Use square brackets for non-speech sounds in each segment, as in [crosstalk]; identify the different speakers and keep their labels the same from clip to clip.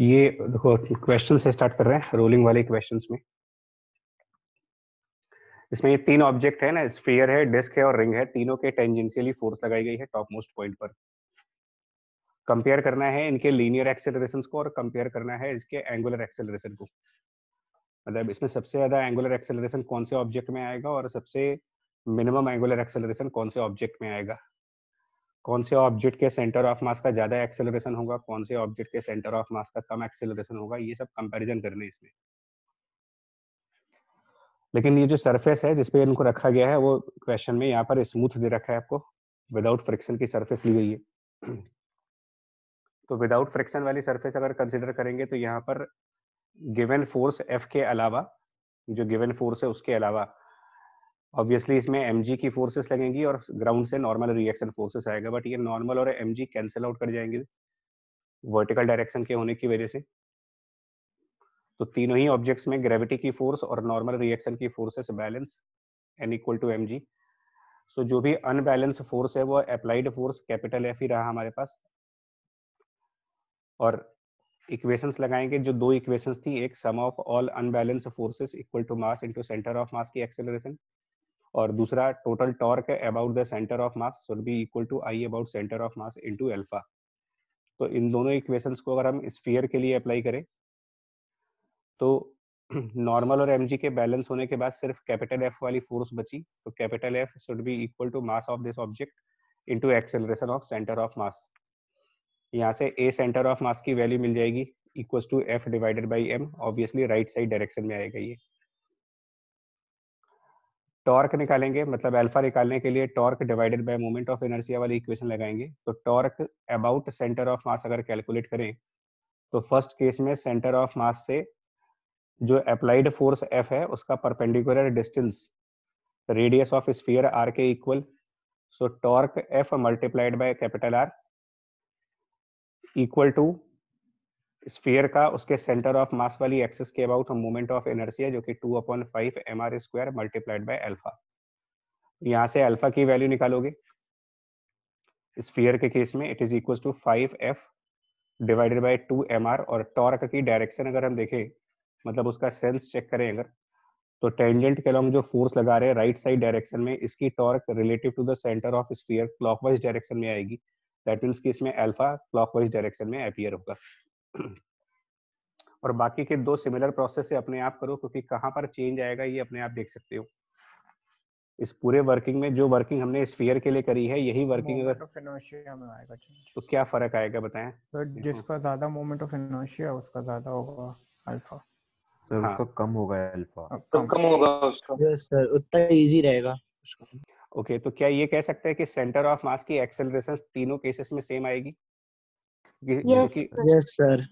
Speaker 1: ये देखो क्वेश्चन से स्टार्ट कर रहे हैं रोलिंग वाले क्वेश्चंस में। इसमें ये तीन ऑब्जेक्ट है ना स्फीयर है डिस्क है और रिंग है, तीनों के टेंजेंशियली फोर्स लगाई गई है टॉप मोस्ट पॉइंट पर। कंपेयर करना है इनके लीनियर एक्सेलरेशन को और कंपेयर करना है इसके एंगुलर एक्सेलरेशन को। मतलब इसमें सबसे ज़्यादा एंगुलर एक्सेलरेशन कौन से ऑब्जेक्ट में आएगा और सबसे मिनिमम एंगुलर एक्सेलरेशन कौन से ऑब्जेक्ट में आएगा? कौन से ऑब्जेक्ट के सेंटर ऑफ़ मास का ज़्यादा एक्सेलरेशन होगा, कौन से ऑब्जेक्ट के सेंटर ऑफ़ मास का कम एक्सेलरेशन होगा, ये सब कंपैरिजन करने इसमें। लेकिन ये जो सरफेस है, जिसपे इनको रखा गया है, वो क्वेश्चन में यहाँ पर स्मूथ दे रखा है आपको। विदाउट फ्रिक्शन की सरफेस ली गई है। तो विदाउट फ्रिक्शन वाली सरफेस अगर कंसिडर करेंगे तो यहाँ पर गिवन फोर्स एफ़ के अलावा, जो गिवन फोर्स है, उसके अलावा ऑब्वियसली इसमें एम की फोर्सेस लगेंगी और ग्राउंड से नॉर्मल रिएक्शन फोर्सेस आएगा बट ये नॉर्मल और एम कैंसिल आउट कर जाएँगे वर्टिकल डायरेक्शन के होने की वजह से। तो तीनों ही ऑब्जेक्ट्स में ग्रेविटी की फोर्स और नॉर्मल रिएक्शन की forces balance N equal to M so जो भी अनबैलेंस फोर्स है, वो अप्लाइड फोर्स कैपिटल एफ़ ही रहा हमारे पास। और इक्वेशंस लगाएँगे, जो दो इक्वेशंस थी, एक sum of all unbalance forces equal to mass into centre of mass की एक्सेलरेशन और दूसरा total torque about the centre of mass should be equal to I about centre of mass into alpha तो इन दोनों equations को अगर हम sphere के लिए अप्लाई करें तो [clears throat] नॉर्मल और एमजी के बैलेंस होने के बाद सिर्फ़ कैपिटल एफ़ वाली फोर्स बची। तो capital F should be equal to mass of this object into acceleration of centre of mass यहाँ से ए सेंटर ऑफ़ मास की वैल्यू मिल जाएगी equal to F divided by M obviously right side direction में आएगा ये। टॉर्क निकालेंगे मतलब अल्फ़ा निकालने के लिए torque divided by moment of inertia वाली इक्वेशन लगाएँगे। तो torque about centre of mass अगर कैलकुलेट करें तो फ़र्स्ट केस में सेंटर ऑफ़ मास से जो अप्लाइड फोर्स एफ़ है, उसका perpendicular distance radius of sphere R के equal so torque F multiplied by capital R equal to sphere का उसके सेंटर ऑफ़ मास वाली एक्सिस के अबाउट मोमेंट ऑफ़ इनर्शिया जो कि two upon five M R square multiplied by alpha यहाँ से alpha की वैल्यू निकालोगे। स्फीयर के केस में it is equal to five F divided by two M R और टॉर्क की डायरेक्शन अगर हम देखें मतलब उसका सेंस चेक करें अगर तो टेंजेंट के अलॉन्ग जो फोर्स लगा रहे हैं राइट साइड डायरेक्शन में, इसकी torque relative to the centre of sphere clockwise direction में आएगी। दैट मीन्स कि इसमें अल्फ़ा क्लॉकवाइज डायरेक्शन में अपियर होगा। [clears throat] और बाकी के दो सिमिलर प्रोसेस से अपने आप करो क्योंकि कहाँ पर चेंज आएगा ये अपने आप देख सकते हो। इस पूरे वर्किंग में जो वर्किंग हमने स्फीयर के लिए करी है यही वर्किंग अगर
Speaker 2: ऑफ़ इनर्शिया में आएगा चेंज
Speaker 1: तो क्या फ़र्क आएगा बताएँ?
Speaker 2: तो जिसका ज़्यादा मोमेंट ऑफ़ इनर्शिया उसका ज़्यादा होगा अल्फ़ा
Speaker 3: सर
Speaker 1: हाँ।
Speaker 3: उसका कम होगा अल्फ़ा
Speaker 4: तो कम होगा उसका।
Speaker 5: यस सर उतना इजी रहेगा उसका।
Speaker 1: ओके तो क्या ये कह सकते हैं कि सेंटर ऑफ़ मास की एक्सेलरेशन तीनों केसेस में सेम आएगी कि-
Speaker 6: Yes,
Speaker 1: क्योंकि
Speaker 6: sir.
Speaker 5: यस सर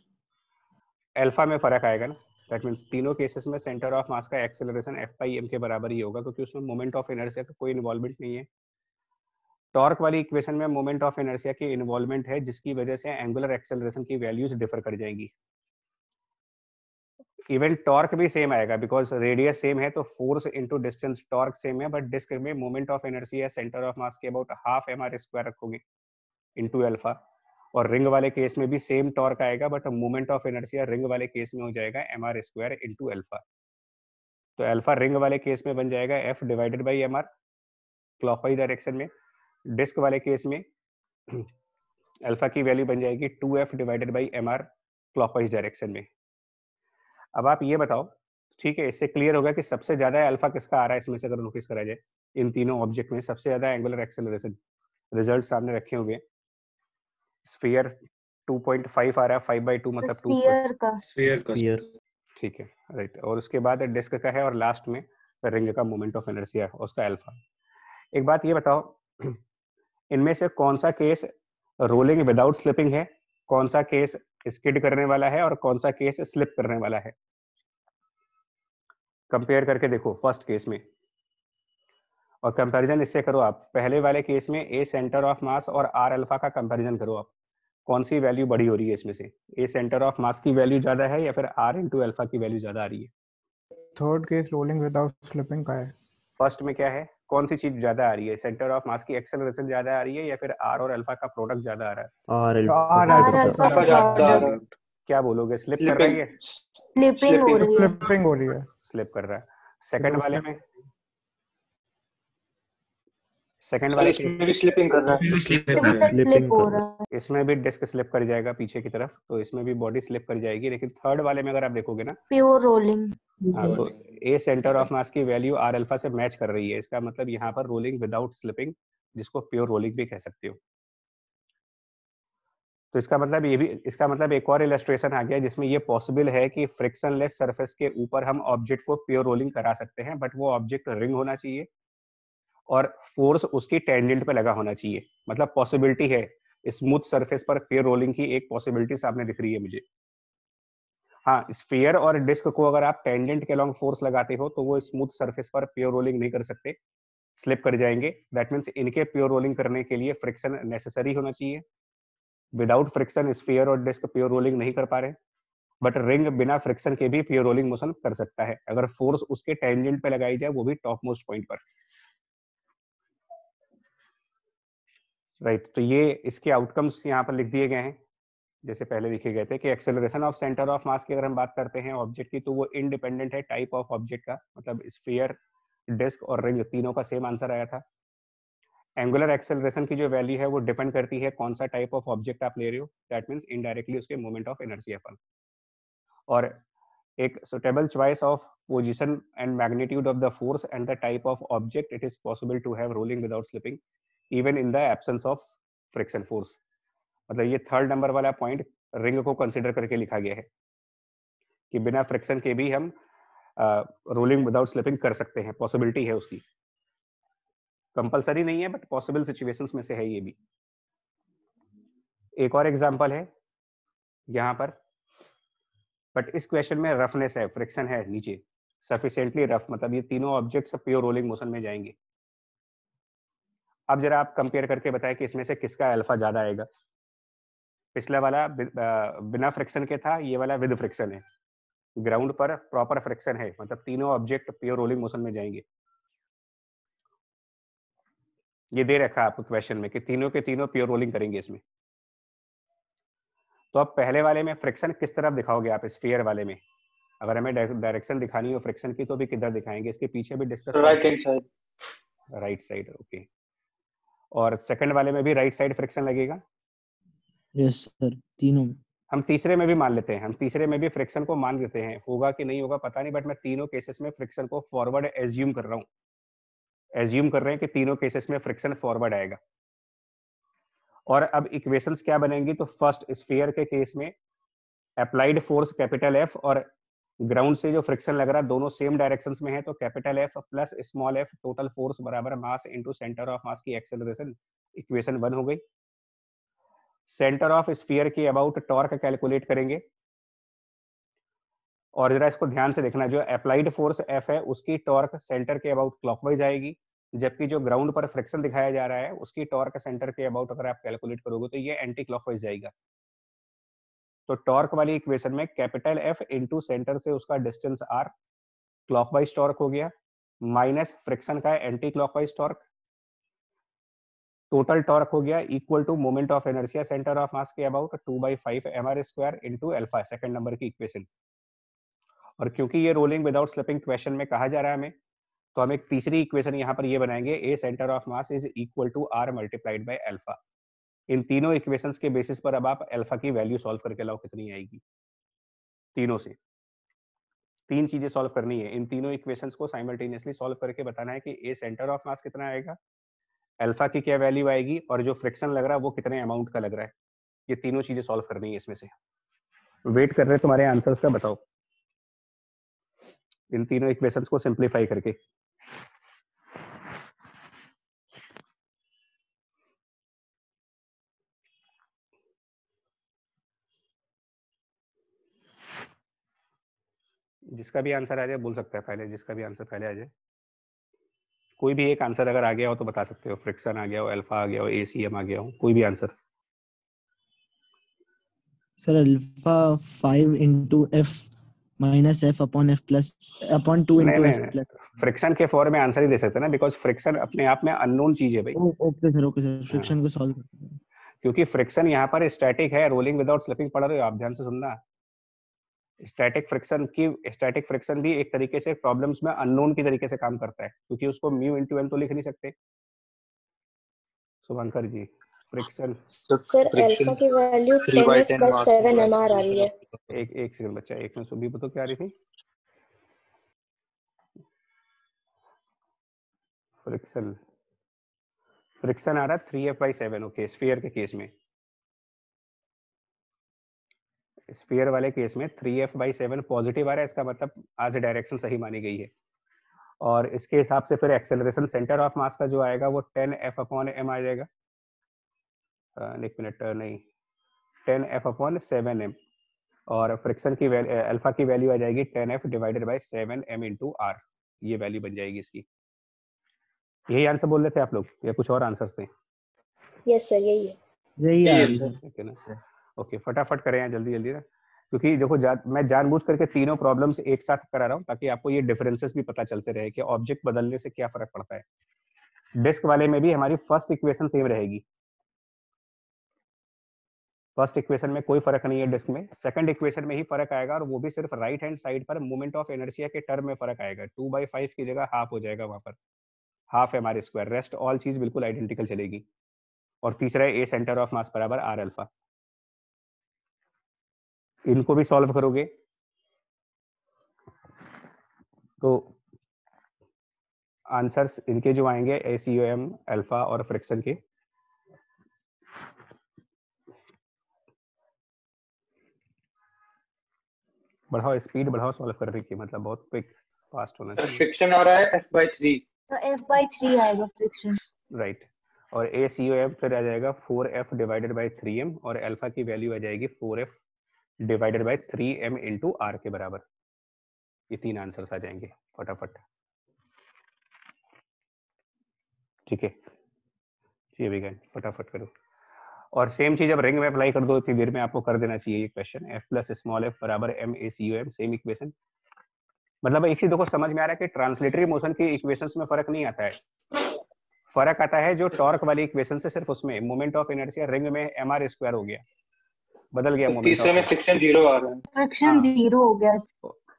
Speaker 1: अल्फ़ा में फ़र्क आएगा ना? दैट मीन्स तीनों केसेस में सेंटर ऑफ़ मास का एक्सेलरेशन एफ़ बाई एम के बराबर ही होगा क्योंकि उसमें मोमेंट ऑफ़ इनर्शिया का कोई इन्वॉल्वमेंट नहीं है। टॉर्क वाली इक्वेशन में मोमेंट ऑफ़ इनर्शिया की इन्वॉल्वमेंट है जिसकी वजह से एंगुलर एक्सेलरेशन की वैल्यूज़ डिफर कर जाएँगी। इवन टॉर्क भी सेम आएगा बिकॉज़ रेडियस सेम है तो force into distance torque same है बट डिस्क में moment of inertia centre of mass के about half M R square रखोगे इनटू अल्फ़ा और रिंग वाले केस में भी सेम टॉर्क आएगा, but moment of inertia ring वाले केस में हो जाएगा M R square into alpha. तो एल्फा रिंग वाले केस में बन जाएगा F divided by M R clockwise direction में। डिस्क वाले केस में [clears throat] अल्फ़ा की वैल्यू बन जाएगी two F divided by M R clockwise direction में। अब आप ये बताओ, ठीक है, इससे क्लियर होगा कि सबसे ज़्यादा अल्फ़ा किसका आ रहा है, इसमें से अगर नोटिस करा जाए, इन तीनों ऑब्जेक्ट में सबसे ज़्यादा एंगुलर एक्सेलरेशन रिज़ल्ट सामने रखे हुए स्फीयर 2.5 आ रहा है 5 बाई 2 मतलब 2
Speaker 6: स्फीयर का।
Speaker 4: स्फीयर का.
Speaker 1: ठीक है राइट और उसके बाद डिस्क का है और लास्ट में रिंग का मोमेंट ऑफ़ इनर्शिया उसका अल्फ़ा एक बात ये बताओ इनमें से कौन सा केस रोलिंग विदाउट स्लिपिंग है कौन सा केस स्किड करने वाला है और कौन सा केस स्लिप करने वाला है? कंपेयर करके देखो फ़र्स्ट केस में। और कंपैरिजन इससे करो आप पहले वाले केस में ए सेंटर ऑफ़ मास और आर अल्फ़ा का कंपैरिजन करो आप। कौन सी वैल्यू बड़ी हो रही है इसमें से? ए सेंटर ऑफ़ मास की वैल्यू ज़्यादा है या फिर आर इंटू अल्फ़ा की वैल्यू ज़्यादा आ रही है?
Speaker 2: Third case rolling without slipping का है।
Speaker 1: फ़र्स्ट में क्या है? कौन सी चीज़ ज़्यादा आ रही है? सेंटर ऑफ़ मास की एक्सेलरेशन ज़्यादा आ रही है या फिर आर और अल्फ़ा का प्रोडक्ट ज़्यादा आ रहा है? क्या बोलोगे? स्लिप कर रही है
Speaker 4: स्लिपिंग हो रही है।
Speaker 2: स्लिपिंग हो रही है।
Speaker 1: स्लिप कर रहा है। सेकंड वाले में? सेकंड वाले
Speaker 6: इसमें भी स्लिपिंग कर रहा है।
Speaker 4: इसमें भी सर
Speaker 3: Slipping
Speaker 4: स्लिप हो।
Speaker 3: कर
Speaker 4: रहा है।
Speaker 1: इसमें भी डिस्क स्लिप कर जाएगा पीछे की तरफ़ तो इसमें भी बॉडी स्लिप कर जाएगी लेकिन थर्ड वाले में अगर आप देखोगे ना
Speaker 4: प्योर रोलिंग
Speaker 1: हाँ तो ए सेंटर ऑफ़ मास की वैल्यू आर अल्फ़ा से मैच कर रही है। इसका मतलब यहाँ पर रोलिंग विदाउट स्लिपिंग जिसको प्योर रोलिंग भी कह सकते हो। तो इसका मतलब ये भी इसका मतलब एक और इलस्ट्रेशन आ गया जिसमें ये पॉसिबल है कि फ्रिक्शनलेस सरफेस के ऊपर हम ऑब्जेक्ट को प्योर रोलिंग करा सकते हैं बट वो ऑब्जेक्ट रिंग होना चाहिए। और फोर्स उसकी टेंजेंट पे लगा होना चाहिए। मतलब पॉसिबिलिटी है। स्मूथ सरफेस पर प्योर रोलिंग की एक पॉसिबिलिटी सामने दिख रही है मुझे। हाँ स्फीयर और डिस्क को अगर आप टेंजेंट के लॉन्ग फोर्स लगाते हो तो वो स्मूथ सरफेस पर प्योर रोलिंग नहीं कर सकते। स्लिप कर जाएँगे। दैट मीन्स इनके प्योर रोलिंग करने के लिए फ्रिक्शन नेसेसरी होना चाहिए। विदाउट फ्रिक्शन स्फीयर और डिस्क प्योर रोलिंग नहीं कर पा रहे। बट रिंग बिना फ्रिक्शन के भी प्योर रोलिंग मोशन कर सकता है। अगर फोर्स उसके टेंजेंट पे लगाई जाए, वो भी टॉप मोस्ट पॉइंट पर। राइट right, तो ये इसके आउटकम्स यहाँ पर लिख दिए गए हैं। जैसे पहले लिखे गए थे कि acceleration of centre of mass की अगर हम बात करते हैं ऑब्जेक्ट की तो वो इनडिपेंडेंट है टाइप ऑफ़ ऑब्जेक्ट का मतलब स्फीयर डिस्क और रिंग तीनों का सेम आंसर आया था। एंगुलर एक्सेलरेशन की जो वैल्यू है वो डिपेंड करती है कौन सा टाइप ऑफ़ ऑब्जेक्ट आप ले रहे हो। दैट मीन्स इनडायरेक्टली उसके मोमेंट ऑफ़ एनर्जी पर और एक suitable choice of position and magnitude of the force and the type of object it is possible to have rolling without slipping even in the absence of friction force मतलब ये third number वाला point ring को consider करके लिखा गया है कि बिना फ्रिक्शन के भी हम रोलिंग विदाउट स्लिपिंग कर सकते हैं। पॉसिबिलिटी है उसकी। कंपलसरी नहीं है बट पॉसिबल सिचुएशंस में से है ये भी। एक और एग्जांपल है यहाँ पर। बट इस क्वेश्चन में रफनेस है फ्रिक्शन है नीचे। सफिशियंटली रफ मतलब ये तीनों ऑब्जेक्ट्स प्योर रोलिंग मोशन में जाएँगे। अब जरा आप कंपेयर करके बताएँ कि इसमें से किसका अल्फ़ा ज़्यादा आएगा। पिछला वाला बिना फ्रिक्शन के था ये वाला विद फ्रिक्शन है। ग्राउंड पर प्रॉपर फ्रिक्शन है मतलब तीनों ऑब्जेक्ट प्योर रोलिंग मोशन में जाएँगे। ये दे रखा आपको क्वेश्चन में कि तीनों के तीनों प्योर रोलिंग करेंगे इसमें। तो अब पहले वाले में फ्रिक्शन किस तरफ़ दिखाओगे आप स्फीयर वाले में? अगर हमें डायरेक्शन दिखानी हो फ्रिक्शन की तो भी किधर दिखाएँगे? इसके पीछे भी discuss
Speaker 6: right hand side
Speaker 1: right side okay और सेकंड वाले में भी राइट साइड फ्रिक्शन लगेगा।
Speaker 5: यस सर तीनों में।
Speaker 1: हम तीसरे में भी मान लेते हैं। हम तीसरे में भी फ्रिक्शन को मान लेते हैं। होगा कि नहीं होगा पता नहीं बट मैं तीनों केसेस में फ्रिक्शन को फॉरवर्ड एज्यूम कर रहा हूँ। एज्यूम कर रहे हैं कि तीनों केसेस में फ्रिक्शन फॉरवर्ड आएगा। और अब इक्वेशंस क्या बनेंगी? तो फ़र्स्ट स्फीयर के केस में अप्लाइड फोर्स कैपिटल एफ़ और ग्राउंड से जो फ्रिक्शन लग रहा है, दोनों सेम डायरेक्शन में है तो capital F plus small F total force बराबर mass into centre of mass की एक्सेलरेशन इक्वेशन वन हो गई। सेंटर ऑफ़ स्फीयर की अबाउट टॉर्क कैलकुलेट करेंगे। और जरा इसको ध्यान से देखना, जो अप्लाइड फोर्स एफ़ है, उसकी टॉर्क सेंटर के अबाउट क्लॉकवाइज आएगी, जबकि जो ग्राउंड पर फ्रिक्शन दिखाया जा रहा है, उसकी टॉर्क सेंटर के अबाउट अगर आप कैलकुलेट करोगे तो ये एंटी क्लॉकवाइज जाएगा। तो टॉर्क वाली इक्वेशन में कैपिटल एफ़ इंटू सेंटर से उसका डिस्टेंस आर क्लॉकवाइज टॉर्क हो गया। माइनस फ्रिक्शन का anti clockwise torque total torque हो गया equal to moment of inertia centre of mass के about two by five M R square into alpha second number की equation और क्योंकि ये रोलिंग विदाउट स्लिपिंग क्वेश्चन में कहा जा रहा है हमें तो हम एक तीसरी इक्वेशन यहाँ पर ये बनाएँगे a centre of mass is equal to R multiplied by alpha इन तीनों इक्वेशंस के बेसिस पर अब आप अल्फ़ा की वैल्यू सॉल्व करके लाओ, कितनी आएगी? तीनों से। तीन चीज़ें सॉल्व करनी है। इन तीनों इक्वेशंस को साइमल्टेनियसली सॉल्व करके बताना है कि ए सेंटर ऑफ़ मास कितना आएगा? अल्फ़ा की क्या वैल्यू आएगी? और जो फ्रिक्शन लग रहा है, वो कितने अमाउंट का लग रहा है? ये तीनों चीज़ें सॉल्व करनी है इसमें से। वेट कर रहे तुम्हारे आंसर्स का, बताओ। इन तीनों इक्वेशंस को सिंप्लीफाई करके। जिसका भी आंसर आ जाए बोल सकता है पहले जिसका भी आंसर पहले आ जाए। कोई भी एक आंसर अगर आ गया हो तो बता सकते हो। फ्रिक्शन आ गया हो अल्फ़ा आ गया हो एसीएम आ गया हो कोई भी answer.
Speaker 5: Sir alpha 5 into f minus f upon f plus upon 2
Speaker 1: नहीं,
Speaker 5: into
Speaker 1: नहीं,
Speaker 5: f
Speaker 1: नहीं।
Speaker 5: plus
Speaker 1: फ्रिक्शन के फॉर्म में आंसर ही दे सकते हैं ना बिकॉज़ फ्रिक्शन अपने आप में अननोन चीज़ है भाई।
Speaker 5: Okay sir okay sir. Friction को सॉल्व हैं।
Speaker 1: क्योंकि फ्रिक्शन यहाँ पर स्टैटिक है रोलिंग विदाउट स्लिपिंग पढ़ रहे हो। आप ध्यान से सुनना। स्टैटिक फ्रिक्शन की स्टैटिक फ्रिक्शन भी एक तरीके से प्रॉब्लम्स में अननोन की तरीके से काम करता है क्योंकि उसको म्यू इंटू एल तो लिख नहीं सकते। Shubhankar ji friction
Speaker 6: sir alpha की वैल्यू 10 प्लस 7 एमआर आ रही है।
Speaker 1: एक एक सेकंड बच्चा एक मिनट सुबह बताओ क्या आ रही थी? फ्रिक्शन फ्रिक्शन आ रहा है three F by seven okay sphere के केस में। स्फीयर वाले केस में three F by seven positive आ रहा है इसका मतलब आज डायरेक्शन सही मानी गई है। और इसके हिसाब से फिर एक्सेलरेशन सेंटर ऑफ़ मास का जो आएगा वो टेन एफ़ अपॉन एम आ जाएगा। एक मिनट नहीं ten F upon seven M और फ्रिक्शन की अल्फ़ा की वैल्यू आ जाएगी ten F divided by seven M into R ये वैल्यू बन जाएगी इसकी। यही आंसर बोल रहे थे आप लोग? या कुछ और आंसर्स थे?
Speaker 6: यस सर यही है।
Speaker 5: यही आंसर
Speaker 1: ठीक है ना? ओके फटाफट करें यहाँ जल्दी जल्दी ना। क्योंकि देखो जा, मैं जानबूझ करके तीनों प्रॉब्लम्स एक साथ करा रहा हूँ ताकि आपको ये डिफरेंसेस भी पता चलते रहे कि ऑब्जेक्ट बदलने से क्या फ़र्क पड़ता है। डिस्क वाले में भी हमारी फ़र्स्ट इक्वेशन सेम रहेगी। फ़र्स्ट इक्वेशन में कोई फ़र्क नहीं है डिस्क में। सेकंड इक्वेशन में ही फ़र्क आएगा और वो भी सिर्फ़ राइट हैंड साइड पर मोमेंट ऑफ़ एनर्जिया के टर्म में फ़र्क आएगा। टू बाई फाइव की जगह हाफ़ हो जाएगा वहाँ पर। हाफ़ है हमारे स्क्वायर रेस्ट ऑल चीज़ बिल्कुल आइडेंटिकल चलेगी। और तीसरा ए सेंटर ऑफ़ मास बराबर आर अल्फ़ा इनको भी सॉल्व करोगे? तो आंसर्स इनके जो आएँगे ए सी एम अल्फ़ा और फ्रिक्शन के। बढ़ाओ स्पीड बढ़ाओ सॉल्व करने की मतलब बहुत क्विक फास्ट होना चाहिए।
Speaker 7: फ्रिक्शन आ रहा है एफ़ बाई थ्री
Speaker 4: तो एफ़ बाई थ्री आएगा फ्रिक्शन
Speaker 1: राइट और ए सी ओ एम फिर आ जाएगा four F divided by three M और अल्फ़ा की वैल्यू आ जाएगी four F divided by three M into R के बराबर। ये तीन आंसर्स आ जाएँगे, फटाफट। ठीक है? जी विज्ञान फटाफट करो। और सेम चीज़ अब रिंग में अप्लाई कर दो, इतनी देर में आपको कर देना चाहिए ये question F plus small F बराबर M A C M same equation मतलब एक चीज़ देखो, समझ में आ रहा है कि ट्रांसलेटरी मोशन के इक्वेशंस में फ़र्क नहीं आता है। फ़र्क आता है जो टॉर्क वाली इक्वेशन से सिर्फ़ उसमें मोमेंट ऑफ़ इनर्शिया रिंग में एम आर स्क्वायर हो गया। बदल गया मोमेंट
Speaker 7: तीसरे में फ्रिक्शन ज़ीरो आ रहा है।
Speaker 4: फ्रिक्शन
Speaker 1: हाँ।
Speaker 4: ज़ीरो हो गया।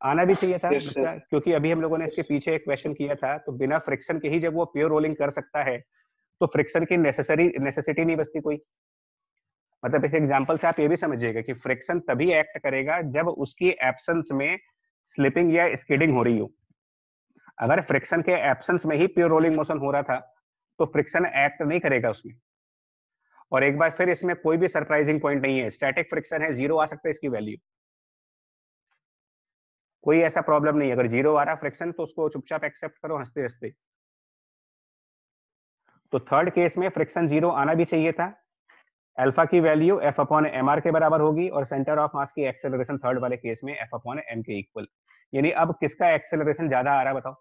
Speaker 1: आना भी चाहिए था
Speaker 7: Yes,
Speaker 1: बच्चा क्योंकि अभी हम लोगों ने इसके पीछे एक क्वेश्चन किया था तो बिना फ्रिक्शन के ही जब वो प्योर रोलिंग कर सकता है तो फ्रिक्शन की नेसेसरी नेसेसिटी नहीं बचती कोई। मतलब इस एग्जांपल से आप ये भी समझिएगा कि फ्रिक्शन तभी एक्ट करेगा जब उसकी एब्सेंस में स्लिपिंग या स्किडिंग हो रही हो। अगर फ्रिक्शन के एब्सेंस में ही प्योर रोलिंग मोशन हो रहा था तो फ्रिक्शन एक्ट नहीं करेगा उसमें। और एक बार फिर इसमें कोई भी सरप्राइजिंग पॉइंट नहीं है। स्टैटिक फ्रिक्शन है ज़ीरो आ सकता है इसकी वैल्यू कोई ऐसा प्रॉब्लम नहीं अगर ज़ीरो आ रहा फ्रिक्शन तो उसको चुपचाप एक्सेप्ट करो, हँसते हँसते। तो थर्ड केस में फ्रिक्शन ज़ीरो आना भी चाहिए था। अल्फ़ा की value F upon M R के बराबर होगी और सेंटर ऑफ़ मास की एक्सेलरेशन थर्ड वाले केस में एफ़ अपॉन एम के इक्वल यानी अब किसका एक्सेलरेशन ज़्यादा आ रहा है बताओ?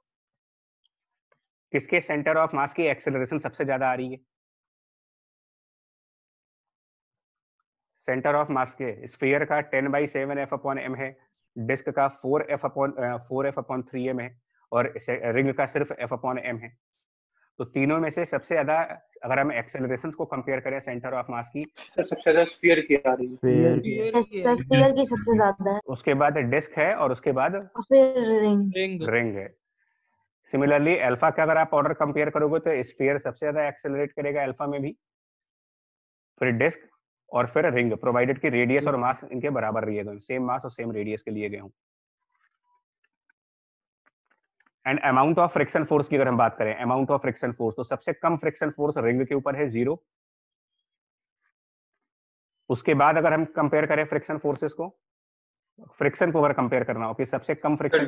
Speaker 1: किसके सेंटर ऑफ़ मास की एक्सेलरेशन सबसे ज़्यादा आ रही है? सेंटर ऑफ़ मास के स्फीयर का ten by seven F upon M है डिस्क का four F upon four F upon three M है और रिंग का सिर्फ़ एफ़ अपॉन एम है। तो तीनों में से सबसे ज़्यादा अगर हम एक्सेलरेशन को कंपेयर करें सेंटर ऑफ़ मास की
Speaker 7: सर सबसे ज़्यादा स्फीयर की आ रही है।
Speaker 3: स्फीयर की।
Speaker 4: सबसे ज़्यादा है।
Speaker 1: उसके बाद डिस्क है और उसके बाद
Speaker 4: फिर रिंग
Speaker 1: रिंग है। सिमिलरली अल्फ़ा का अगर आप ऑर्डर कंपेयर करोगे तो स्फीयर सबसे ज़्यादा एक्सेलरेट करेगा अल्फ़ा में भी। फिर डिस्क और फिर रिंग प्रोवाइडेड की रेडियस और मास इनके बराबर लिए गए सेम मास और सेम रेडियस के लिए गए हूँ। And amount of friction force की अगर हम बात करें अमाउंट ऑफ़ फ्रिक्शन फोर्स तो सबसे कम फ्रिक्शन फोर्स रिंग के ऊपर है ज़ीरो उसके बाद अगर हम कंपेयर करें फ्रिक्शन फोर्सेस को फ्रिक्शन को अगर कंपेयर करना हो कि सबसे कम फ्रिक्शन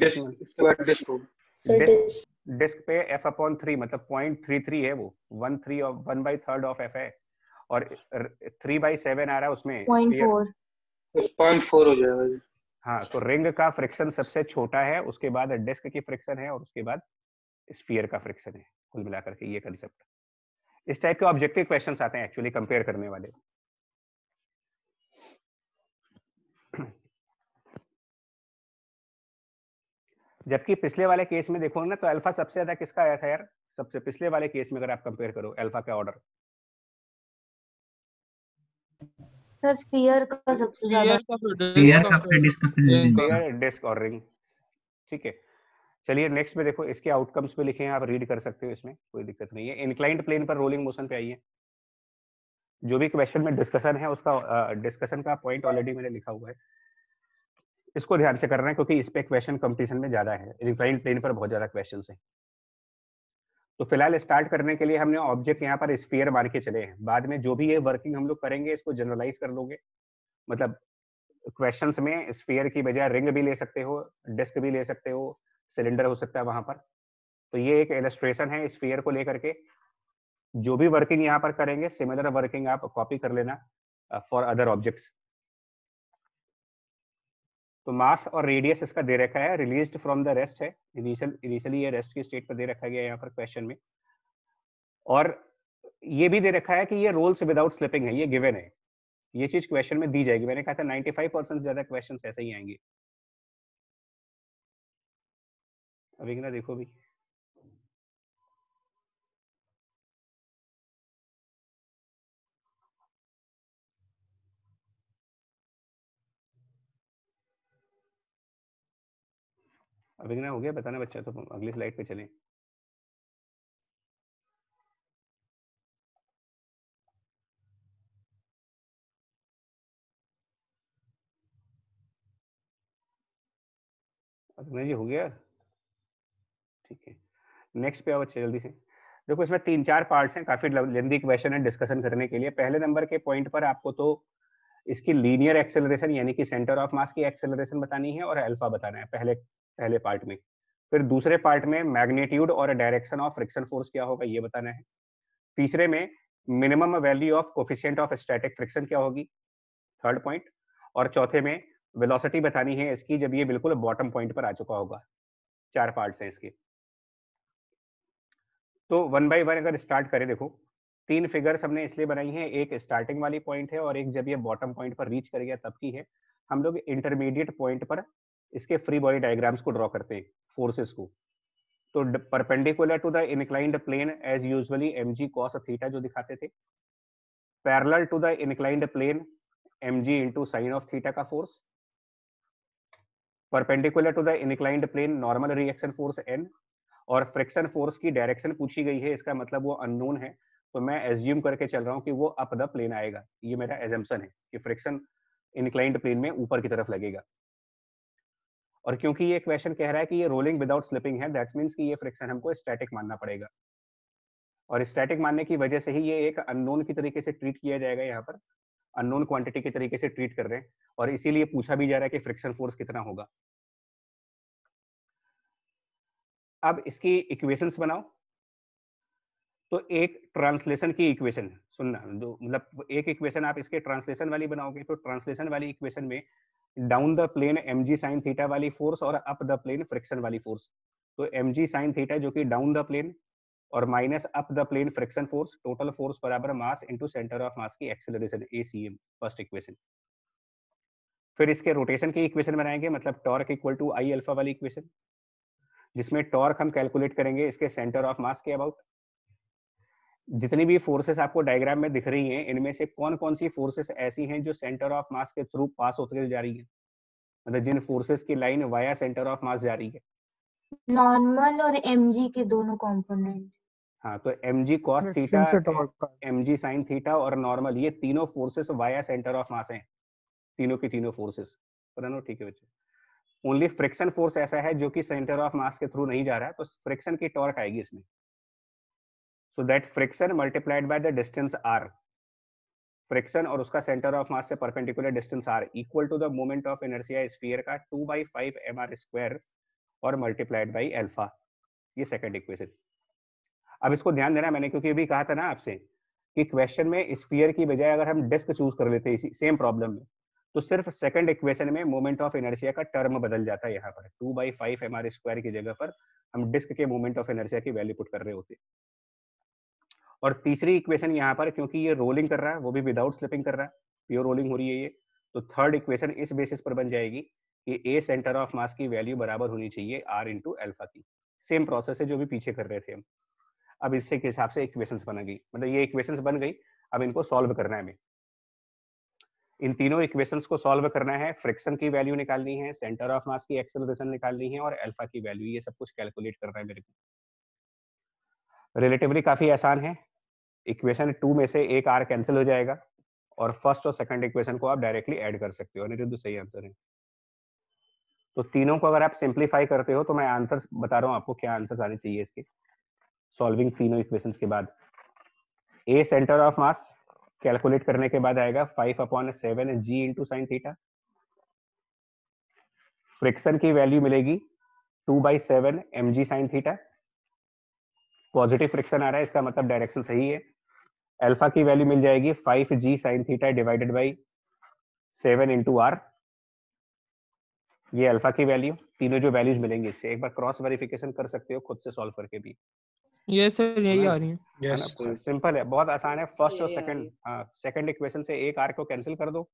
Speaker 7: डिस्क
Speaker 1: पे एफ़ अपॉन थ्री मतलब पॉइंट थ्री थ्री है वो। One three one by third of F है। और थ्री बाई सेवन आ रहा है उसमें
Speaker 4: पॉइंट फोर
Speaker 7: हो जाएगा
Speaker 1: हाँ तो रिंग का फ्रिक्शन सबसे छोटा है उसके बाद डिस्क की फ्रिक्शन है और उसके बाद स्फीयर का फ्रिक्शन है कुल मिलाकर के ये कंसेप्ट इस टाइप के ऑब्जेक्टिव क्वेश्चंस आते हैं एक्चुअली कंपेयर करने वाले। जबकि पिछले वाले केस में देखोगे ना तो अल्फ़ा सबसे ज़्यादा किसका आया था यार? सबसे पिछले वाले केस में अगर आप कंपेयर करो अल्फ़ा का ऑर्डर
Speaker 4: सर स्फीयर का सबसे ज़्यादा
Speaker 8: स्फीयर
Speaker 9: सबसे डिस्क
Speaker 8: रिंग
Speaker 1: और ठीक है। चलिए नेक्स्ट में देखो इसके आउटकम्स पे लिखे हैं आप रीड कर सकते हो इसमें कोई दिक्कत नहीं है। इंक्लाइंड प्लेन पर रोलिंग मोशन पे आइए। जो भी क्वेश्चन में डिस्कशन है उसका डिस्कशन का पॉइंट ऑलरेडी मैंने लिखा हुआ है। इसको ध्यान से करना है क्योंकि इस पे क्वेश्चन कंपटीशन में ज़्यादा है। इंक्लाइंड प्लेन पर बहुत ज़्यादा क्वेश्चन है। तो फ़िलहाल स्टार्ट करने के लिए हमने ऑब्जेक्ट यहाँ पर स्फीयर मार के चले हैं। बाद में जो भी ये वर्किंग हम लोग करेंगे, इसको जनरलाइज कर लोगे। मतलब क्वेश्चंस में स्फीयर की बजाय रिंग भी ले सकते हो डिस्क भी ले सकते हो सिलेंडर हो सकता है वहाँ पर। तो ये एक इलस्ट्रेशन है स्फीयर को लेकर के। जो भी वर्किंग यहाँ पर करेंगे सिमिलर वर्किंग आप कॉपी कर लेना फॉर अदर ऑब्जेक्ट्स तो मास और रेडियस इसका दे रखा है रिलीज्ड फ्रॉम द रेस्ट है। इनिशियल इनिशियली ये रेस्ट की स्टेट पर दे रखा गया है यहाँ पर क्वेश्चन में। और ये भी दे रखा है कि ये रोल्स विदाउट स्लिपिंग है, ये गिवन है। ये चीज़ क्वेश्चन में दी जाएगी। मैंने कहा था 95 परसेंट ज़्यादा क्वेश्चन ऐसे ही आएँगे। अभी ना देखो भी अभिज्ञा हो गया, बताना बच्चा तो अगली स्लाइड पे चलें। अभिज्ञा जी, हो गया? ठीक है। नेक्स्ट पे आओ बच्चे, जल्दी से। देखो, इसमें तीन चार पार्ट्स हैं, काफ़ी लेंदी क्वेश्चन है डिस्कशन करने के लिए। पहले नंबर के पॉइंट पर आपको तो इसकी लीनियर एक्सेलरेशन यानी कि सेंटर ऑफ़ मास की एक्सेलरेशन बतानी है और अल्फ़ा बताना है। पहले पहले पार्ट में। फिर दूसरे पार्ट में मैग्नीट्यूड और डायरेक्शन ऑफ़ फ्रिक्शन फोर्स क्या होगा, ये बताना है। तीसरे में minimum value of coefficient of static friction क्या होगी? थर्ड पॉइंट और चौथे में वेलोसिटी बतानी है इसकी, जब ये बिल्कुल बॉटम पॉइंट पर आ चुका होगा। चार पार्ट्स हैं इसके। तो वन बाय वन अगर स्टार्ट करें, देखो, तीन फिगर्स हमने इसलिए बनाई हैं, एक स्टार्टिंग वाली पॉइंट है और एक जब ये बॉटम पॉइंट पर रीच कर गया, तब की है। हम लोग इंटरमीडिएट पॉइंट पर इसके फ्री बॉडी डायग्राम्स को ड्रॉ करते हैं फोर्सेस को। तो perpendicular to the inclined plane as usually M G cos theta जो दिखाते थे। Parallel to the inclined plane M G into sine of theta का force perpendicular to the inclined plane normal reaction force N और friction force की direction पूछी गई है, इसका मतलब वो अननोन है। तो मैं एज्यूम करके चल रहा हूँ कि वो अप द प्लेन आएगा। ये मेरा एजम्पन है कि फ्रिक्शन इनक्लाइंड प्लेन में ऊपर की तरफ़ लगेगा। और क्योंकि ये क्वेश्चन कह रहा है कि ये रोलिंग विदाउट स्लिपिंग है दैट मीन्स कि ये फ्रिक्शन हमको स्टैटिक मानना पड़ेगा। और स्टैटिक मानने की वजह से ही ये एक अननोन की तरीके से ट्रीट किया जाएगा यहाँ पर। अननोन क्वांटिटी के तरीके से ट्रीट कर रहे हैं और इसीलिए पूछा भी जा रहा है कि फ्रिक्शन फोर्स कितना होगा। अब इसकी इक्वेशंस बनाओ। तो एक ट्रांसलेशन की इक्वेशन सुनना मतलब एक इक्वेशन आप इसके ट्रांसलेशन वाली बनाओगे तो ट्रांसलेशन वाली इक्वेशन में down the plane M G sine theta वाली फोर्स और अप द प्लेन फ्रिक्शन वाली फोर्स तो एम जी साइन थीटा जो कि डाउन द प्लेन और minus up the plane friction force total force बराबर mass into centre of mass की acceleration M first equation फिर इसके रोटेशन की इक्वेशन बनाएँगे मतलब torque equal to I alpha वाली इक्वेशन जिसमें टॉर्क हम कैलकुलेट करेंगे इसके सेंटर ऑफ़ मास के अबाउट जितनी भी फोर्सेस आपको डायग्राम में दिख रही हैं इनमें से कौन कौन सी फोर्सेस ऐसी हैं जो सेंटर ऑफ़ मास के थ्रू पास होते जा रही है? मतलब जिन फोर्सेस की line via centre of mass जा रही है।
Speaker 4: नॉर्मल और एमजी के दोनों कंपोनेंट
Speaker 1: हाँ तो M G cos theta G sine theta और नॉर्मल ये तीनों forces via centre of mass हैं। तीनों की तीनों फोर्सेस पता ठीक है बच्चे। ओनली फ्रिक्शन फोर्स ऐसा है जो कि सेंटर ऑफ़ मास के थ्रू नहीं जा रहा है तो फ्रिक्शन की टॉर्क आएगी इसमें। So that friction multiplied by the distance r. Friction और उसका सेंटर ऑफ़ मास से perpendicular distance r equal to the moment of inertia sphere का 2 by five M R square और मल्टीप्लाइड बाई अल्फ़ा ये second equation अब इसको ध्यान देना मैंने क्योंकि अभी कहा था ना आपसे कि क्वेश्चन में स्फीयर की बजाय अगर हम डिस्क चूज़ कर लेते इसी सेम प्रॉब्लम में तो सिर्फ़ सेकंड इक्वेशन में मोमेंट ऑफ़ इनर्शिया का टर्म बदल जाता है यहाँ पर. Two by five M R square की जगह पर हम डिस्क के मोमेंट ऑफ़ इनर्शिया की वैल्यू पुट कर रहे होते और तीसरी इक्वेशन यहाँ पर, क्योंकि ये रोलिंग कर रहा है, वो भी विदाउट स्लिपिंग कर रहा है प्योर रोलिंग हो रही है ये तो थर्ड इक्वेशन इस बेसिस पर बन जाएगी कि ए सेंटर ऑफ़ मास की वैल्यू बराबर होनी चाहिए आर इंटू एल्फा की। सेम प्रोसेस है जो भी पीछे कर रहे थे हम। अब इससे के हिसाब से इक्वेशंस बन गई मतलब ये इक्वेशंस बन गई, अब इनको सॉल्व करना है हमें। इन तीनों इक्वेशंस को सॉल्व करना है फ्रिक्शन की वैल्यू निकालनी है सेंटर ऑफ़ मास की एक्सेलरेशन निकालनी है और अल्फ़ा की वैल्यू ये सब कुछ कैलकुलेट करना है मेरे को। रिलेटिवली काफ़ी आसान है। इक्वेशन टू में से एक आर कैंसिल हो जाएगा और फ़र्स्ट और सेकंड इक्वेशन को आप डायरेक्टली ऐड कर सकते हो। अनिरुद्ध, सही आंसर है। तो तीनों को अगर आप सिंप्लीफाई करते हो तो मैं आंसर बता रहा हूँ आपको क्या आंसर आने चाहिए इसके। सॉल्विंग तीनों इक्वेशंस के बाद। A centre of mass calculate करने के बाद आएगा five upon seven G into sine theta friction की वैल्यू मिलेगी two by seven M G sine theta positive friction आ रहा है इसका मतलब डायरेक्शन सही है। अल्फ़ा की वैल्यू मिल जाएगी five G sine theta divided by seven into R. ये अल्फ़ा की वैल्यू तीनों जो वैल्यूज़ मिलेंगी इससे एक बार क्रॉस वेरिफिकेशन कर सकते हो खुद से सॉल्व करके भी।
Speaker 8: यस सर यही आ रही है।
Speaker 7: यस
Speaker 1: सिंपल है बहुत आसान है। फ़र्स्ट और सेकंड हाँ। सेकंड इक्वेशन से एक आर को कैंसिल कर दो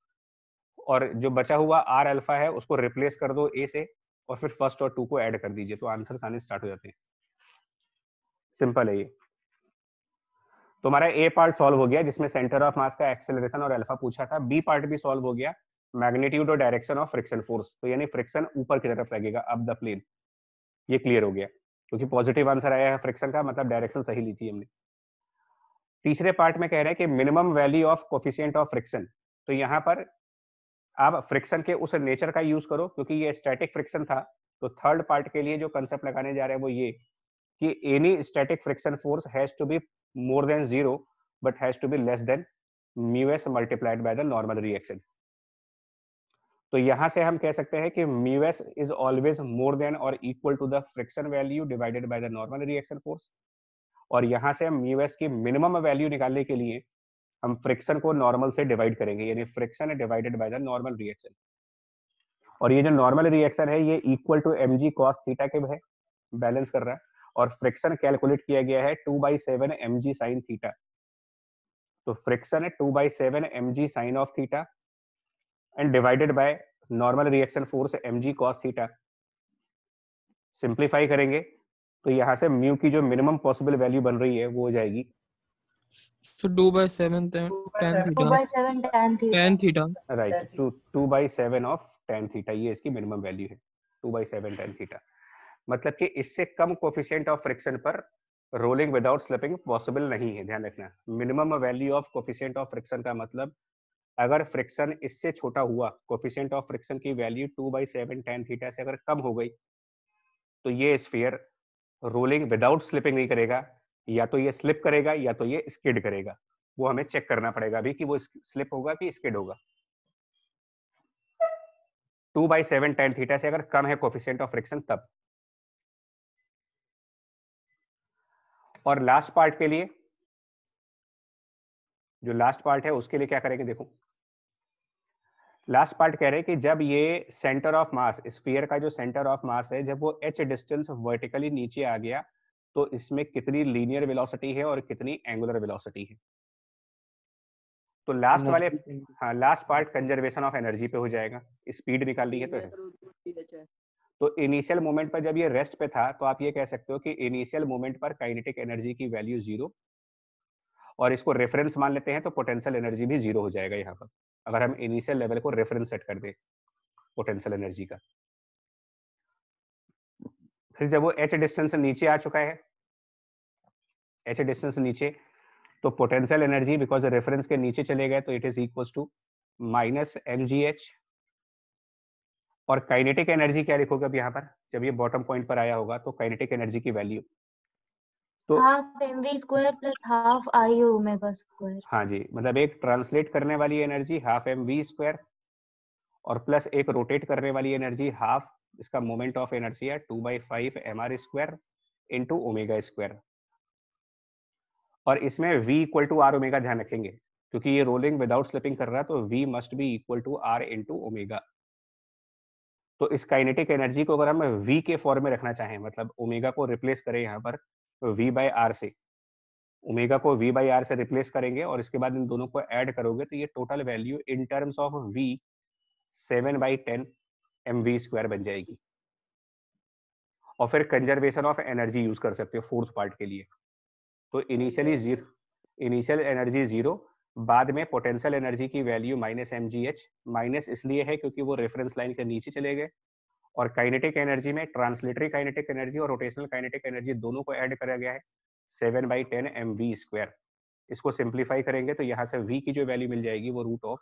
Speaker 1: और जो बचा हुआ आर अल्फ़ा है उसको रिप्लेस कर दो ए से और फिर फ़र्स्ट और टू को ऐड कर दीजिए तो आंसर आने स्टार्ट हो जाते हैं। सिंपल है ये। तो हमारा ए पार्ट सॉल्व हो गया, जिसमें सेंटर ऑफ़ मास का एक्सेलरेशन और अल्फ़ा पूछा था। बी पार्ट भी सॉल्व हो गया मैग्नीट्यूड और डायरेक्शन ऑफ़ फ्रिक्शन फोर्स तो यानी फ्रिक्शन ऊपर की तरफ़ लगेगा अप द प्लेन ये क्लियर हो गया, क्योंकि पॉजिटिव आंसर आया है फ्रिक्शन का मतलब डायरेक्शन सही ली थी हमने। तीसरे पार्ट में कह रहे हैं कि minimum value of coefficient of friction तो यहाँ पर आप फ्रिक्शन के उस नेचर का यूज़ करो, क्योंकि ये स्टैटिक फ्रिक्शन था। तो थर्ड पार्ट के लिए जो कंसेप्ट लगाने जा रहे हैं वो ये कि any static friction force has to be more than zero but has to be less than mu S multiplied by the normal reaction तो यहाँ से हम कह सकते हैं कि mu S is always more than और equal to the friction value divided by the normal reaction force और यहाँ से हम म्यू एस की मिनिमम वैल्यू निकालने के लिए हम फ्रिक्शन को नॉर्मल से डिवाइड करेंगे, यानी friction divided by the normal reaction और ये जो नॉर्मल रिएक्शन है, ये equal to M G cos theta के है बैलेंस कर रहा है। और फ्रिक्शन कैलकुलेट किया गया है two by seven M G sine theta तो फ्रिक्शन है two by seven M G sine of theta and divided by normal reaction force M G cos theta simplify करेंगे तो यहाँ से म्यू की जो मिनिमम पॉसिबल वैल्यू बन रही है वो हो जाएगी।
Speaker 8: So 2 by 7 tan tan theta.
Speaker 4: By seven tan theta
Speaker 8: Tan theta.
Speaker 1: Right two two by seven of tan theta ये इसकी मिनिमम वैल्यू है। Two by seven tan theta मतलब कि इससे कम कोफिशिएंट ऑफ़ फ्रिक्शन पर रोलिंग विदाउट स्लिपिंग पॉसिबल नहीं है, ध्यान रखना। Minimum value of coefficient of friction का मतलब अगर फ्रिक्शन इससे छोटा हुआ कोफिशियंट ऑफ़ फ्रिक्शन की value two by seven tan theta से अगर कम हो गई तो ये स्फीयर रोलिंग विदाउट स्लिपिंग नहीं करेगा। या तो ये स्लिप करेगा, या तो ये स्किड करेगा। वो हमें चेक करना पड़ेगा अभी कि वो स्लिप होगा कि स्किड होगा। Two by seven tan theta से अगर कम है कोफिशियंट ऑफ़ फ्रिक्शन तब। और लास्ट पार्ट के लिए जो लास्ट पार्ट है उसके लिए क्या करेंगे देखो। लास्ट पार्ट कह रहे हैं कि जब ये सेंटर ऑफ़ मास स्फीयर का जो सेंटर ऑफ़ मास है जब वो एच डिस्टेंस वर्टिकली नीचे आ गया तो इसमें कितनी लीनियर वेलोसिटी है और कितनी एंगुलर वेलोसिटी है। तो लास्ट वाले हाँ last part conservation of energy पे हो जाएगा। स्पीड निकालनी है तो है। तो इनिशियल मोमेंट पर जब ये रेस्ट पे था तो आप ये कह सकते हो कि इनिशियल मोमेंट पर काइनेटिक एनर्जी की वैल्यू ज़ीरो और इसको रेफरेंस मान लेते हैं तो पोटेंशियल एनर्जी भी ज़ीरो हो जाएगा यहाँ पर, अगर हम इनिशियल लेवल को रेफरेंस सेट कर दे पोटेंशियल एनर्जी का। फिर जब वो एच डिस्टेंस नीचे आ चुका है एच डिस्टेंस नीचे तो पोटेंशियल एनर्जी बिकॉज़ रेफरेंस के नीचे चले गए तो it is equal to minus M G H और काइनेटिक एनर्जी क्या लिखोगे अब यहाँ पर? जब ये बॉटम पॉइंट पर आया होगा तो काइनेटिक एनर्जी की वैल्यू तो
Speaker 4: half M square plus half I omega square
Speaker 1: हाँ जी मतलब एक ट्रांसलेट करने वाली energy half M V square और प्लस एक रोटेट करने वाली एनर्जी हाफ़ इसका मोमेंट ऑफ़ एनर्जी है two by five M R square into omega square और इसमें v equal to R omega ध्यान रखेंगे क्योंकि ये रोलिंग विदाउट स्लिपिंग कर रहा है तो v must be equal to R into omega तो इस काइनेटिक एनर्जी को अगर हम v के फॉर्म में रखना चाहें मतलब ओमेगा को रिप्लेस करें यहाँ पर v बाई आर से ओमेगा को v बाई आर से रिप्लेस करेंगे और इसके बाद इन दोनों को ऐड करोगे तो ये total value in terms of v seven by ten M V square बन जाएगी। और फिर कंजर्वेशन ऑफ़ एनर्जी यूज़ कर सकते हो फोर्थ पार्ट के लिए। तो initially zero initial energy zero बाद में पोटेंशियल एनर्जी की value minus M G H minus इसलिए है क्योंकि वो रेफरेंस लाइन के नीचे चले गए। और काइनेटिक एनर्जी में ट्रांसलेटरी काइनेटिक एनर्जी और रोटेशनल काइनेटिक एनर्जी दोनों को ऐड करा गया है। Seven by ten M V square इसको सिंप्लीफाई करेंगे तो यहाँ से v की जो वैल्यू मिल जाएगी वो root of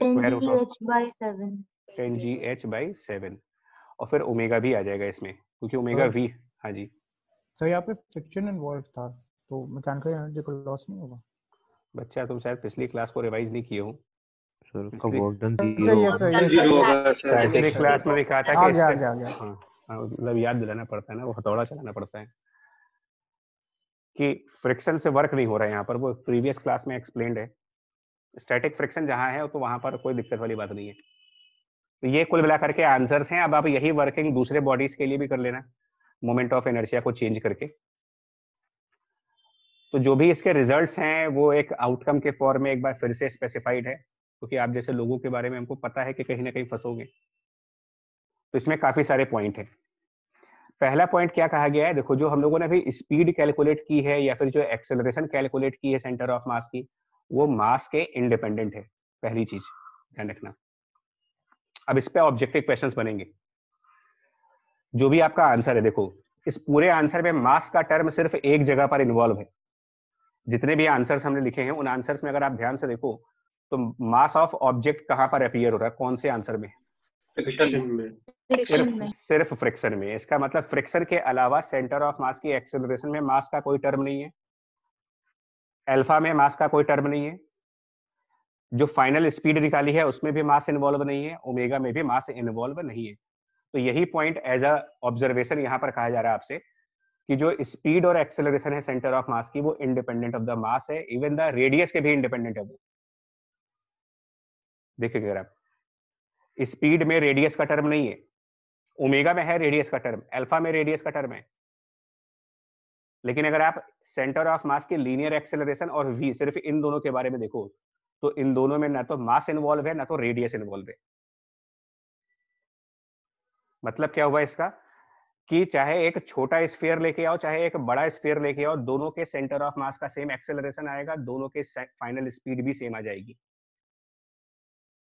Speaker 4: ten
Speaker 1: G H by seven और फिर ओमेगा भी आ जाएगा इसमें क्योंकि ओमेगा। वी हाँ जी।
Speaker 2: सर यहाँ पे फ्रिक्शन इन्वॉल्व था तो मैकेनिकल एनर्जी को लॉस नहीं होगा।
Speaker 1: बच्चा तुम शायद पिछली क्लास को रिवाइज नहीं किए हो।
Speaker 3: सर उसका वर्क डन ज़ीरो
Speaker 2: सही
Speaker 7: ज़ीरो होगा। सर
Speaker 1: पिछली क्लास में दिखा था कि हाँ हाँ, मतलब याद दिलाना पड़ता है ना वो हथौड़ा चलाना पड़ता है। कि फ्रिक्शन से वर्क नहीं हो रहा है यहाँ पर वो प्रीवियस क्लास में एक्सप्लेन्ड है। स्टैटिक फ्रिक्शन जहाँ है तो वहाँ पर कोई दिक्कत वाली बात नहीं है। तो ये कुल मिला करके आंसर्स हैं अब आप यही वर्किंग दूसरे बॉडीज के लिए भी कर लेना। मोमेंट ऑफ़ एनर्जिया को चेंज करके। तो जो भी इसके रिजल्ट्स हैं, वो एक आउटकम के फॉर्म में एक बार फिर से स्पेसिफाइड है, क्योंकि आप जैसे लोगों के बारे में हमको पता है कि कहीं ना कहीं फंसोगे। तो इसमें काफ़ी सारे पॉइंट है। पहला पॉइंट क्या कहा गया है? देखो, जो हम लोगों ने अभी स्पीड कैलकुलेट की है या फिर जो एक्सेलरेशन कैलकुलेट की है सेंटर ऑफ़ मास की, वो मास के इंडिपेंडेंट है, पहली चीज़। ध्यान रखना। अब इस पे ऑब्जेक्टिव क्वेश्चंस बनेंगे। जो भी आपका आंसर है, देखो, इस पूरे आंसर में मास का टर्म सिर्फ़ एक जगह पर इन्वॉल्व है। जितने भी आंसर्स हमने लिखे हैं उन आंसर्स में अगर आप ध्यान से देखो तो मास ऑफ़ ऑब्जेक्ट कहाँ पर अपियर हो रहा है? कौन से आंसर में?
Speaker 7: फ्रिक्शन में।
Speaker 1: सिर्फ़ सिर्फ़ फ्रिक्शन में। इसका मतलब फ्रिक्शन के अलावा सेंटर ऑफ़ मास की एक्सेलरेशन में मास का कोई टर्म नहीं है। अल्फ़ा में मास का कोई टर्म नहीं है। जो फाइनल स्पीड निकाली है उसमें भी मास इन्वॉल्व नहीं है। ओमेगा में भी मास इन्वॉल्व नहीं है। तो यही पॉइंट एज अ ऑब्जर्वेशन यहाँ पर कहा जा रहा है आपसे। कि जो स्पीड और एक्सेलरेशन है सेंटर ऑफ़ मास की, वो इंडिपेंडेंट ऑफ़ द मास है इवन द रेडियस के भी इंडिपेंडेंट है वो। देखिए आप, स्पीड में रेडियस का टर्म नहीं है ओमेगा में है रेडियस का टर्म अल्फ़ा में रेडियस का टर्म है। लेकिन अगर आप सेंटर ऑफ़ मास के लीनियर एक्सेलरेशन और वी सिर्फ़ इन दोनों के बारे में देखो तो इन दोनों में ना तो मास इन्वॉल्व है, ना तो रेडियस इन्वॉल्व है। मतलब क्या हुआ इसका? कि चाहे एक छोटा स्फीयर लेके आओ, चाहे एक बड़ा स्फीयर लेके आओ, दोनों के सेंटर ऑफ़ मास का सेम एक्सेलरेशन आएगा, दोनों के फाइनल स्पीड भी सेम आ जाएगी।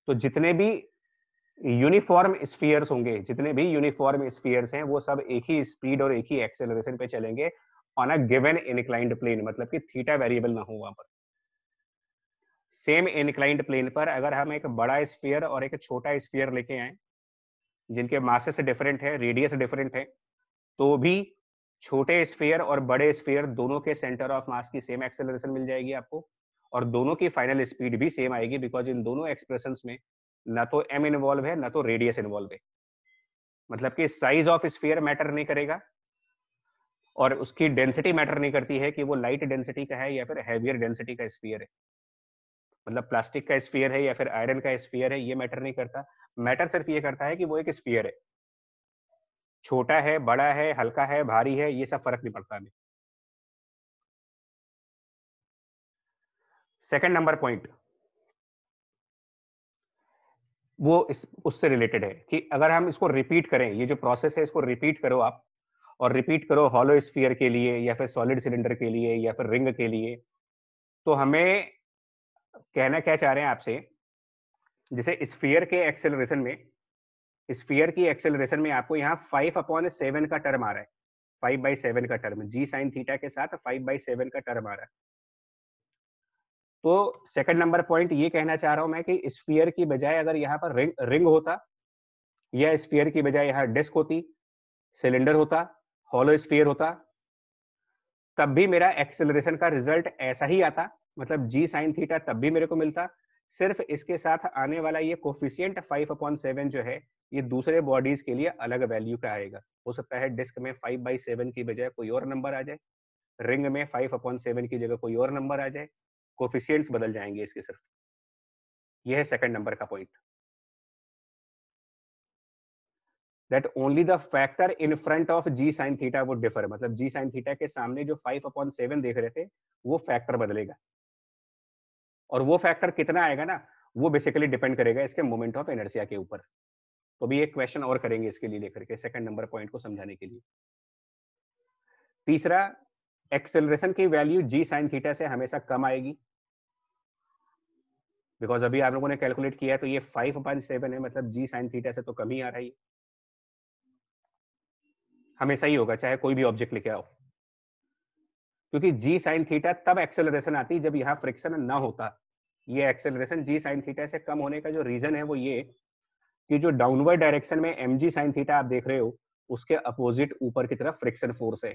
Speaker 1: तो जितने भी यूनिफॉर्म स्फीयर्स होंगे, जितने भी यूनिफॉर्म स्फीयर्स हैं, वो सब एक ही स्पीड और एक ही एक्सेलरेशन पे चलेंगे on a given inclined plane मतलब कि थीटा वेरिएबल ना हो वहाँ पर। सेम इनक्लाइंड प्लेन पर अगर हम एक बड़ा स्फीयर और एक छोटा स्फीयर लेके आए, जिनके मासेस डिफरेंट है रेडियस डिफरेंट है तो भी छोटे स्फीयर और बड़े स्फीयर दोनों के सेंटर ऑफ़ मास की सेम एक्सेलरेशन मिल जाएगी आपको और दोनों की फाइनल स्पीड भी सेम आएगी बिकॉज़ इन दोनों एक्सप्रेशन में ना तो एम इन्वॉल्व है, ना तो रेडियस इन्वॉल्व है। मतलब कि साइज़ ऑफ़ स्फीयर मैटर नहीं करेगा और उसकी डेंसिटी मैटर नहीं करती है कि वो लाइट डेंसिटी का है या फिर हैवियर डेंसिटी का स्फीयर है। मतलब प्लास्टिक का स्फीयर है या फिर आयरन का स्फीयर है, ये मैटर नहीं करता। मैटर सिर्फ़ ये करता है कि वो एक स्फीयर है। छोटा है, बड़ा है, हल्का है, भारी है, ये सब फ़र्क नहीं पड़ता हमें। सेकेंड नंबर पॉइंट वो इस, उससे रिलेटेड है कि अगर हम इसको रिपीट करें, ये जो प्रोसेस है, इसको रिपीट करो आप और रिपीट करो हॉलो स्फीयर के लिए या फिर सॉलिड सिलेंडर के लिए या फिर रिंग के लिए तो हमें कहना क्या चाह रहे हैं आपसे? जैसे स्फीयर के एक्सेलरेशन में स्फीयर की एक्सेलरेशन में आपको यहाँ फाइव अपॉन सेवन का टर्म आ रहा है। फाइव बाई सेवन का टर्म जी साइन थीटा के साथ फाइव बाई सेवन का टर्म आ रहा है। तो सेकंड नंबर पॉइंट ये कहना चाह रहा हूँ मैं कि स्फीयर की बजाय अगर यहाँ पर रिंग रिंग होता, या स्फीयर की बजाय यहाँ डिस्क होती सिलेंडर होता हॉलो स्फीयर होता, तब भी मेरा एक्सेलरेशन का रिज़ल्ट ऐसा ही आता मतलब जी साइन थीटा तब भी मेरे को मिलता सिर्फ़ इसके साथ आने वाला ये कोफिशियंट फाइव अपॉन सेवन जो है, ये दूसरे बॉडीज के लिए अलग वैल्यू का आएगा। हो सकता है डिस्क में फाइव बाई सेवन की बजाय कोई और नंबर आ जाए रिंग में फाइव अपॉन सेवन की जगह कोई और नंबर आ जाए कोफिशियंट्स बदल जाएँगे इसके सिर्फ़। यह है सेकंड नंबर का point that only the factor in front of G sine theta would differ मतलब जी साइन थीटा के सामने जो फाइव अपॉन सेवन देख रहे थे, वो फैक्टर बदलेगा। और वो फैक्टर कितना आएगा ना, वो बेसिकली डिपेंड करेगा इसके मोमेंट ऑफ़ एनर्सिया के ऊपर। तो भी एक क्वेश्चन और करेंगे इसके लिए लेकर के सेकंड नंबर पॉइंट को समझाने के लिए। तीसरा एक्सेलरेशन की वैल्यू जी साइन थीटा से हमेशा कम आएगी। बिकॉज़ अभी आप लोगों ने कैलकुलेट किया तो ये फाइव अपॉन सेवन है मतलब जी साइन थीटा से तो कम ही आ रहा है। हमेशा ही होगा, चाहे कोई भी ऑब्जेक्ट लेके आओ। क्योंकि जी साइन थीटा तब एक्सेलरेशन आती जब यहाँ फ्रिक्शन ना होता। ये एक्सेलरेशन जी साइन थीटा से कम होने का जो रीजन है वो ये कि जो डाउनवर्ड डायरेक्शन में एम जी साइन थीटा आप देख रहे हो, उसके अपोजिट ऊपर की तरफ़ फ्रिक्शन फोर्स है।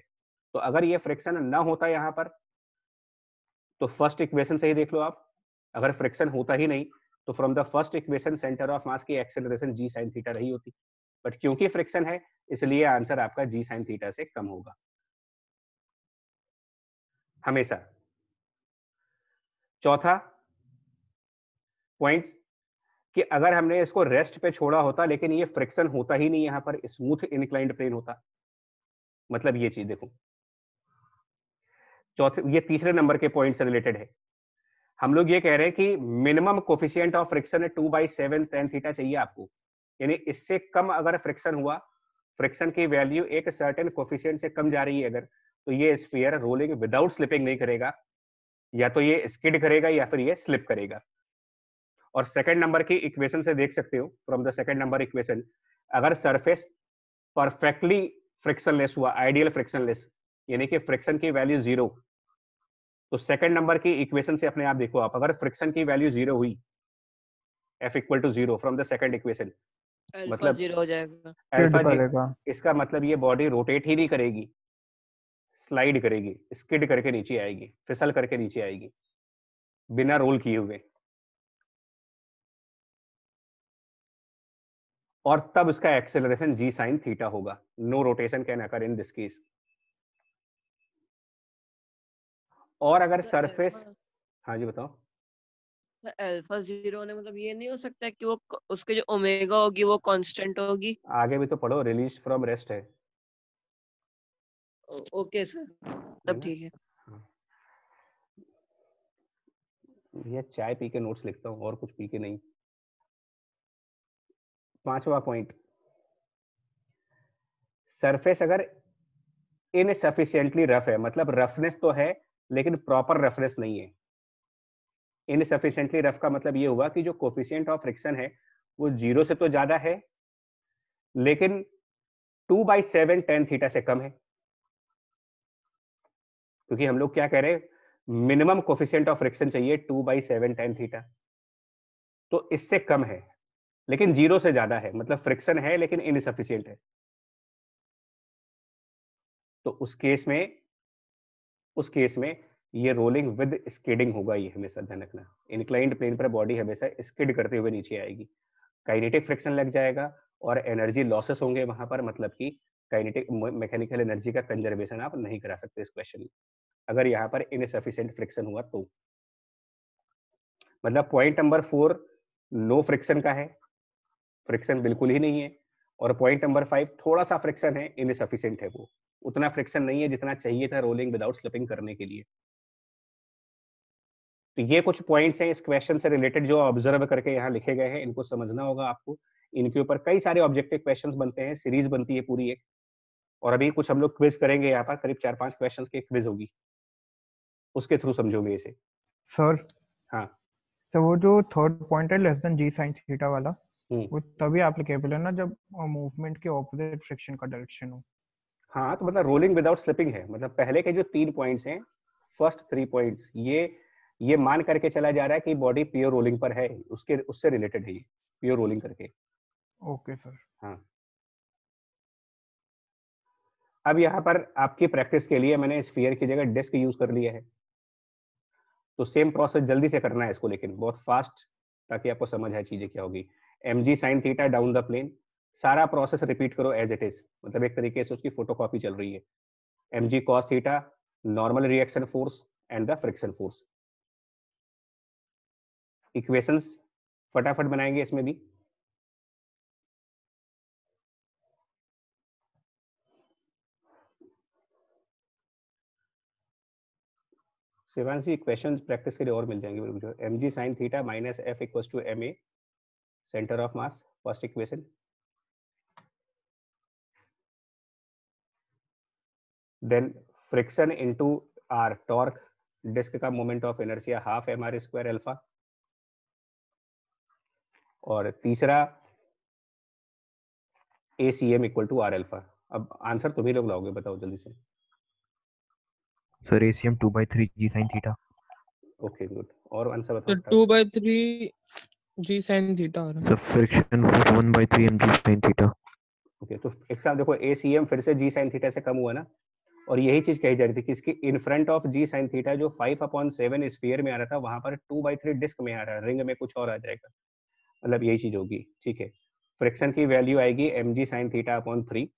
Speaker 1: तो अगर ये फ्रिक्शन ना होता यहाँ पर तो फ़र्स्ट इक्वेशन से ही देख लो आप। अगर फ्रिक्शन होता ही नहीं तो from the first equation centre of mass की एक्सेलरेशन जी साइन थीटा रही होती। बट क्योंकि फ्रिक्शन है, इसलिए आंसर आपका जी साइन थीटा से कम होगा। हमेशा। चौथा पॉइंट कि अगर हमने इसको रेस्ट पे छोड़ा होता, लेकिन ये फ्रिक्शन होता ही नहीं यहाँ पर स्मूथ इनक्लाइंड प्लेन होता। मतलब ये चीज़ देखो। चौथे, ये तीसरे नंबर के पॉइंट से रिलेटेड है। हम लोग ये कह रहे हैं कि minimum coefficient of friction two by seven tan theta चाहिए आपको। यानी इससे कम अगर फ्रिक्शन हुआ फ्रिक्शन की वैल्यू एक सर्टेन कोफिशियंट से कम जा रही है अगर तो ये स्फीयर रोलिंग विदाउट स्लिपिंग नहीं करेगा। या तो ये स्किड करेगा या फिर ये स्लिप करेगा। और सेकेंड नंबर की इक्वेशन से देख सकते हो from the second number equation अगर सरफेस परफेक्टली फ्रिक्शनलेस हुआ आइडियल फ्रिक्शनलेस यानी कि फ्रिक्शन की वैल्यू ज़ीरो तो सेकंड नंबर की इक्वेशन से अपने आप देखो आप अगर फ्रिक्शन की वैल्यू ज़ीरो हुई F equal to zero from the second equation मतलब
Speaker 8: ज़ीरो हो जाएगा।
Speaker 1: अल्फ़ा जी इसका मतलब ये बॉडी रोटेट ही नहीं करेगी स्लाइड करेगी स्किड करके नीचे आएगी फिसल करके नीचे आएगी बिना रोल किए हुए। और तब उसका एक्सेलरेशन जी साइन थीटा होगा। No rotation can occur in this case और अगर सरफेस हाँ जी बताओ।
Speaker 8: अल्फ़ा ज़ीरो होने मतलब ये नहीं हो सकता कि वो उसके जो ओमेगा होगी वो कांस्टेंट होगी?
Speaker 1: आगे भी तो पढ़ो रिलीज़ फ्रॉम रेस्ट है।
Speaker 8: ओके सर तब ठीक है।
Speaker 1: ये चाय पी के नोट्स लिखता हूँ और कुछ पी के नहीं। पांचवा पॉइंट सरफेस अगर इनसफिशियंटली रफ है मतलब रफनेस तो है, लेकिन प्रॉपर रफनेस नहीं है। इनसफिशियंटली रफ का मतलब ये हुआ कि जो कोफिशियंट ऑफ़ फ्रिक्शन है, वो ज़ीरो से तो ज़्यादा है, लेकिन two by seven tan theta से कम है। क्योंकि हम लोग क्या कह रहे हैं मिनिमम कोफिशियंट ऑफ़ फ्रिक्शन चाहिए two by seven tan theta तो इससे कम है। लेकिन ज़ीरो से ज़्यादा है मतलब फ्रिक्शन है लेकिन इनसफिशियंट है। तो उस केस में, उस केस में ये रोलिंग विद स्किडिंग होगा ये हमेशा ध्यान रखना। इंक्लाइंड प्लेन पर बॉडी हमेशा स्किड करते हुए नीचे आएगी। काइनेटिक फ्रिक्शन लग जाएगा और एनर्जी लॉसेस होंगे वहाँ पर मतलब कि काइनेटिक मैकेनिकल एनर्जी का कंजर्वेशन आप नहीं करा सकते इस क्वेश्चन में। अगर यहाँ पर इनसफिशियंट फ्रिक्शन हुआ तो। मतलब point number four no friction का है। फ्रिक्शन बिल्कुल ही नहीं है। और पॉइंट नंबर फाइव थोड़ा सा फ्रिक्शन है इनसफिशियंट है वो। उतना फ्रिक्शन नहीं है जितना चाहिए था रोलिंग विदाउट स्लिपिंग करने के लिए। तो ये कुछ पॉइंट्स हैं इस क्वेश्चन से रिलेटेड जो ऑब्ज़र्व करके यहाँ लिखे गए हैं इनको समझना होगा आपको। इनके ऊपर कई सारे ऑब्जेक्टिव क्वेश्चंस बनते हैं सीरीज़ बनती है पूरी एक। और अभी कुछ हम लोग क्विज करेंगे यहाँ पर करीब चार पाँच क्वेश्चंस की क्विज होगी। उसके थ्रू समझोगे इसे।
Speaker 2: सर
Speaker 1: हाँ।
Speaker 2: सर वो जो थर्ड पॉइंट है less than G sine theta वाला। वो तभी एप्लीकेबल है ना जब मूवमेंट के ऑपोजिट फ्रिक्शन का डायरेक्शन हो।
Speaker 1: हाँ तो मतलब रोलिंग विदाउट स्लिपिंग है। मतलब पहले के जो तीन पॉइंट्स हैं फ़र्स्ट थ्री पॉइंट्स ये ये मान करके चला जा रहा है कि बॉडी प्योर रोलिंग पर है उसके उससे रिलेटेड है ये प्योर रोलिंग करके।
Speaker 2: ओके सर
Speaker 1: हाँ। अब यहाँ पर आपकी प्रैक्टिस के लिए मैंने स्फीयर की जगह डिस्क यूज़ कर लिया है। तो सेम प्रोसेस जल्दी से करना है इसको लेकिन बहुत फास्ट ताकि आपको समझ आए चीज़ें क्या होगी। M G sine theta down the plane सारा प्रोसेस रिपीट करो एज इट इज़ मतलब एक तरीके से उसकी फोटोकॉपी चल रही है। M G cos theta normal reaction force and the friction force equations फटाफट बनाएँगे इसमें भी। शिवांश क्वेश्चन प्रैक्टिस के लिए और मिल जाएँगे M G sine theta minus F equal to M A centre of mass first equation then friction into R torque disc का moment of inertia half M R square alpha और तीसरा A C M equal to R alpha अब answer तुम ही लोग लाओगे बताओ जल्दी से।
Speaker 3: Sir ACM two by three G sine theta
Speaker 1: okay good और आंसर
Speaker 9: सर
Speaker 1: बताओ
Speaker 9: two by three G sine theta आ रहा है।
Speaker 3: Sir friction force one by three M G sine theta
Speaker 1: okay तो एक साथ देखो ए सी एम फिर से जी साइन थीटा से कम हुआ ना? और यही चीज़ कही जा रही थी कि इसकी in front of G sine theta जो फाइव अपॉन सेवन स्फीयर में आ रहा था वहाँ पर टू बाई थ्री डिस्क में आ रहा है। रिंग में कुछ और आ जाएगा। मतलब यही चीज़ होगी। ठीक है। फ्रिक्शन की वैल्यू आएगी M G sine theta upon three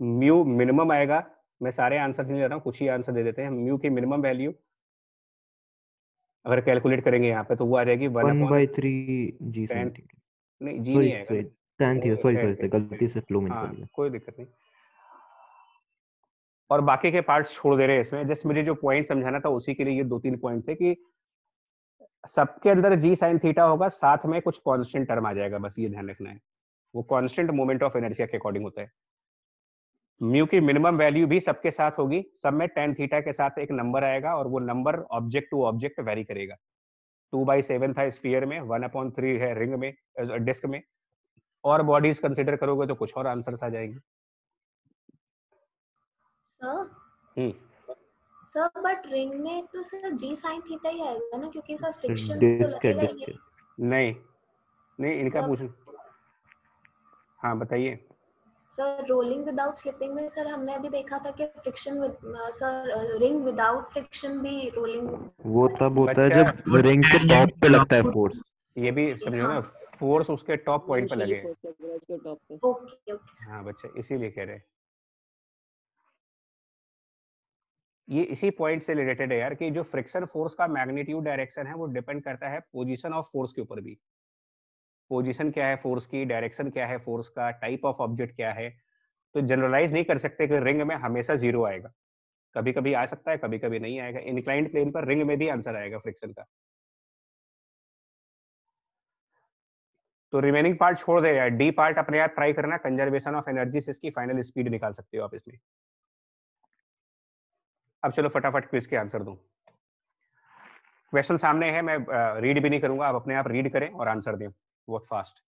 Speaker 1: mu minimum आएगा। मैं सारे आंसर नहीं ले रहा हूँ कुछ ही आंसर दे देते हैं। म्यू की मिनिमम वैल्यू अगर कैलकुलेट करेंगे यहाँ पे तो वो आ जाएगी वन
Speaker 3: बाई थ्री जी
Speaker 1: नहीं जी नहीं आएगा।
Speaker 3: सॉरी थीटा सॉरी सॉरी गलती से फ्लो में
Speaker 1: हाँ
Speaker 3: निकल गया।
Speaker 1: कोई दिक्कत नहीं। और बाकी के पार्ट्स छोड़ दे रहे हैं इसमें। जस्ट मुझे जो पॉइंट समझाना था उसी के लिए ये दो तीन पॉइंट थे कि सबके अंदर जी साइन थीटा होगा साथ में कुछ कांस्टेंट टर्म आ जाएगा बस ये ध्यान रखना है। वो कांस्टेंट मोमेंट ऑफ़ इनर्शिया के अकॉर्डिंग होता है। म्यू की मिनिमम वैल्यू भी सबके साथ होगी। सब में टेन थीटा के साथ एक नंबर आएगा और वो number object to object vary करेगा। टू बाई सेवन था स्फीयर में वन अपॉन थ्री है रिंग में डिस्क में। और बॉडीज कंसिडर करोगे तो कुछ और आंसर्स आ जाएँगे।
Speaker 6: Sir
Speaker 1: hmm.
Speaker 6: Sir but ring में तो सर जी साइन थीटा ही आएगा ना क्योंकि सर फ्रिक्शन तो लगेगा नहीं।
Speaker 1: नहीं इनका
Speaker 6: सब-
Speaker 1: पूछ हाँ बताइए।
Speaker 6: सर रोलिंग विदाउट स्लिपिंग में सर हमने अभी देखा था कि friction with sir ring without friction भी रोलिंग
Speaker 3: वो तब होता है जब रिंग के टॉप पे लगता है फोर्स
Speaker 1: ये भी समझो ना फोर्स उसके टॉप पॉइंट पे लगे। हैं।
Speaker 8: के टॉप पे।
Speaker 6: ओके ओके
Speaker 1: हाँ बच्चे इसीलिए कह रहे हैं। ये इसी पॉइंट से रिलेटेड है यार कि जो फ्रिक्शन फोर्स का मैग्नीट्यूड डायरेक्शन है वो डिपेंड करता है पोजीशन ऑफ़ फोर्स के ऊपर भी। पोजीशन क्या है फोर्स की डायरेक्शन क्या है फोर्स का टाइप ऑफ़ ऑब्जेक्ट क्या है तो जनरलाइज नहीं कर सकते कि रिंग में हमेशा ज़ीरो आएगा। कभी कभी आ सकता है कभी कभी नहीं आएगा। इंक्लाइंड प्लेन पर रिंग में भी आंसर आएगा फ्रिक्शन का। तो रिमेनिंग पार्ट छोड़ दे यार। डी पार्ट अपने आप ट्राई करना कंजर्वेशन ऑफ़ एनर्जी से इसकी फाइनल स्पीड निकाल सकते हो आप इसमें। अब चलो फटाफट क्विज के आंसर दूँ। क्वेश्चन सामने है, मैं रीड भी नहीं करूँगा, आप अपने आप रीड करें और आंसर दें। बहुत फास्ट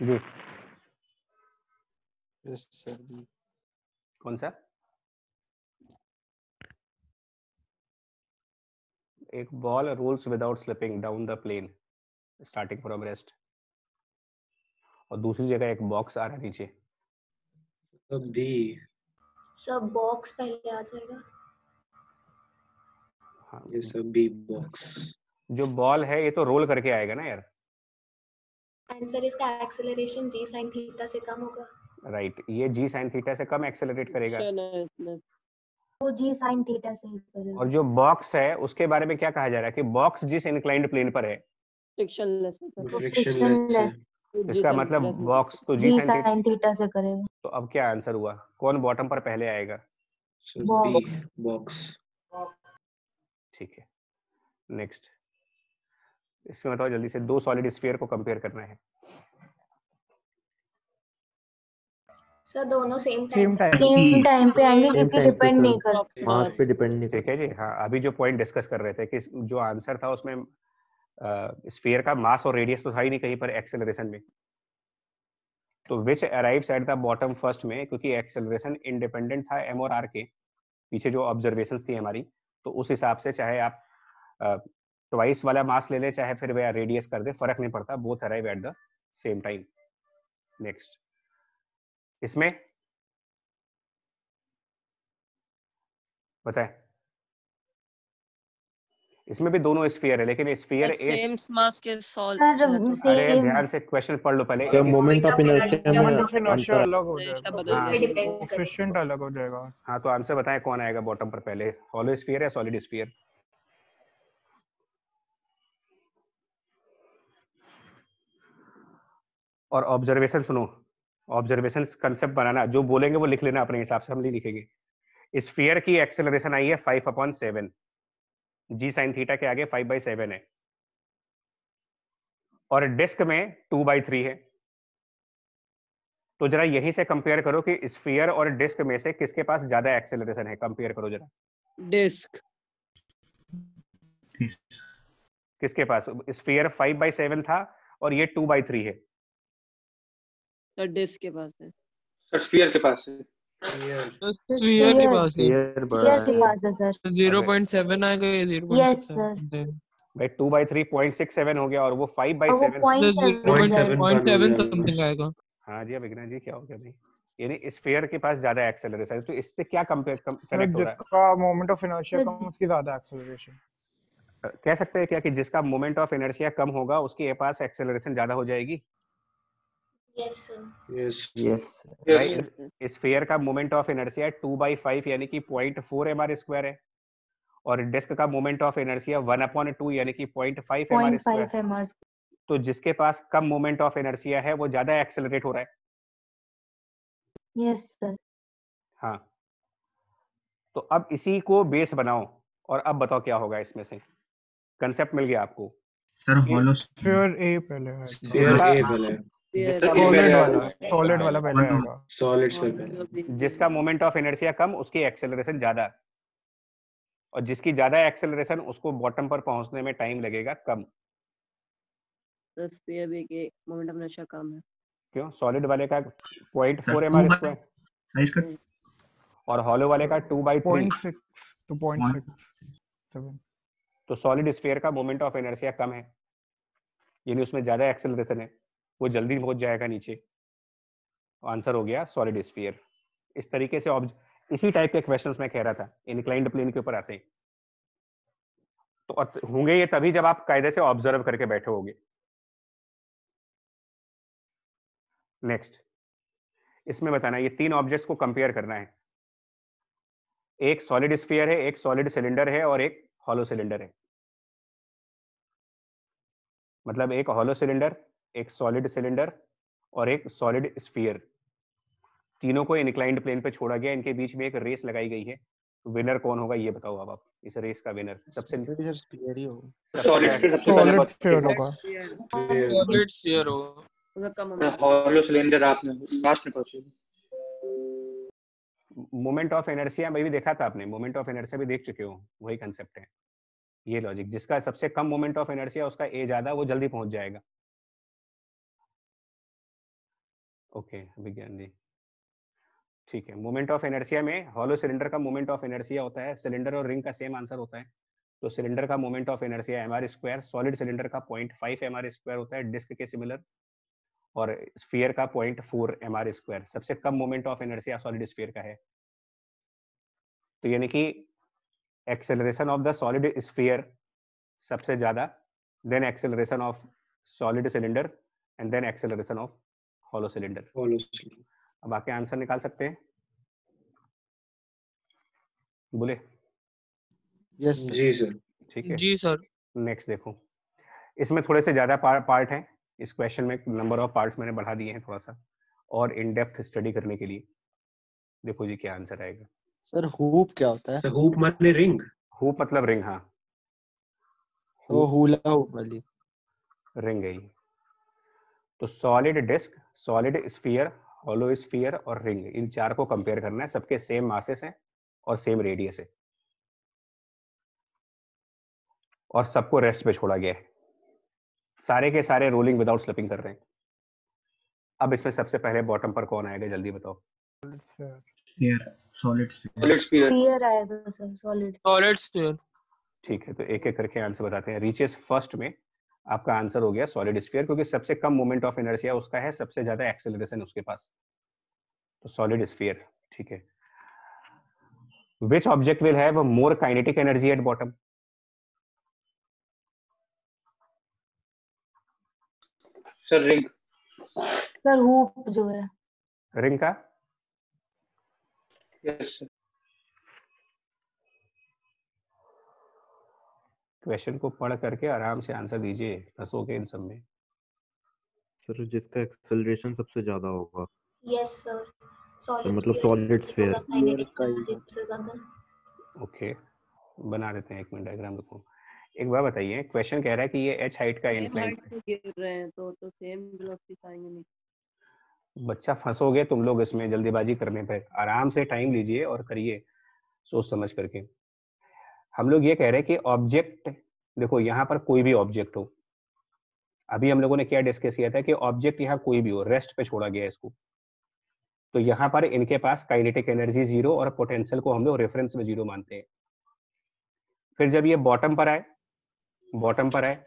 Speaker 1: जी
Speaker 7: यस सर
Speaker 1: कौन सा? एक ball rolls without slipping down the plane starting from rest और दूसरी जगह एक बॉक्स आ रहा है नीचे।
Speaker 7: बी
Speaker 6: सर बॉक्स पहले आ जाएगा।
Speaker 1: हाँ।
Speaker 7: ये सब बी बॉक्स
Speaker 1: जो बॉल है ये तो रोल करके आएगा ना यार।
Speaker 6: आंसर इसका एक्सेलरेशन जी साइन थीटा से कम होगा।
Speaker 1: Right right. ये जी साइन थीटा से कम एक्सेलरेट करेगा?
Speaker 8: इसमें
Speaker 4: वो जी साइन थीटा से करेगा।
Speaker 1: और जो बॉक्स है उसके बारे में क्या कहा जा रहा है कि बॉक्स जिस इंक्लाइंड प्लेन पर है।
Speaker 8: फ्रिक्शनलेस है
Speaker 7: फ्रिक्शनलेस
Speaker 1: इसका मतलब बॉक्स तो जी साइन
Speaker 4: थीटा से करेगा।
Speaker 1: तो अब क्या आंसर हुआ? कौन बॉटम पर पहले आएगा?
Speaker 7: बॉक्स
Speaker 1: ठीक है। नेक्स्ट इसमें बताओ जल्दी से दो सॉलिड स्फीयर को कंपेयर करना है।
Speaker 6: सर दोनों सेम टाइम
Speaker 4: सेम टाइम पे आएँगे क्योंकि डिपेंड नहीं
Speaker 3: करेंगे।
Speaker 4: करते।
Speaker 3: मास पे डिपेंड नहीं
Speaker 1: ठीक है जी हाँ अभी जो पॉइंट डिस्कस कर रहे थे कि जो आंसर था उसमें स्फीयर का मास और रेडियस तो था ही नहीं कहीं पर एक्सेलरेशन में। तो which arrives at the bottom first में क्योंकि एक्सेलरेशन इंडिपेंडेंट था एम और आर के पीछे जो ऑब्जर्वेशन थी हमारी तो उस हिसाब से चाहे आप ट्वाइस वाला मास ले ले चाहे फिर वह रेडियस कर दे फ़र्क नहीं पड़ता both arrive at the same time next इसमें बताए इसमें भी दोनों स्फीयर है लेकिन स्फीयर अरे ध्यान से क्वेश्चन पढ़ लो पहले।
Speaker 3: मोमेंट ऑफ़ इनर्शिया
Speaker 2: अलग हो जाएगा।
Speaker 1: हाँ।
Speaker 2: अलग हो जाएगा।
Speaker 1: हाँ तो आंसर बताएँ कौन आएगा बॉटम पर पहले? हॉलो स्फीयर या सॉलिड स्फीयर और ऑब्जर्वेशन सुनो। ऑब्जर्वेशन कंसेप्ट बनाना जो बोलेंगे वो लिख लेना अपने हिसाब से हम नहीं लिखेंगे। स्फीयर की एक्सेलरेशन आई है five upon seven G sine theta के आगे फाइव बाई सेवन है। और डिस्क में टू बाई थ्री है। तो जरा यहीं से कंपेयर करो कि स्फीयर और डिस्क में से किसके पास ज़्यादा एक्सेलरेशन है। कंपेयर करो जरा।
Speaker 8: डिस्क
Speaker 1: किसके पास? स्फीयर फाइव बाई सेवन था और ये टू बाई थ्री है।
Speaker 8: डिस्क के पास है।
Speaker 7: सर स्फीयर के पास है।
Speaker 9: स्फीयर के पास है।
Speaker 4: Yes, के पास है सर।
Speaker 9: ज़ीरो पॉइंट सेवन आएगा ये ज़ीरो
Speaker 4: Yes,
Speaker 1: भाई two by three point six seven हो गया और वो फाइव बाई
Speaker 4: और वो
Speaker 1: seven
Speaker 4: point
Speaker 9: zero
Speaker 7: Point
Speaker 9: point
Speaker 7: seven
Speaker 9: point
Speaker 7: पर
Speaker 9: सेवन
Speaker 7: मिल
Speaker 9: समथिंग आएगा।
Speaker 1: हाँ जी विघ्न जी क्या हो गया भाई यानी स्फीयर के पास ज़्यादा एक्सेलरेशन है तो इससे क्या कंपेयर कनेक्ट हो रहा
Speaker 2: जिसका मोमेंट ऑफ़ इनर्शिया कम उसकी ज़्यादा एक्सेलरेशन
Speaker 1: कह सकते हैं क्या कि जिसका मोमेंट ऑफ़ इनर्शिया कम होगा उसके पास एक्सेलरेशन ज़्यादा हो जाएगी?
Speaker 6: यस सर
Speaker 7: यस
Speaker 3: यस
Speaker 1: भाई स्फीयर का moment of inertia two by five यानी कि point four M R square है? और डिस्क का moment of inertia one upon two यानी कि point five M R square तो जिसके पास कम मोमेंट ऑफ़ इनर्शिया है वो ज़्यादा एक्सेलरेट हो रहा है।
Speaker 4: यस सर
Speaker 1: हाँ। तो अब इसी को बेस बनाओ और अब बताओ क्या होगा इसमें से। कंसेप्ट मिल गया आपको।
Speaker 10: सर
Speaker 1: ये-
Speaker 10: हॉलो
Speaker 2: स्फीयर ए पहले
Speaker 7: स्फीयर ए पहले
Speaker 2: सॉलिड वाला। सॉलिड वाला पहले आएगा।
Speaker 7: सॉलिड्स पे पहले
Speaker 1: जिसका मोमेंट ऑफ़ इनर्शिया कम उसकी एक्सेलरेशन ज़्यादा। और जिसकी ज़्यादा एक्सेलरेशन उसको बॉटम पर पहुँचने में टाइम लगेगा कम।
Speaker 8: तो स्फीयर भी के मोमेंट ऑफ़ इनर्शिया कम है।
Speaker 1: क्यों? सॉलिड वाले का point
Speaker 10: sir,
Speaker 1: four M
Speaker 10: two
Speaker 1: R
Speaker 10: by-
Speaker 1: square और हॉलो वाले का two by three
Speaker 2: point six तो पॉइंट
Speaker 10: Point-
Speaker 2: सिक्स सेवन
Speaker 1: तो सॉलिड स्फीयर का मोमेंट ऑफ़ इनर्शिया कम है। यानी उसमें ज़्यादा एक्सेलरेशन है। वो जल्दी पहुँच जाएगा नीचे। आंसर हो गया सॉलिड स्फीयर। इस तरीके से इसी टाइप के क्वेश्चंस मैं कह रहा था इनक्लाइंड प्लेन के ऊपर आते हैं। तो होंगे ये तभी जब आप कायदे से ऑब्ज़र्व करके बैठे होगे। नेक्स्ट इसमें बताना ये तीन ऑब्जेक्ट्स को कंपेयर करना है। एक सॉलिड स्फीयर है, एक सॉलिड सिलेंडर है और एक हॉलो सिलेंडर है। मतलब एक हॉलो सिलेंडर एक सॉलिड सिलेंडर और एक सॉलिड स्फीयर तीनों को इनक्लाइंड प्लेन पे छोड़ा गया इनके बीच में एक रेस लगाई गई है। विनर कौन होगा ये बताओ अब आप इस रेस का विनर सबसे
Speaker 5: ही
Speaker 8: मोमेंट
Speaker 7: हॉलो सिलेंडर आपने लास्ट में पहुँचे
Speaker 1: मोमेंट ऑफ़ एनर्सिया में भी देखा था आपने मोमेंट ऑफ़ एनर्सिया भी देख चुके हो वही कंसेप्ट है। ये लॉजिक जिसका सबसे कम मोमेंट ऑफ़ इनर्शिया उसका ए ज़्यादा वो जल्दी पहुँच जाएगा। ओके विज्ञान जी ठीक है, मोमेंट ऑफ़ इनर्शिया में हॉलो सिलेंडर का मोमेंट ऑफ़ इनर्शिया होता है, सिलेंडर और रिंग का सेम आंसर होता है। तो सिलेंडर का moment of inertia M R square solid cylinder का point five M R square होता है डिस्क के सिमिलर और स्फीयर का point four M R square सबसे कम moment of inertia solid sphere का है। तो यानी कि acceleration of the solid sphere सबसे ज़्यादा then acceleration of solid cylinder and then acceleration of hollow cylinder
Speaker 7: hollow
Speaker 1: अब आके आंसर निकाल सकते हैं? बोले।
Speaker 5: यस
Speaker 7: जी सर
Speaker 1: ठीक है।
Speaker 9: जी सर
Speaker 1: नेक्स्ट देखो। इसमें थोड़े से ज़्यादा पार्ट हैं। इस क्वेश्चन में नंबर ऑफ़ पार्ट्स मैंने बढ़ा दिए हैं थोड़ा सा। और इन डेप्थ स्टडी करने के लिए। देखो जी क्या आंसर आएगा।
Speaker 5: सर हुप क्या होता है?
Speaker 7: हुप माने रिंग
Speaker 1: हुप मतलब रिंग हाँ।
Speaker 5: वो हुला हुप वाली।
Speaker 1: रिंग है ये। तो solid disc solid sphere hollow sphere और रिंग इन चार को कंपेयर करना है सबके सेम मासेस हैं और सेम रेडियस है। और सबको रेस्ट पे छोड़ा गया है। सारे के सारे रोलिंग विदाउट स्लिपिंग कर रहे हैं। अब इसमें सबसे पहले बॉटम पर कौन आएगा जल्दी बताओ।
Speaker 10: Sphere solid
Speaker 7: solid sphere
Speaker 4: sphere आएगा सर सॉलिड
Speaker 9: सॉलिड
Speaker 1: ठीक है तो एक एक करके आंसर बताते हैं। रीचेस फ़र्स्ट में आपका आंसर हो गया सॉलिड स्फीयर क्योंकि सबसे कम मोमेंट ऑफ़ इनर्शिया उसका है सबसे ज़्यादा एक्सेलरेशन उसके पास। तो सॉलिड स्फीयर ठीक है। Which object will have more kinetic energy at bottom
Speaker 7: sir ring
Speaker 4: sir hoop जो है।
Speaker 1: रिंग का?
Speaker 7: यस सर
Speaker 1: क्वेश्चन को पढ़ करके आराम से आंसर दीजिए फंसोगे इन सब में।
Speaker 3: सर जिसका एक्सेलरेशन सबसे ज़्यादा होगा।
Speaker 6: यस सर
Speaker 3: तो
Speaker 6: सॉलिड
Speaker 3: मतलब सॉलिड स्फीयर
Speaker 6: सबसे ज़्यादा।
Speaker 1: ओके बना देते हैं एक मिनट डायग्राम रुको। एक बार बताइए क्वेश्चन कह रहा है कि ये एच हाइट का इंक्लाइन
Speaker 8: गिर रहे हैं तो तो सेम वेलोसिटी आएँगे नहीं
Speaker 1: बच्चा फंसोगे तुम लोग इसमें जल्दीबाजी करने पे आराम से टाइम लीजिए और करिए सोच समझ करके। हम लोग ये कह रहे हैं कि ऑब्जेक्ट देखो यहाँ पर कोई भी ऑब्जेक्ट हो। अभी हम लोगों ने क्या डिस्कस किया था कि ऑब्जेक्ट यहाँ कोई भी हो रेस्ट पे छोड़ा गया इसको। तो यहाँ पर इनके पास काइनेटिक एनर्जी ज़ीरो और पोटेंशियल को हम लोग रेफरेंस में ज़ीरो मानते हैं। फिर जब ये बॉटम पर आए बॉटम पर आए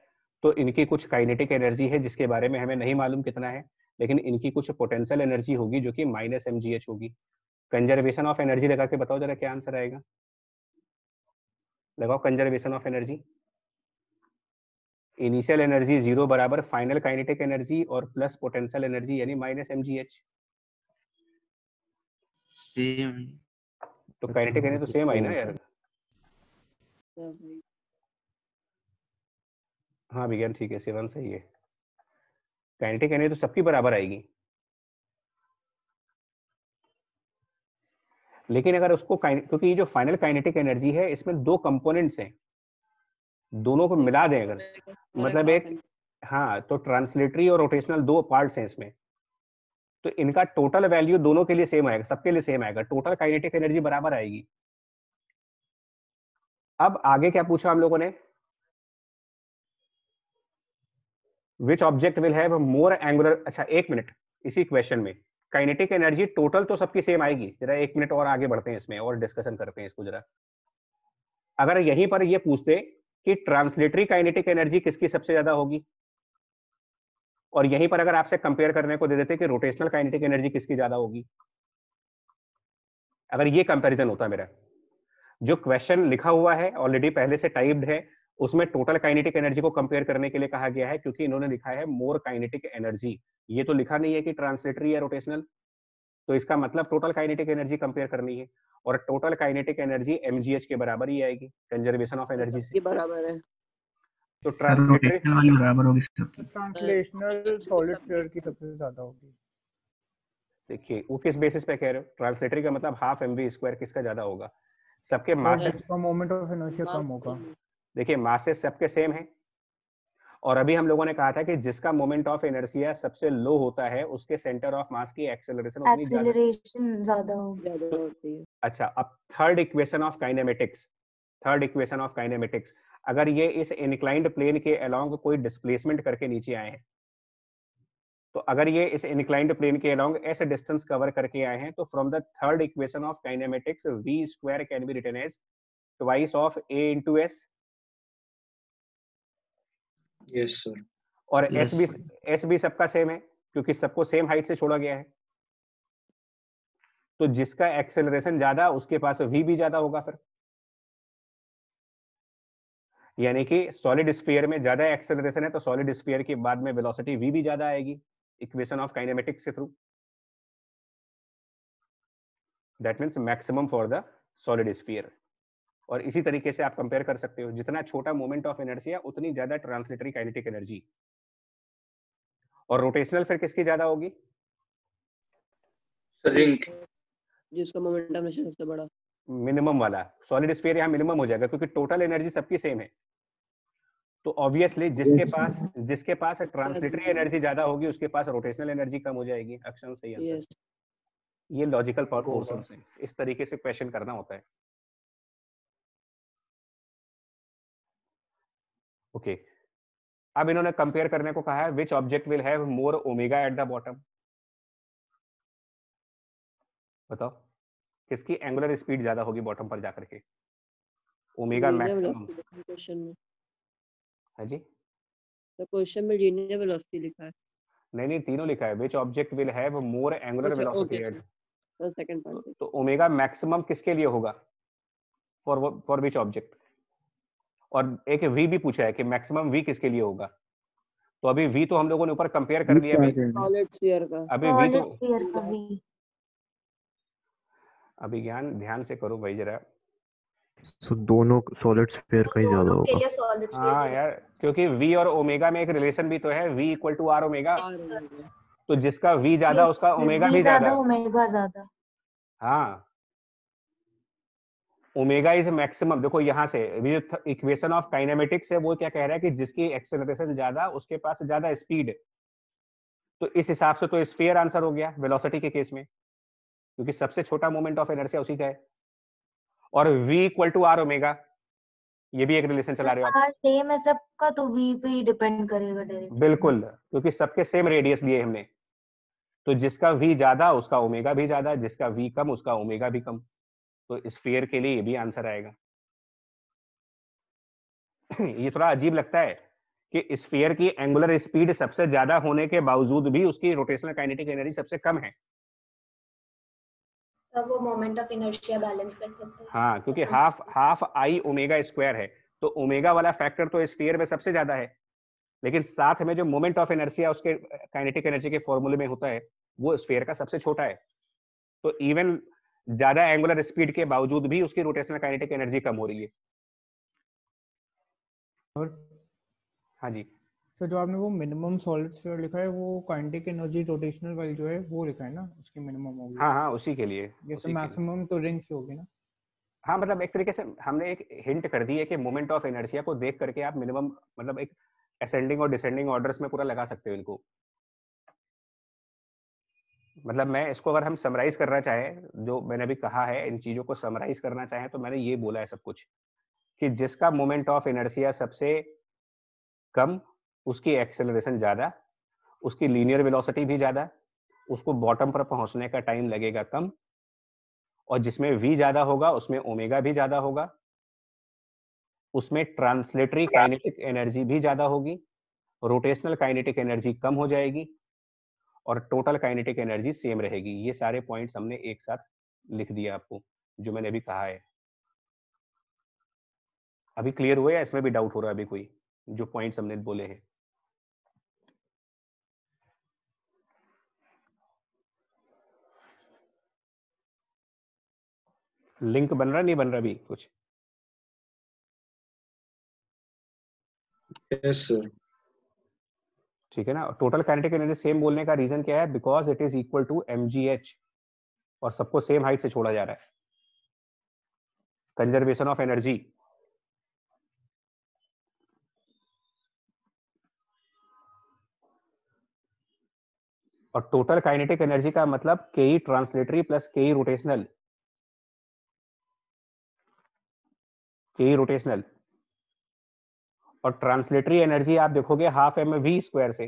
Speaker 1: तो इनकी कुछ काइनेटिक एनर्जी है जिसके बारे में हमें नहीं मालूम कितना है, लेकिन इनकी कुछ पोटेंशियल एनर्जी होगी जो कि माइनस एम होगी। कंजर्वेशन ऑफ़ एनर्जी लगा के बताओ जरा क्या आंसर आएगा। लगाओ conservation of energy initial energy zero बराबर फाइनल काइनेटिक एनर्जी और प्लस पोटेंशियल एनर्जी यानी माइनस एम जी
Speaker 5: सेम
Speaker 1: तो काइनेटिक एनर्जी तो सेम आई ना यार? हाँ विज्ञान ठीक है सेवन सही है। काइनेटिक एनर्जी तो सबकी बराबर आएगी। लेकिन अगर उसको क्योंकि ये जो फाइनल काइनेटिक एनर्जी है इसमें दो कंपोनेंट्स हैं। दोनों को मिला दें अगर। मतलब एक हाँ। तो ट्रांसलेटरी और रोटेशनल दो पार्ट्स हैं इसमें। तो इनका टोटल वैल्यू दोनों के लिए सेम आएगा सबके लिए सेम आएगा। टोटल काइनेटिक एनर्जी बराबर आएगी। अब आगे क्या पूछा हम लोगों ने? Which object will have more angular अच्छा एक मिनट इसी क्वेश्चन में। काइनेटिक एनर्जी टोटल तो सबकी सेम आएगी। जरा एक मिनट और आगे बढ़ते हैं इसमें, और डिस्कशन करते हैं इसको जरा। अगर यहीं पर ये पूछते कि ट्रांसलेटरी काइनेटिक एनर्जी किसकी सबसे ज़्यादा होगी? और यहीं पर अगर आपसे कंपेयर करने को दे देते कि रोटेशनल काइनेटिक एनर्जी किसकी ज़्यादा होगी? अगर ये कंपैरिजन होता मेरा। जो क्वेश्चन लिखा हुआ है ऑलरेडी पहले से टाइप्ड है उसमें टोटल काइनेटिक एनर्जी को कंपेयर करने के लिए कहा गया है क्योंकि इन्होंने लिखा है मोर काइनेटिक एनर्जी ये तो लिखा नहीं है कि ट्रांसलेटरी या रोटेशनल तो इसका मतलब टोटल काइनेटिक एनर्जी कंपेयर करनी है और टोटल काइनेटिक एनर्जी एमजीएच के बराबर ही आएगी कंजर्वेशन ऑफ़ एनर्जी से।
Speaker 8: बराबर है।
Speaker 1: तो ट्रांसलेटरी
Speaker 10: वाली बराबर होगी सबकी
Speaker 2: ट्रांसलेशनल सॉलिड स्फीयर की सबसे ज़्यादा होगी।
Speaker 1: देखिए वो किस बेसिस पे कह रहे हो? ट्रांसलेटरी का मतलब हाफ़ एम स्क्वायर किसका ज़्यादा होगा? सबके
Speaker 2: जिसका मोमेंट ऑफ़ इनर्शिया कम होगा।
Speaker 1: देखिए मासेस सबके सेम है। और अभी हम लोगों ने कहा था कि जिसका मोमेंट ऑफ़ इनर्शिया सबसे लो होता है उसके सेंटर ऑफ़ मास की एक्सेलरेशन उतनी ज़्यादा
Speaker 4: एक्सेलरेशन ज़्यादा होगी
Speaker 8: होती है।
Speaker 1: अच्छा अब third equation of kinematics third equation of kinematics अगर ये इस इंक्लाइंड प्लेन के अलोंग कोई डिस्प्लेसमेंट करके नीचे आए हैं तो अगर ये इस इनक्लाइंड प्लेन के अलोंग ऐसे डिस्टेंस कवर करके आए हैं तो from the third equation of kinematics v square can be written as twice of a into s
Speaker 7: yes sir
Speaker 1: और एस बी एस बी सबका सेम है क्योंकि सबको सेम हाइट से छोड़ा गया है। तो जिसका एक्सेलरेशन ज़्यादा उसके पास वी भी ज़्यादा होगा फिर। यानी कि सॉलिड स्फीयर में ज़्यादा एक्सेलरेशन है तो सॉलिड स्फीयर के बाद में वेलोसिटी वी भी ज़्यादा आएगी इक्वेशन ऑफ़ काइनेमेटिक्स के through that means maximum for the solid sphere और इसी तरीके से आप कंपेयर कर सकते हो। जितना छोटा मोमेंट ऑफ़ इनर्शिया उतनी ज़्यादा ट्रांसलेटरी काइनेटिक एनर्जी और रोटेशनल फिर किसकी ज़्यादा होगी?
Speaker 8: जिसका मोमेंटम सबसे बड़ा।
Speaker 1: मिनिमम वाला। सॉलिड स्फीयर यहाँ मिनिमम हो जाएगा क्योंकि टोटल एनर्जी सबकी सेम है। तो ऑब्वियसली जिसके पास जिसके पास ट्रांसलेटरी एनर्जी ज़्यादा होगी उसके पास रोटेशनल एनर्जी कम हो जाएगी। अक्षर सही आंसर ये लॉजिकल पोर्शन से इस तरीके से क्वेश्चन करना होता है। ओके। okay. अब इन्होंने कंपेयर करने को कहा है which object will have more omega at the bottom बताओ किसकी एंगुलर स्पीड ज़्यादा होगी बॉटम पर जाकर के? ओमेगा मैक्सिमम
Speaker 8: में।
Speaker 1: जी।
Speaker 8: तो क्वेश्चन में लीनियर वेलोसिटी लिखा है।
Speaker 1: नहीं नहीं तीनों लिखा है। Which object will have more angular velocity at
Speaker 8: तो सेकंड पार्ट
Speaker 1: तो ओमेगा मैक्सिमम किसके लिए होगा? फॉर फॉर विच ऑब्जेक्ट और एक वी भी पूछा है कि मैक्सिमम वी किसके लिए होगा? तो अभी वी तो हम लोगों ने ऊपर कंपेयर कर लिया अभी
Speaker 8: सॉलिड स्फीयर का।
Speaker 1: अभी वी तो
Speaker 4: स्फीयर का भी
Speaker 1: अभी ज्ञान ध्यान से करो भाई जरा।
Speaker 3: सो दोनों सॉलिड स्फीयर का ही ज़्यादा होगा।
Speaker 1: हाँ यार क्योंकि v और ओमेगा में एक रिलेशन भी तो है। V equal to R omega तो जिसका v ज़्यादा उसका ओमेगा भी ज़्यादा।
Speaker 4: ओमेगा ज़्यादा।
Speaker 1: हाँ। ओमेगा इज़ मैक्सिमम देखो यहाँ से जो इक्वेशन ऑफ़ काइनेमेटिक्स है वो क्या कह रहा है कि जिसकी एक्सेलरेशन ज़्यादा उसके पास ज़्यादा स्पीड तो इस हिसाब से तो स्फीयर आंसर हो गया वेलोसिटी के केस में। क्योंकि सबसे छोटा मोमेंट ऑफ़ इनर्शिया उसी का है। और v equal to R omega ये भी एक रिलेशन चला रहे हो आप।
Speaker 4: सेम है सबका तो वी पे ही डिपेंड करेगा डायरेक्ट
Speaker 1: बिल्कुल क्योंकि सबके सेम रेडियस लिए हमने। तो जिसका v ज़्यादा उसका ओमेगा भी ज़्यादा जिसका v कम उसका ओमेगा भी कम। तो स्फीयर के लिए ये भी आंसर आएगा। [clears throat] ये थोड़ा अजीब लगता है कि स्फीयर की एंगुलर स्पीड सबसे ज़्यादा होने के बावजूद भी उसकी रोटेशनल काइनेटिक एनर्जी सबसे कम है।
Speaker 6: वो मोमेंट ऑफ़ इनर्शिया बैलेंस कर देते हैं।
Speaker 1: हाँ क्योंकि half half I omega square है तो ओमेगा वाला फैक्टर तो स्फीयर में सबसे ज़्यादा है। लेकिन साथ में जो मोमेंट ऑफ़ इनर्शिया उसके काइनेटिक एनर्जी के फॉर्मूले में होता है वो स्फीयर का सबसे छोटा है। तो इवन ज़्यादा एंगुलर स्पीड के बावजूद भी उसकी रोटेशनल काइनेटिक एनर्जी कम हो रही है।
Speaker 2: और
Speaker 1: हाँ जी।
Speaker 2: सर जो आपने वो मिनिमम सॉलिड स्फीयर लिखा है वो काइनेटिक एनर्जी रोटेशनल वाली जो है वो लिखा है ना उसकी मिनिमम होगी।
Speaker 1: हाँ हाँ उसी के लिए
Speaker 2: जैसे। मैक्सिमम तो रिंग की होगी ना।
Speaker 1: हाँ मतलब एक तरीके से हमने एक हिंट कर दी है कि मोमेंट ऑफ़ इनर्शिया को देख करके आप मिनिमम मतलब एक असेंडिंग और डिसेंडिंग ऑर्डर्स में पूरा लगा सकते हो इनको। मतलब मैं इसको अगर हम समराइज करना चाहें जो मैंने अभी कहा है इन चीज़ों को समराइज करना चाहें तो मैंने ये बोला है सब कुछ कि जिसका मोमेंट ऑफ़ इनर्शिया सबसे कम उसकी एक्सेलरेशन ज़्यादा उसकी लीनियर वेलोसिटी भी ज़्यादा उसको बॉटम पर पहुँचने का टाइम लगेगा कम और जिसमें वी ज़्यादा होगा उसमें ओमेगा भी ज़्यादा होगा उसमें ट्रांसलेटरी काइनेटिक एनर्जी भी ज़्यादा होगी रोटेशनल काइनेटिक एनर्जी कम हो जाएगी और टोटल काइनेटिक एनर्जी सेम रहेगी। ये सारे पॉइंट्स हमने एक साथ लिख दिया आपको, जो मैंने अभी कहा है। अभी क्लियर हुआ या इसमें भी डाउट हो रहा है अभी कोई, जो पॉइंट्स हमने बोले हैं? लिंक बन रहा नहीं बन रहा अभी कुछ?
Speaker 7: यस सर
Speaker 1: ठीक है ना? टोटल काइनेटिक एनर्जी सेम बोलने का रीजन क्या है? Because it is equal to MGH और सबको सेम हाइट से छोड़ा जा रहा है। कंजर्वेशन ऑफ़ एनर्जी और टोटल काइनेटिक एनर्जी का मतलब के ई translatory plus K E rotational K E rotational और ट्रांसलेटरी एनर्जी आप देखोगे हाफ़ एम वी स्क्वायर से।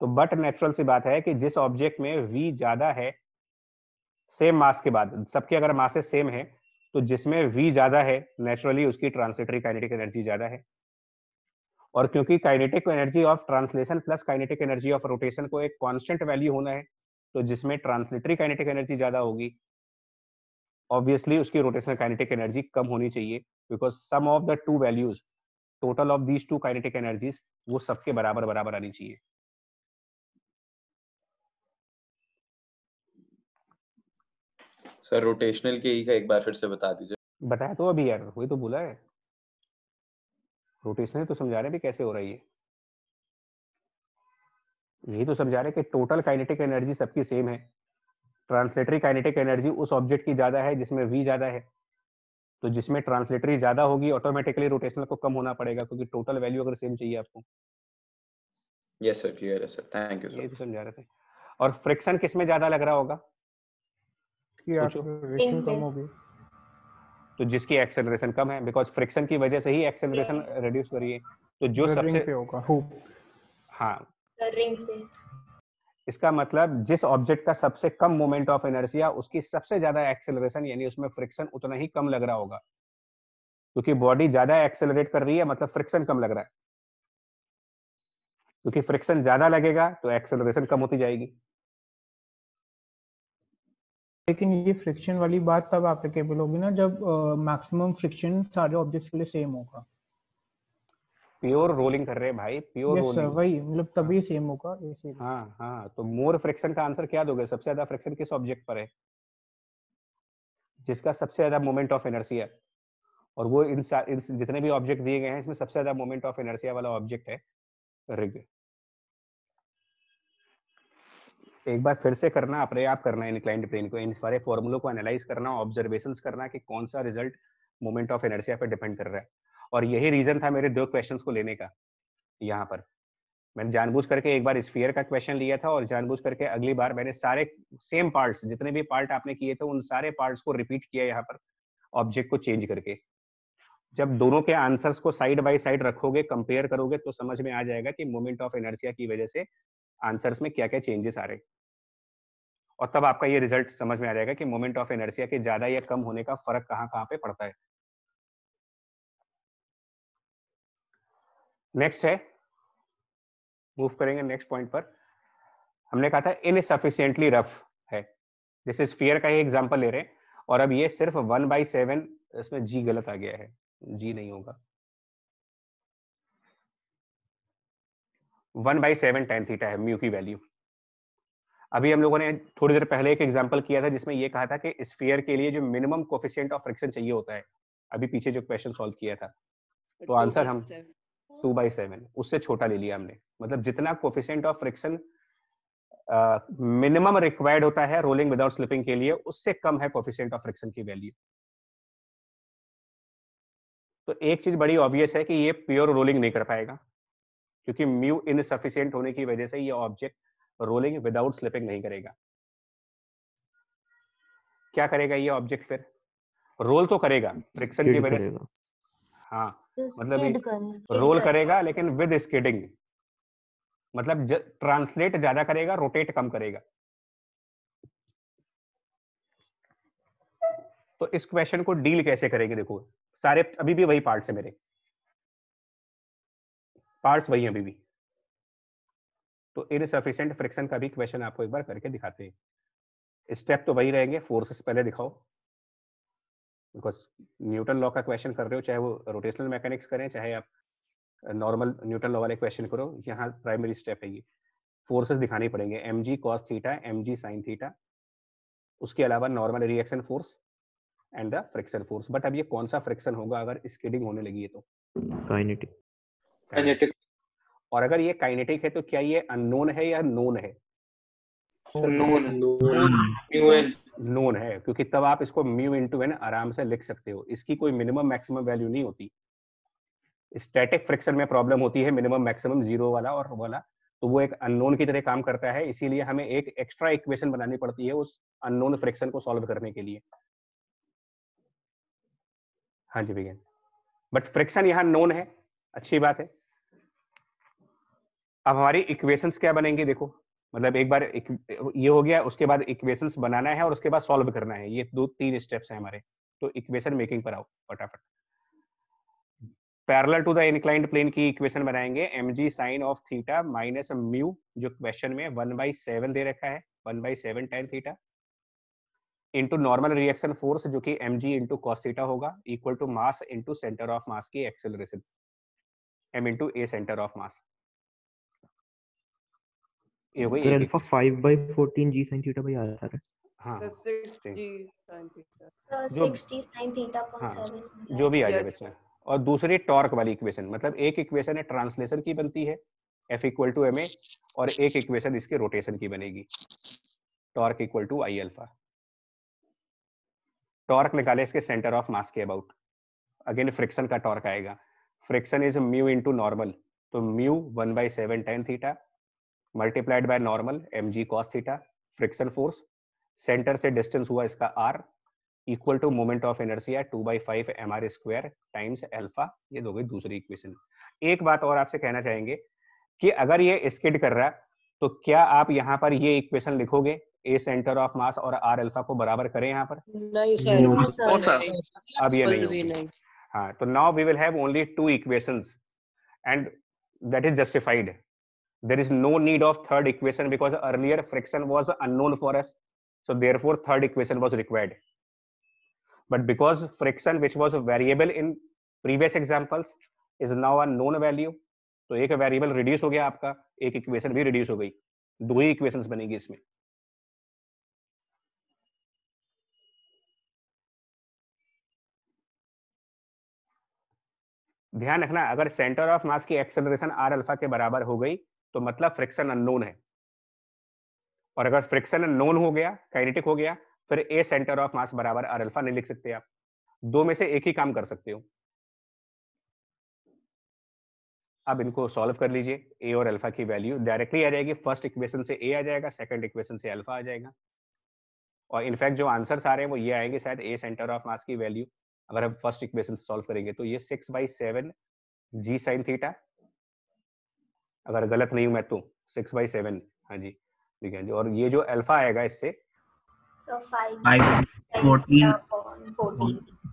Speaker 1: तो बट नेचुरल सी बात है कि जिस ऑब्जेक्ट में वी ज़्यादा है सेम मास के बाद, सबके अगर मासेस सेम है तो जिसमें वी ज़्यादा है नेचुरली उसकी ट्रांसलेटरी काइनेटिक एनर्जी ज़्यादा है। और क्योंकि kinetic energy of translation plus kinetic energy of rotation को एक कांस्टेंट वैल्यू होना है तो जिसमें ट्रांसलेटरी काइनेटिक एनर्जी ज़्यादा होगी ऑब्वियसली उसकी रोटेशनल काइनेटिक एनर्जी कम होनी चाहिए because sum of the two values total of these two kinetic energies वो सबके बराबर बराबर आनी चाहिए।
Speaker 11: सर रोटेशनल के ई का एक बार फिर से बता दीजिए।
Speaker 1: बताया तो अभी यार वही तो बोला है। रोटेशनल तो समझा रहे हैं भी कैसे हो रही है यही तो समझा रहे हैं कि टोटल काइनेटिक एनर्जी सबकी सेम है। ट्रांसलेटरी काइनेटिक एनर्जी उस ऑब्जेक्ट की ज़्यादा है जिसमें v ज़्यादा है। तो जिसमें ट्रांसलेटरी ज़्यादा होगी ऑटोमेटिकली रोटेशनल को कम होना पड़ेगा क्योंकि टोटल वैल्यू अगर सेम चाहिए आपको।
Speaker 11: यस सर क्लियर है सर थैंक यू
Speaker 1: ये
Speaker 11: सर
Speaker 1: तो समझा रहे थे। और फ्रिक्शन किसमें ज़्यादा लग रहा होगा?
Speaker 2: की एक्सेलरेशन कम होगी
Speaker 1: तो जिसकी एक्सेलरेशन कम है बिकॉज़ फ्रिक्शन की वजह से ही एक्सेलरेशन. रिड्यूस हो रही है तो जो सबसे
Speaker 2: होगा हुप
Speaker 1: हाँ।
Speaker 6: रिंग पे।
Speaker 1: इसका मतलब जिस ऑब्जेक्ट का सबसे कम मोमेंट ऑफ़ इनर्शिया उसकी सबसे ज़्यादा एक्सेलरेशन यानी उसमें फ्रिक्शन उतना ही कम लग रहा होगा। क्योंकि बॉडी ज़्यादा एक्सेलरेट कर रही है मतलब फ्रिक्शन कम लग रहा है। क्योंकि फ्रिक्शन ज़्यादा लगेगा तो एक्सेलरेशन कम होती जाएगी।
Speaker 2: लेकिन ये फ्रिक्शन वाली बात तब एप्लीकेबल होगी ना, जब मैक्सिमम फ्रिक्शन सारे ऑब्जेक्ट्स के लिए सेम होगा।
Speaker 1: प्योर रोलिंग कर रहे हैं भाई प्योर
Speaker 2: सर
Speaker 1: रोलिंग
Speaker 2: वही मतलब तभी सेम होगा ऐसे
Speaker 1: हाँ हाँ तो मोर फ्रिक्शन का आंसर क्या दोगे? सबसे ज़्यादा फ्रिक्शन किस ऑब्जेक्ट पर है? जिसका सबसे ज़्यादा मोमेंट ऑफ़ इनर्सिया और वो इन, इन जितने भी ऑब्जेक्ट दिए गए हैं इसमें सबसे ज़्यादा मोमेंट ऑफ़ इनर्सिया वाला ऑब्जेक्ट है रिग एक बार फिर से करना अपने आप करना इंक्लाइंड प्लेन को इन सारे फॉर्मूलों को एनालाइज करना ऑब्जर्वेशंस करना कि कौन सा रिज़ल्ट मोमेंट ऑफ़ इनर्सिया पे डिपेंड कर रहा है। और यही रीजन था मेरे दो क्वेश्चन को लेने का, यहाँ पर। मैंने जानबूझ करके एक बार स्फीयर का क्वेश्चन लिया था और जानबूझ करके अगली बार मैंने सारे सेम पार्ट्स जितने भी पार्ट आपने किए थे, उन सारे पार्ट्स को रिपीट किया यहाँ पर ऑब्जेक्ट को चेंज करके। जब दोनों के आंसर्स को साइड बाय साइड रखोगे कंपेयर करोगे तो समझ में आ जाएगा कि मोमेंट ऑफ़ एनर्जिया की वजह से आंसर्स में क्या क्या चेंजेस आ रहे और तब आपका ये रिज़ल्ट समझ में आ जाएगा कि मोमेंट ऑफ़ एनर्जिया के ज़्यादा या कम होने का फ़र्क कहाँ कहाँ पे पड़ता है। नेक्स्ट है। मूव करेंगे नेक्स्ट पॉइंट पर। हमने कहा था इनसफिशियंटली रफ है। जैसे स्फीयर का ही एग्जांपल ले रहे हैं। और अब ये सिर्फ़ वन बाई सेवन इसमें जी गलत आ गया है। जी नहीं होगा। One by seven tan theta है म्यू की वैल्यू अभी हम लोगों ने थोड़ी देर पहले एक एग्जांपल किया था जिसमें ये कहा था कि स्फीयर के लिए जो मिनिमम कोफिशियंट ऑफ़ फ्रिक्शन चाहिए होता है। अभी पीछे जो क्वेश्चन सॉल्व किया था। तो आंसर हम टू बाई सेवन उससे छोटा ले लिया हमने। मतलब जितना coefficient of friction minimum required होता है रोलिंग विदाउट स्लिपिंग के लिए उससे कम है कोफिशिएंट ऑफ़ फ्रिक्शन की वैल्यू तो एक चीज़ बड़ी ऑब्वियस है कि ये प्योर रोलिंग नहीं कर पाएगा क्योंकि म्यू इनसफिशिएंट होने की वजह से ये ऑब्जेक्ट रोलिंग विदाउट स्लिपिंग नहीं करेगा। क्या करेगा ये ऑब्जेक्ट फिर? रोल तो करेगा फ्रिक्शन की वजह से। हाँ। मतलब
Speaker 4: करें
Speaker 1: रोल करेगा लेकिन विद स्किडिंग मतलब ट्रांसलेट ज़्यादा करेगा रोटेट कम करेगा। तो इस क्वेश्चन को डील कैसे करेंगे देखो सारे अभी भी वही पार्ट्स है मेरे। पार्ट्स वही हैं अभी भी। तो इनसफिशिएंट फ्रिक्शन का भी क्वेश्चन आपको एक बार करके दिखाते हैं। स्टेप तो वही रहेंगे फोर्सेस पहले दिखाओ। बिकॉज़ न्यूटन लॉ का क्वेश्चन कर रहे हो चाहे वो रोटेशनल मैकेनिक्स करें चाहे आप नॉर्मल न्यूटन लॉ वाले क्वेश्चन करो यहाँ प्राइमरी स्टेप है ये। फोर्सेस दिखाने पड़ेंगे M G cos theta M G sine theta उसके अलावा normal reaction force and the friction force but अब ये कौन सा फ्रिक्शन होगा अगर स्किडिंग होने लगी है तो?
Speaker 3: काइनेटिक
Speaker 7: काइनेटिक
Speaker 1: और अगर ये काइनेटिक है तो क्या ये अननोन है या नोन है?
Speaker 7: नोन। म्यू एन
Speaker 1: नोन है क्योंकि तब आप इसको म्यू इंटू एन आराम से लिख सकते हो। इसकी कोई मिनिमम मैक्सिमम वैल्यू नहीं होती। स्टैटिक फ्रिक्शन में प्रॉब्लम होती है मिनिमम मैक्सिमम ज़ीरो वाला और वाला। तो वो एक अननोन की तरह काम करता है इसीलिए हमें एक एक्स्ट्रा इक्वेशन बनानी पड़ती है उस अननोन फ्रिक्शन को सॉल्व करने के लिए। हाँ जी भैया बट फ्रिक्शन यहाँ नोन है। अच्छी बात है। अब हमारी इक्वेशंस क्या बनेंगी देखो। मतलब एक बार एक, ये हो गया उसके बाद इक्वेशन बनाना है और उसके बाद सॉल्व करना है। ये दो तीन स्टेप्स हैं हमारे। तो इक्वेशन मेकिंग पर आओ फटाफट। Parallel to the inclined plane की इक्वेशन बनाएँगे। M G sine of theta minus mu जो क्वेश्चन में वन बाई सेवन दे रखा है। One by seven tan theta into normal reaction force जो कि M G into cos theta होगा equal to mass into centre of mass की acceleration M into A centre of mass ये हो
Speaker 3: फिर
Speaker 1: एक
Speaker 3: alpha 5 by 14 g sin theta by r है
Speaker 1: हाँ
Speaker 8: सिक्स जी sin theta.
Speaker 1: जो-
Speaker 6: six G sine theta point
Speaker 1: हाँ, जो भी आ जाए. बच्चा। और दूसरी टॉर्क वाली इक्वेशन मतलब एक इक्वेशन है ट्रांसलेशन की बनती है F equal to M A और एक इक्वेशन इसके रोटेशन की बनेगी। Torque equal to I alpha torque निकाले इसके सेंटर ऑफ़ मास के अबाउट अगेन फ्रिक्शन का टॉर्क आएगा। Friction is mu into normal तो mu one by seven tan theta multiplied by normal M G cos theta friction force centre से distance हुआ इसका R equal to moment of inertia two by five M R square times alpha ये दो गई दूसरी equation एक बात और आपसे कहना चाहेंगे कि अगर ये स्किड कर रहा है तो क्या आप यहाँ पर ये इक्वेशन लिखोगे? ए सेंटर ऑफ़ मास और आर अल्फ़ा को बराबर करें यहाँ पर?
Speaker 8: नहीं सर
Speaker 1: अब ये नहीं हाँ तो now we will have only two equations and that is justified. there is no need of third equation because earlier friction was unknown for us so therefore third equation was required but because friction which was a variable in previous examples is now a known value so ek variable reduce ho gaya aapka ek equation bhi reduce ho gayi do hi equations banegi isme ध्यान रखना अगर centre of mass की acceleration are alpha के बराबर हो गई तो मतलब फ्रिक्शन अननोन है। और अगर फ्रिक्शन नोन हो गया काइनेटिक हो गया, फिर ए सेंटर ऑफ़ मास बराबर आर अल्फ़ा नहीं लिख सकते आप। दो में से एक ही काम कर सकते हो। अब इनको सॉल्व कर लीजिए। ए और अल्फ़ा की वैल्यू डायरेक्टली आ जाएगी। फ़र्स्ट इक्वेशन से ए आ जाएगा सेकंड इक्वेशन से अल्फ़ा आ जाएगा। और इनफैक्ट जो आंसर्स आ रहे हैं वो ये आएँगे शायद ए सेंटर ऑफ़ मास की वैल्यू अगर हम फ़र्स्ट इक्वेशन सॉल्व करेंगे तो ये six by seven G sine theta अगर गलत नहीं हूँ मैं तो सिक्स बाई सेवन हाँ जी ठीक है जी। और ये जो अल्फ़ा आएगा इससे.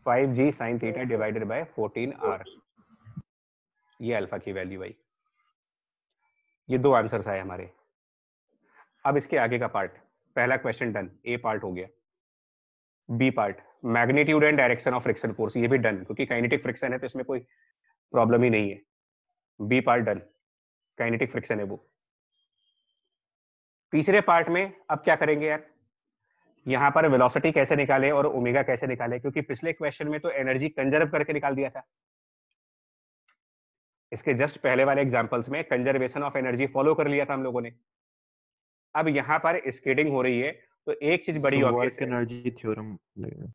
Speaker 1: Five G sine theta divided by fourteen R ये अल्फ़ा की वैल्यू आई ये दो आंसर्स आए हमारे। अब इसके आगे का पार्ट पहला क्वेश्चन डन ए पार्ट हो गया। B part magnitude and direction of friction force ये भी डन क्योंकि काइनेटिक फ्रिक्शन है तो इसमें कोई प्रॉब्लम ही नहीं है। B part done kinetic friction है वो। तीसरे पार्ट में अब क्या करेंगे यार? यहाँ पर वेलोसिटी कैसे निकाले और ओमेगा कैसे निकाले? क्योंकि पिछले क्वेश्चन में तो एनर्जी कंजर्व करके निकाल दिया था। इसके जस्ट पहले वाले एग्जांपल्स में कंजर्वेशन ऑफ़ एनर्जी फॉलो कर लिया था हम लोगों ने। अब यहाँ पर स्केटिंग हो रही है तो एक चीज़ बड़ी ऑब्वियस
Speaker 3: energy theorem लगेगा।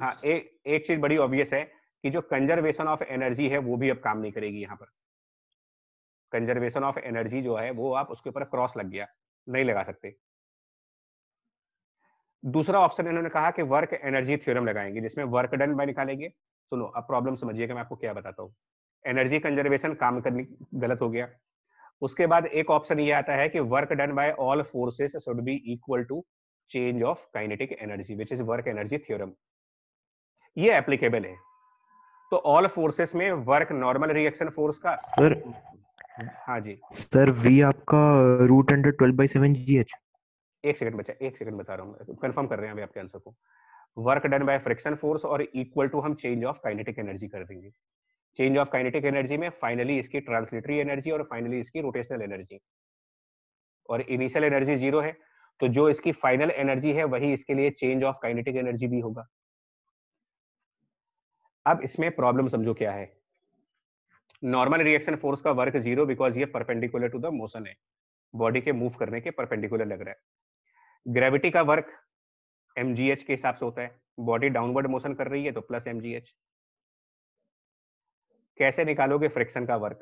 Speaker 1: हाँ एक एक चीज़ बड़ी ऑब्वियस है कि जो कंजर्वेशन ऑफ़ एनर्जी है वो भी अब काम नहीं करेगी यहाँ पर। कंजर्वेशन ऑफ़ एनर्जी जो है, वो आप उसके ऊपर क्रॉस लग गया, नहीं लगा सकते। दूसरा ऑप्शन इन्होंने कहा कि वर्क एनर्जी थ्योरम लगाएँगे, जिसमें वर्क डन बाय निकालेंगे। सुनो, अब प्रॉब्लम समझिएगा मैं आपको क्या बताता हूँ। एनर्जी कंजर्वेशन काम करने गलत हो गया। उसके बाद एक ऑप्शन ये आता है कि work done by all forces should be equal to change of kinetic energy which is work energy theorem ये एप्लीकेबल है। तो ऑल फोर्सेस में वर्क नॉर्मल रिएक्शन फोर्स का
Speaker 3: सर
Speaker 1: हाँ जी।
Speaker 3: सर वी आपका root under twelve by seven G H
Speaker 1: एक second बचा एक सेकंड बता रहा हूँ कंफर्म कर रहे हैं अभी आपके आंसर को। Work done by friction force और इक्वल टू हम चेंज ऑफ़ काइनेटिक एनर्जी कर देंगे। चेंज ऑफ़ काइनेटिक एनर्जी में फाइनली इसकी ट्रांसलेटरी एनर्जी और फाइनली इसकी रोटेशनल एनर्जी और इनिशियल एनर्जी ज़ीरो है तो जो इसकी फाइनल एनर्जी है वही इसके लिए चेंज ऑफ़ काइनेटिक एनर्जी भी होगा। अब इसमें प्रॉब्लम समझो क्या है। नॉर्मल रिएक्शन फोर्स का वर्क ज़ीरो बिकॉज़ ये परपेंडिकुलर टू द मोशन है। बॉडी के मूव करने के परपेंडिकुलर लग रहा है। ग्रेविटी का वर्क एमजीएच के हिसाब से होता है। बॉडी डाउनवर्ड मोशन कर रही है तो प्लस एमजीएच कैसे निकालोगे फ्रिक्शन का वर्क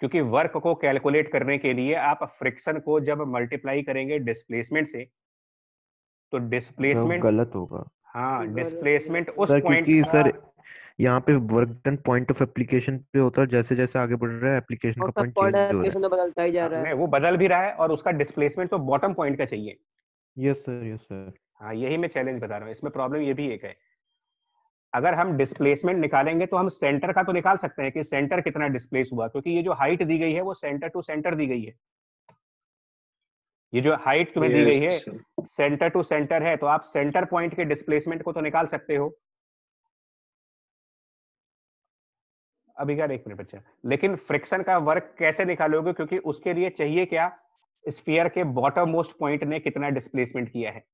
Speaker 1: क्योंकि वर्क को कैलकुलेट करने के लिए आप फ्रिक्शन को जब मल्टीप्लाई करेंगे डिस्प्लेसमेंट से तो
Speaker 3: तो
Speaker 1: डिस्प्लेसमेंट
Speaker 3: गलत होगा।
Speaker 1: हाँ डिस्प्लेसमेंट उस पॉइंट
Speaker 3: सर यहाँ पे work done point of application पे होता है जैसे जैसे आगे बढ़ रहा है एप्लीकेशन का पॉइंट चेंज हो रहा
Speaker 8: एप्लीकेशन तो बदलता ही जा रहा है।
Speaker 1: वो बदल भी रहा है और उसका डिस्प्लेसमेंट तो बॉटम पॉइंट का चाहिए।
Speaker 3: यस सर यस सर
Speaker 1: हाँ यही मैं चैलेंज बता रहा हूँ। इसमें प्रॉब्लम ये भी एक है। अगर हम डिस्प्लेसमेंट निकालेंगे तो हम सेंटर का तो निकाल सकते हैं कि सेंटर कितना डिस्प्लेस हुआ क्योंकि ये जो हाइट दी गई है वो सेंटर टू सेंटर दी गई है। ये जो हाइट तुम्हें दी गई है सेंटर टू सेंटर है तो आप सेंटर पॉइंट के डिस्प्लेसमेंट को तो निकाल सकते हो। अभी क्या एक मिनट बच्चा। लेकिन फ्रिक्शन का वर्क कैसे निकालोगे? क्योंकि उसके लिए चाहिए क्या? स्फीयर के बॉटम मोस्ट पॉइंट ने कितना डिस्प्लेसमेंट किया है?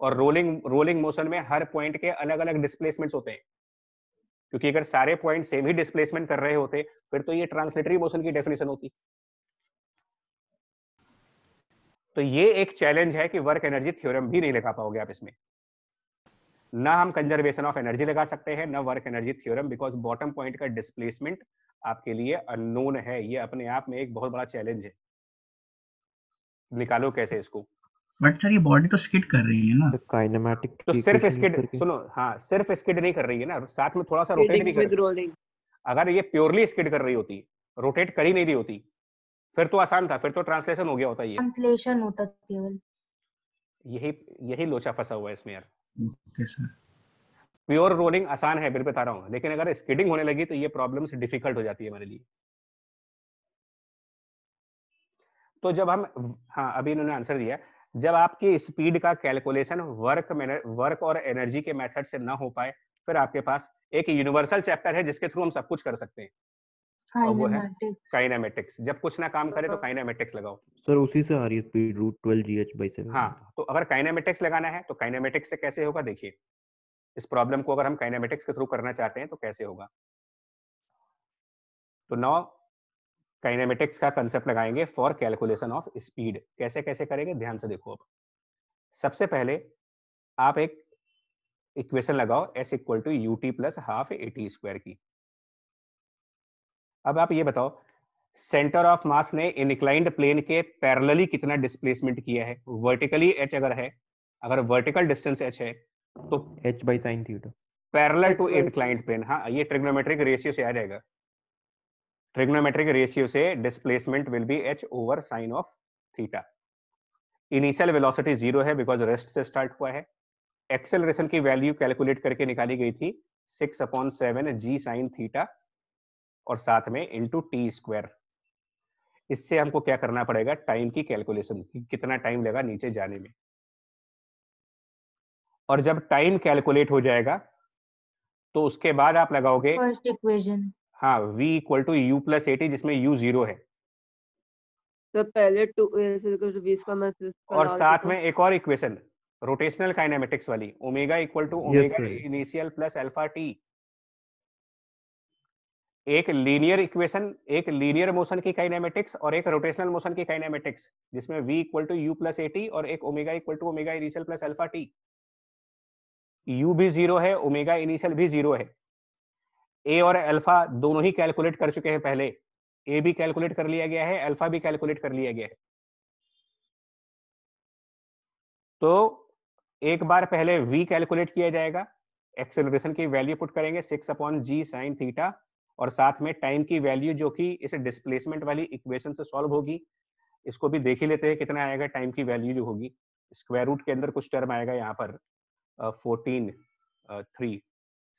Speaker 1: और रोलिंग रोलिंग मोशन में हर पॉइंट के अलग अलग डिस्प्लेसमेंट होते हैं। क्योंकि अगर सारे पॉइंट सेम ही डिस्प्लेसमेंट कर रहे होते, फिर तो ये ट्रांसलेटरी मोशन की डेफिनेशन होती। तो ये एक चैलेंज है कि वर्क एनर्जी थ्योरम भी नहीं लगा पाओगे आप इसमें। ना हम कंजर्वेशन ऑफ़ एनर्जी लगा सकते हैं ना work energy theorem because bottom point का डिस्प्लेसमेंट आपके लिए अननोन है। ये अपने आप में एक बहुत बड़ा चैलेंज है। निकालो कैसे इसको?
Speaker 10: बट सर ये बॉडी तो स्किड कर रही है ना।
Speaker 3: काइनेमैटिक
Speaker 1: तो सिर्फ़ स्किड सुनो हाँ सिर्फ़ स्किड नहीं कर रही है ना। साथ में थोड़ा सा रोटेट भी कर
Speaker 8: रोलिंग
Speaker 1: अगर ये प्योरली स्किड कर रही होती रोटेट कर ही नहीं रही होती फिर तो आसान था फिर तो ट्रांसलेशन हो गया होता ये।
Speaker 4: ट्रांसलेशन होता केवल।
Speaker 1: यही यही लोचा फंसा हुआ है इसमें यार। प्योर रोलिंग आसान है बता रहा हूँ। लेकिन अगर स्किडिंग होने लगी तो ये प्रॉब्लम्स डिफ़िकल्ट हो जाती है हमारे लिए। तो जब हम हाँ अभी इन्होंने आंसर दिया जब आपकी स्पीड का कैलकुलेशन वर्क वर्क और एनर्जी के मेथड से ना हो पाए, फिर आपके पास एक यूनिवर्सल चैप्टर है जिसके थ्रू हम सब कुछ कर सकते हैं। और वो है
Speaker 4: काइनेमेटिक्स
Speaker 1: जब कुछ ना काम करे तो काइनेमेटिक्स लगाओ।
Speaker 3: सर उसी से आ रही है speed root twelve G H by seven
Speaker 1: हाँ तो अगर काइनेमेटिक्स लगाना है तो काइनेमेटिक्स से कैसे होगा देखिए। इस प्रॉब्लम को अगर हम काइनेमेटिक्स के थ्रू करना चाहते हैं तो कैसे होगा? तो नौ काइनेमेटिक्स का कंसेप्ट लगाएँगे फॉर कैलकुलेशन ऑफ़ स्पीड कैसे कैसे करेंगे? ध्यान से देखो अब। सबसे पहले आप एक इक्वेशन लगाओ S equal to U T plus half A T square की। अब आप ये बताओ सेंटर ऑफ़ मास ने इनक्लाइंड प्लेन के पैरेलली कितना डिस्प्लेसमेंट किया है? वर्टिकली एच अगर है अगर वर्टिकल डिस्टेंस एच है तो
Speaker 3: H by sine theta
Speaker 1: parallel to inclined plane हाँ ये ट्रिग्नोमेट्रिक रेशियो से आ जाएगा। ट्रिग्नोमेट्रिक रेशियो से displacement will be H over sine of theta initial velocity zero है बिकॉज़ रेस्ट से स्टार्ट हुआ है। एक्सेलरेशन की वैल्यू कैलकुलेट करके निकाली गई थी six upon seven G sine theta और साथ में इंटू टी स्क्वायर इससे हमको क्या करना पड़ेगा? टाइम की कैलकुलेशन कि कितना टाइम लगा नीचे जाने में। और जब टाइम कैलकुलेट हो जाएगा तो उसके बाद आप लगाओगे
Speaker 4: फ़र्स्ट इक्वेशन
Speaker 1: हाँ v equal to U plus AT जिसमें u ज़ीरो है।
Speaker 8: तो पहले टू का
Speaker 1: और साथ में एक और इक्वेशन रोटेशनल काइनेमेटिक्स वाली omega equal to omega initial plus alpha T एक लीनियर इक्वेशन एक लीनियर मोशन की काइनेमेटिक्स और एक रोटेशनल मोशन की काइनेमेटिक्स जिसमें v equal to U plus A T और एक omega equal to omega initial plus alpha T u भी ज़ीरो है ओमेगा इनिशियल भी ज़ीरो है। A और अल्फ़ा दोनों ही कैलकुलेट कर चुके हैं पहले। ए भी कैलकुलेट कर लिया गया है अल्फ़ा भी कैलकुलेट कर लिया गया है। तो एक बार पहले v कैलकुलेट किया जाएगा। एक्सेलरेशन की वैल्यू पुट करेंगे six upon G sine theta और साथ में टाइम की वैल्यू जो कि इस डिस्प्लेसमेंट वाली इक्वेशन से सॉल्व होगी इसको भी देख ही लेते हैं कितना आएगा टाइम की वैल्यू जो होगी। स्क्वायर रूट के अंदर कुछ टर्म आएगा यहाँ पर fourteen three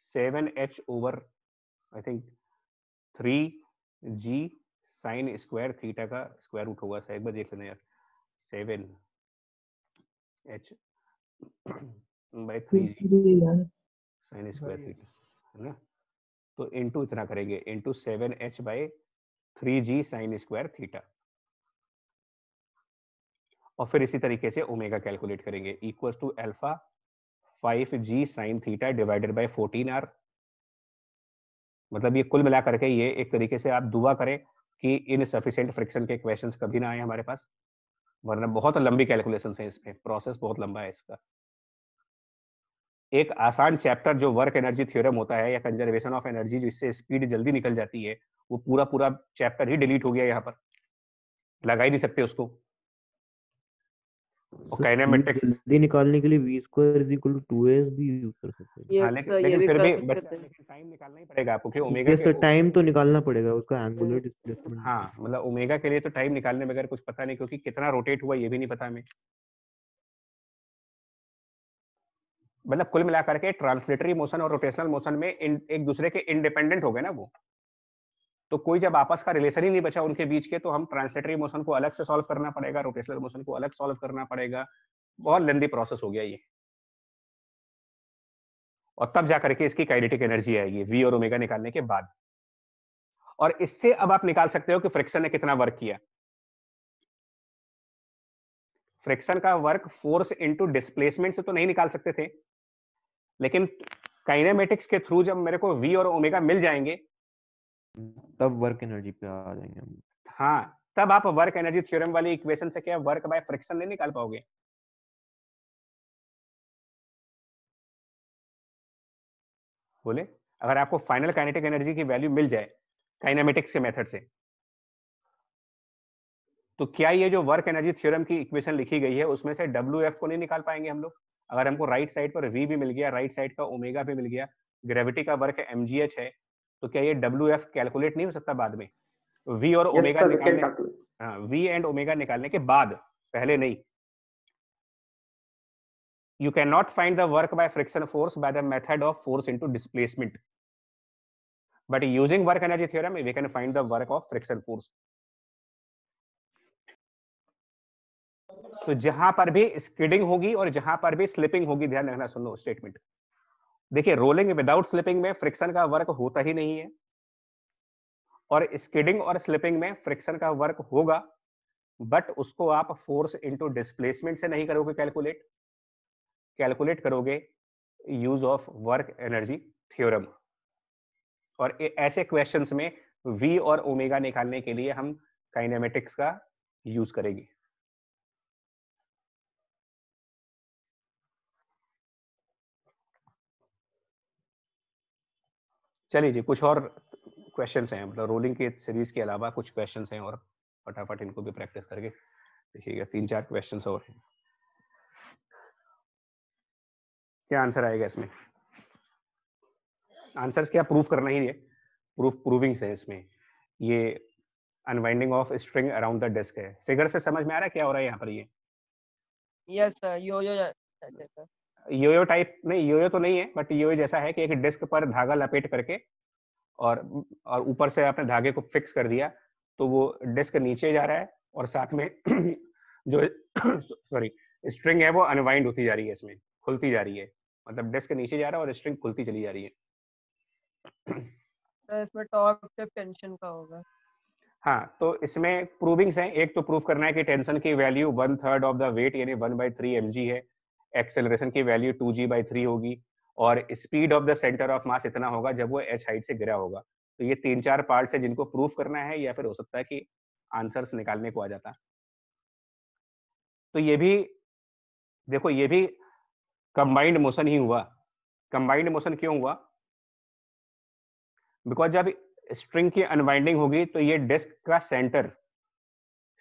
Speaker 1: seven H over I think three G sine square theta का स्क्वायर रूट होगा एक बार देख लेना यार। Seven H by three G sine square theta है ना? तो इनटू इतना करेंगे into seven H by three G sine square theta और फिर इसी तरीके से ओमेगा कैलकुलेट करेंगे equal to alpha five G sine theta divided by fourteen R मतलब ये कुल मिला करके ये एक तरीके से आप दुआ करें कि इन सफिशियंट फ्रिक्शन के क्वेश्चंस कभी ना आए हमारे पास, वरना बहुत लंबी कैलकुलेशन है इसमें प्रोसेस बहुत लंबा है इसका। एक आसान चैप्टर जो वर्क एनर्जी थ्योरम होता है या कंजर्वेशन ऑफ़ एनर्जी जिससे स्पीड जल्दी निकल जाती है वो पूरा पूरा चैप्टर ही डिलीट हो गया यहाँ पर। लगा ही नहीं सकते उसको। और काइनेमेटिक्स
Speaker 3: जल्दी निकालने के लिए v square is equal to 2as भी यूज़ कर सकते हैं।
Speaker 1: हाँ,
Speaker 8: तो
Speaker 1: लेकिन लेकिन फिर भी टाइम निकालना ही पड़ेगा आपको कि ओमेगा के
Speaker 3: टाइम तो निकालना पड़ेगा उसका एंगुलर डिस्प्लेसमेंट
Speaker 1: हाँ मतलब ओमेगा के लिए तो टाइम निकालने में अगर कुछ पता नहीं क्योंकि कितना रोटेट हुआ ये भी नहीं पता हमें। मतलब कुल मिलाकर के ट्रांसलेटरी मोशन और रोटेशनल मोशन में इन, एक दूसरे के इंडिपेंडेंट हो गए ना वो। तो कोई जब आपस का रिलेशन ही नहीं बचा उनके बीच के तो हम ट्रांसलेटरी मोशन को अलग से सॉल्व करना पड़ेगा रोटेशनल मोशन को अलग सॉल्व करना पड़ेगा। बहुत लेंदी प्रोसेस हो गया ये। और तब जाकर के इसकी काइनेटिक एनर्जी आएगी वी और ओमेगा निकालने के बाद। और इससे अब आप निकाल सकते हो कि फ्रिक्शन ने कितना वर्क किया। फ्रिक्शन का वर्क फोर्स इनटू डिस्प्लेसमेंट से तो नहीं निकाल सकते थे। लेकिन काइनेमेटिक्स के थ्रू जब मेरे को वी और ओमेगा मिल जाएँगे।
Speaker 3: तब वर्क एनर्जी पे आ जाएँगे
Speaker 1: हाँ तब आप वर्क एनर्जी थ्योरम वाली इक्वेशन से क्या वर्क बाय फ्रिक्शन नहीं निकाल पाओगे। बोले अगर आपको फाइनल काइनेटिक एनर्जी की वैल्यू मिल जाए काइनेमेटिक्स के मेथड से तो क्या ये जो वर्क एनर्जी थ्योरम की इक्वेशन लिखी गई है उसमें से डब्ल्यू एफ़ को नहीं निकाल पाएँगे हम लोग? अगर हमको राइट साइड पर वी भी मिल गया राइट साइड का ओमेगा भी मिल गया ग्रेविटी का वर्क एम जी है तो क्या ये डब्ल्यू एफ़ कैलकुलेट नहीं हो सकता बाद में? वी और ओमेगा निकालने वी एंड ओमेगा निकालने के बाद पहले नहीं। You can not find the work by friction force by the method of force into displacement but using work energy theorem we can find the work of friction force तो जहाँ पर भी skidding होगी और जहाँ पर भी स्लिपिंग होगी, ध्यान रखना सुन लो स्टेटमेंट देखिए रोलिंग विदाउट स्लिपिंग में फ्रिक्शन का वर्क होता ही नहीं है। और स्किडिंग और स्लिपिंग में फ्रिक्शन का वर्क होगा बट उसको आप फोर्स इनटू डिस्प्लेसमेंट से नहीं करोगे कैलकुलेट कैलकुलेट करोगे use of work energy theorem और ऐसे क्वेश्चंस में वी और ओमेगा निकालने के लिए हम काइनेमेटिक्स का यूज़ करेंगे। चलिए जी, कुछ और क्वेश्चन हैं मतलब रोलिंग के सीरीज़ के अलावा कुछ क्वेश्चंस हैं और फटाफट इनको भी प्रैक्टिस करके देखिएगा, तीन चार क्वेश्चंस और हैं। क्या आंसर आएगा इसमें? आंसर्स क्या प्रूफ करना ही है। प्रूफ प्रूविंग है इसमें। ये unwinding of string around the disc है। फिगर से समझ में आ रहा है क्या हो रहा है यहाँ पर ये?
Speaker 8: यस सर यो यो जैसा
Speaker 1: योयो टाइप नहीं योयो तो नहीं है बट योयो जैसा है कि एक डिस्क पर धागा लपेट करके और और ऊपर से आपने धागे को फिक्स कर दिया तो वो डिस्क नीचे जा रहा है और साथ में [clears throat] जो [clears throat] सॉरी स्ट्रिंग है वो अनवाइंड होती जा रही है इसमें खुलती जा रही है। मतलब डिस्क नीचे जा रहा है और स्ट्रिंग खुलती चली जा रही है।
Speaker 8: तो इसमें टॉर्क टेंशन का होगा।
Speaker 1: हाँ तो इसमें प्रूविंग्स हैं। एक तो प्रूव करना है कि टेंशन की value one third of the weight यानी वन बाई थ्री एम है। एक्सेलरेशन की value two G by three होगी और speed of the centre of mass इतना होगा जब वो एच हाइट से गिरा होगा। तो ये तीन चार पार्ट है जिनको प्रूफ करना है या फिर हो सकता है कि आंसर्स निकालने को आ जाता। तो ये भी, देखो ये भी कंबाइंड मोशन ही हुआ। कंबाइंड मोशन क्यों हुआ? बिकॉज़ जब स्ट्रिंग की अनवाइंडिंग होगी तो ये डिस्क का सेंटर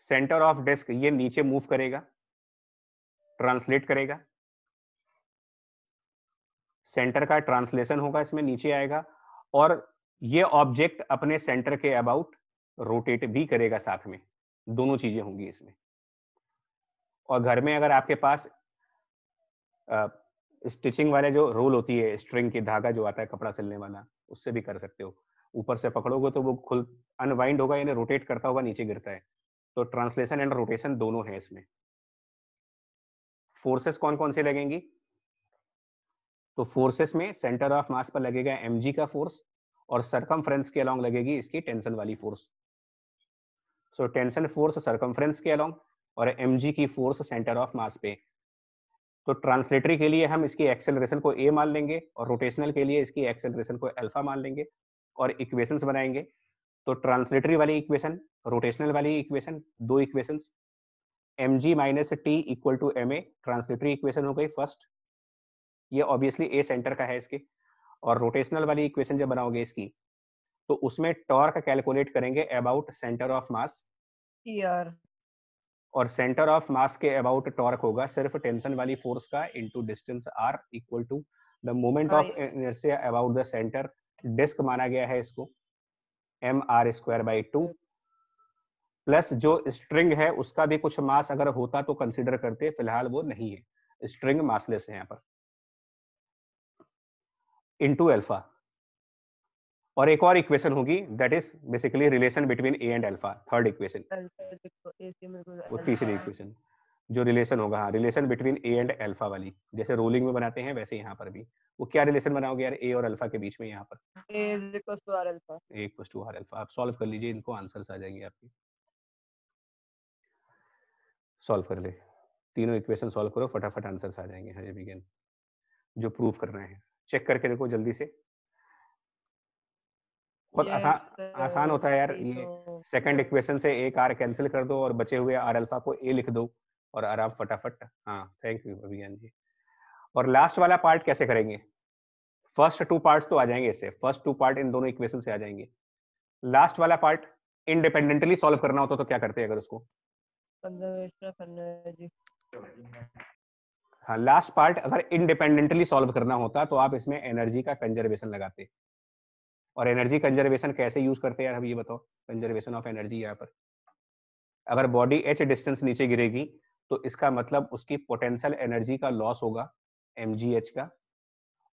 Speaker 1: सेंटर ऑफ़ डिस्क ये नीचे मूव करेगा ट्रांसलेट करेगा। सेंटर का ट्रांसलेशन होगा, इसमें नीचे आएगा और ये ऑब्जेक्ट अपने सेंटर के अबाउट रोटेट भी करेगा साथ में। दोनों चीज़ें होंगी इसमें। और घर में अगर आपके पास स्टिचिंग वाले जो रोल होती है, स्ट्रिंग की धागा जो आता है कपड़ा सिलने वाला, उससे भी कर सकते हो। ऊपर से पकड़ोगे तो वो खुल अनवाइंड होगा, यानी रोटेट करता होगा, नीचे गिरता है। तो ट्रांसलेशन एंड रोटेशन दोनों है इसमें। फोर्सेस कौन कौन से लगेंगी? तो फोर्सेस में सेंटर ऑफ़ मास पर लगेगा एमजी का फोर्स और सरकमफ्रेंस के अलोंग लगेगी इसकी टेंशन वाली force so tension force circumference के अलोंग और एमजी की फोर्स सेंटर ऑफ़ मास पे. तो ट्रांसलेटरी के लिए हम इसकी एक्सेलरेशन को ए मान लेंगे और रोटेशनल के लिए इसकी एक्सेलरेशन को अल्फ़ा मान लेंगे और इक्वेशंस बनाएँगे. तो ट्रांसलेटरी वाली इक्वेशन रोटेशनल वाली इक्वेशन दो equations M G minus T equal to M A translatory equation हो गई फ़र्स्ट ये ऑब्वियसली ए सेंटर का है इसके। और रोटेशनल वाली इक्वेशन जब बनाओगे इसकी तो उसमें टॉर्क कैलकुलेट करेंगे अबाउट सेंटर ऑफ़ मास
Speaker 8: यार
Speaker 1: और सेंटर ऑफ़ मास के अबाउट टॉर्क होगा सिर्फ़ टेंशन वाली फोर्स का into distance R equal to the moment of inertia about the centre disc माना गया है इसको M R square by two plus जो स्ट्रिंग है उसका भी कुछ मास अगर होता तो कंसिडर करते फ़िलहाल वो नहीं है। स्ट्रिंग मासलेस है यहाँ पर। इनटू अल्फ़ा और एक और इक्वेशन होगी that is basically relation between A and alpha third equation वो तीसरी इक्वेशन जो रिलेशन होगा हाँ relation between A and alpha वाली जैसे रोलिंग में बनाते हैं वैसे यहाँ पर भी। वो क्या रिलेशन बनाओगे यार ए और अल्फ़ा के बीच में यहाँ पर?
Speaker 8: A alpha
Speaker 1: A equals to R alpha आप सॉल्व कर लीजिए इनको आंसर्स आ जाएँगे आपके। सॉल्व कर ले। तीनों इक्वेशन सॉल्व करो फटाफट आंसर्स आ जाएँगे हरे बिगेन जो प्रूव कर रहे है। चेक करके देखो जल्दी से। बहुत आसान आसान होता है यार ये सेकंड इक्वेशन से एक आर कैंसिल कर दो और बचे हुए आर अल्फ़ा को ए लिख दो और आराम फटाफट। हाँ थैंक यू अभियान जी। और लास्ट वाला पार्ट कैसे करेंगे? फ़र्स्ट टू पार्ट्स तो आ जाएँगे इससे फ़र्स्ट टू पार्ट इन दोनों इक्वेशन से आ जाएँगे। लास्ट वाला पार्ट इंडिपेंडेंटली सॉल्व करना होता तो क्या करते हैं अगर उसको? हाँ लास्ट पार्ट अगर इंडिपेंडेंटली सॉल्व करना होता तो आप इसमें एनर्जी का कंजर्वेशन लगाते। और एनर्जी कंजर्वेशन कैसे यूज़ करते हैं यार अब ये बताओ कंजर्वेशन ऑफ़ एनर्जी यहाँ पर। अगर बॉडी एच डिस्टेंस नीचे गिरेगी तो इसका मतलब उसकी पोटेंशियल एनर्जी का लॉस होगा एम का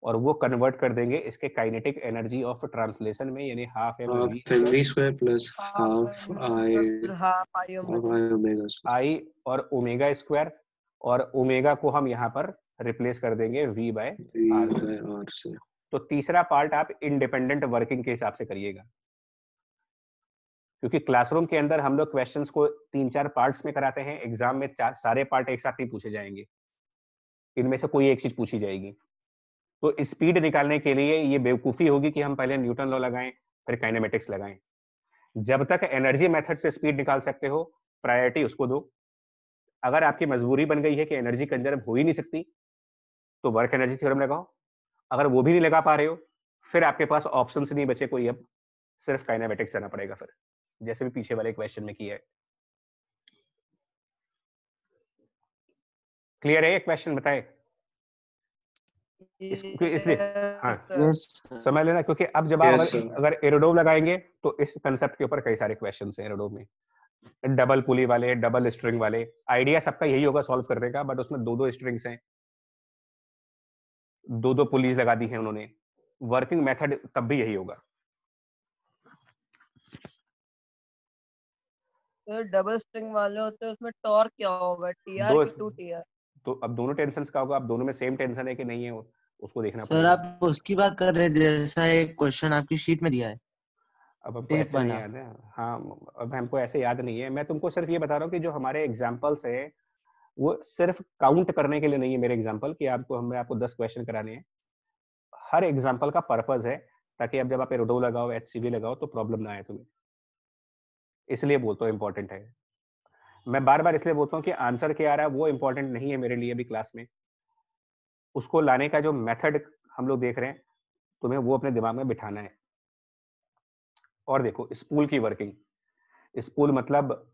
Speaker 1: और वो कन्वर्ट कर देंगे इसके काइनेटिक एनर्जी ऑफ़ ट्रांसलेशन में यानी half M
Speaker 12: i
Speaker 8: half. I
Speaker 1: और ओमेगा स्क्वायर और ओमेगा को हम यहाँ पर रिप्लेस कर देंगे वी बाय आर
Speaker 12: से।
Speaker 1: तो तीसरा पार्ट आप इंडिपेंडेंट वर्किंग के हिसाब से करिएगा। क्योंकि क्लासरूम के अंदर हम लोग क्वेश्चंस को तीन चार पार्ट्स में कराते हैं एग्ज़ाम में चार सारे पार्ट एक साथ नहीं पूछे जाएँगे। इनमें से कोई एक चीज़ पूछी जाएगी। तो स्पीड निकालने के लिए ये बेवकूफ़ी होगी कि हम पहले न्यूटन लॉ लगाएँ फिर काइनेमेटिक्स लगाएँ। जब तक एनर्जी मेथड से स्पीड निकाल सकते हो प्रायोरिटी उसको दो। अगर आपकी मजबूरी बन गई है कि एनर्जी कंजर्व हो ही नहीं सकती तो वर्क एनर्जी थ्योरम लगाओ। अगर वो भी नहीं लगा पा रहे हो फिर आपके पास ऑप्शंस नहीं बचे कोई अब। सिर्फ़ काइनेमेटिक्स जाना पड़ेगा फिर जैसे भी पीछे वाले क्वेश्चन में किया है। क्लियर है ये क्वेश्चन बताए। इसलिए हाँ।
Speaker 12: Yes,
Speaker 1: समझ लेना क्योंकि अब जब आप अगर. अगर एरोडोम लगाएँगे तो इस कंसेप्ट के ऊपर कई सारे क्वेश्चन हैं एरोडोम में। डबल पुली वाले डबल स्ट्रिंग वाले। आइडिया सबका यही होगा सॉल्व करने का बट उसमें दो दो स्ट्रिंग्स हैं। दो दो पुलिस लगा दी है उन्होंने। वर्किंग मेथड तब भी यही होगा।
Speaker 8: तो डबल स्ट्रिंग वाले होते हैं उसमें टॉर्क क्या होगा? टीआर की टू टीआर
Speaker 1: तो अब दोनों टेंशन का होगा अब दोनों में सेम टेंशन है कि नहीं है उसको देखना
Speaker 5: सर आप उसकी बात कर रहे हैं जैसा एक क्वेश्चन आपकी शीट में दिया है।
Speaker 1: अब हमको ऐसे नहीं याद है। हाँ अब हमको ऐसे याद नहीं है। मैं तुमको सिर्फ़ ये बता रहा हूँ कि जो हमारे एग्जाम्पल्स है वो सिर्फ़ काउंट करने के लिए नहीं है मेरे एग्ज़ाम्पल कि आपको हमें आपको दस क्वेश्चन कराने हैं। हर एग्ज़ाम्पल का पर्पज है ताकि अब जब आप एरोडो लगाओ एच लगाओ तो प्रॉब्लम ना आए तुम्हें। इसलिए बोलता हूँ इम्पोर्टेंट है। मैं बार बार इसलिए बोलता हूँ कि आंसर क्या आ रहा है वो इम्पोर्टेंट नहीं है मेरे लिए अभी क्लास में। उसको लाने का जो मेथड हम लोग देख रहे हैं तुम्हें वो अपने दिमाग में बिठाना है। और देखो स्पूल की वर्किंग स्पूल मतलब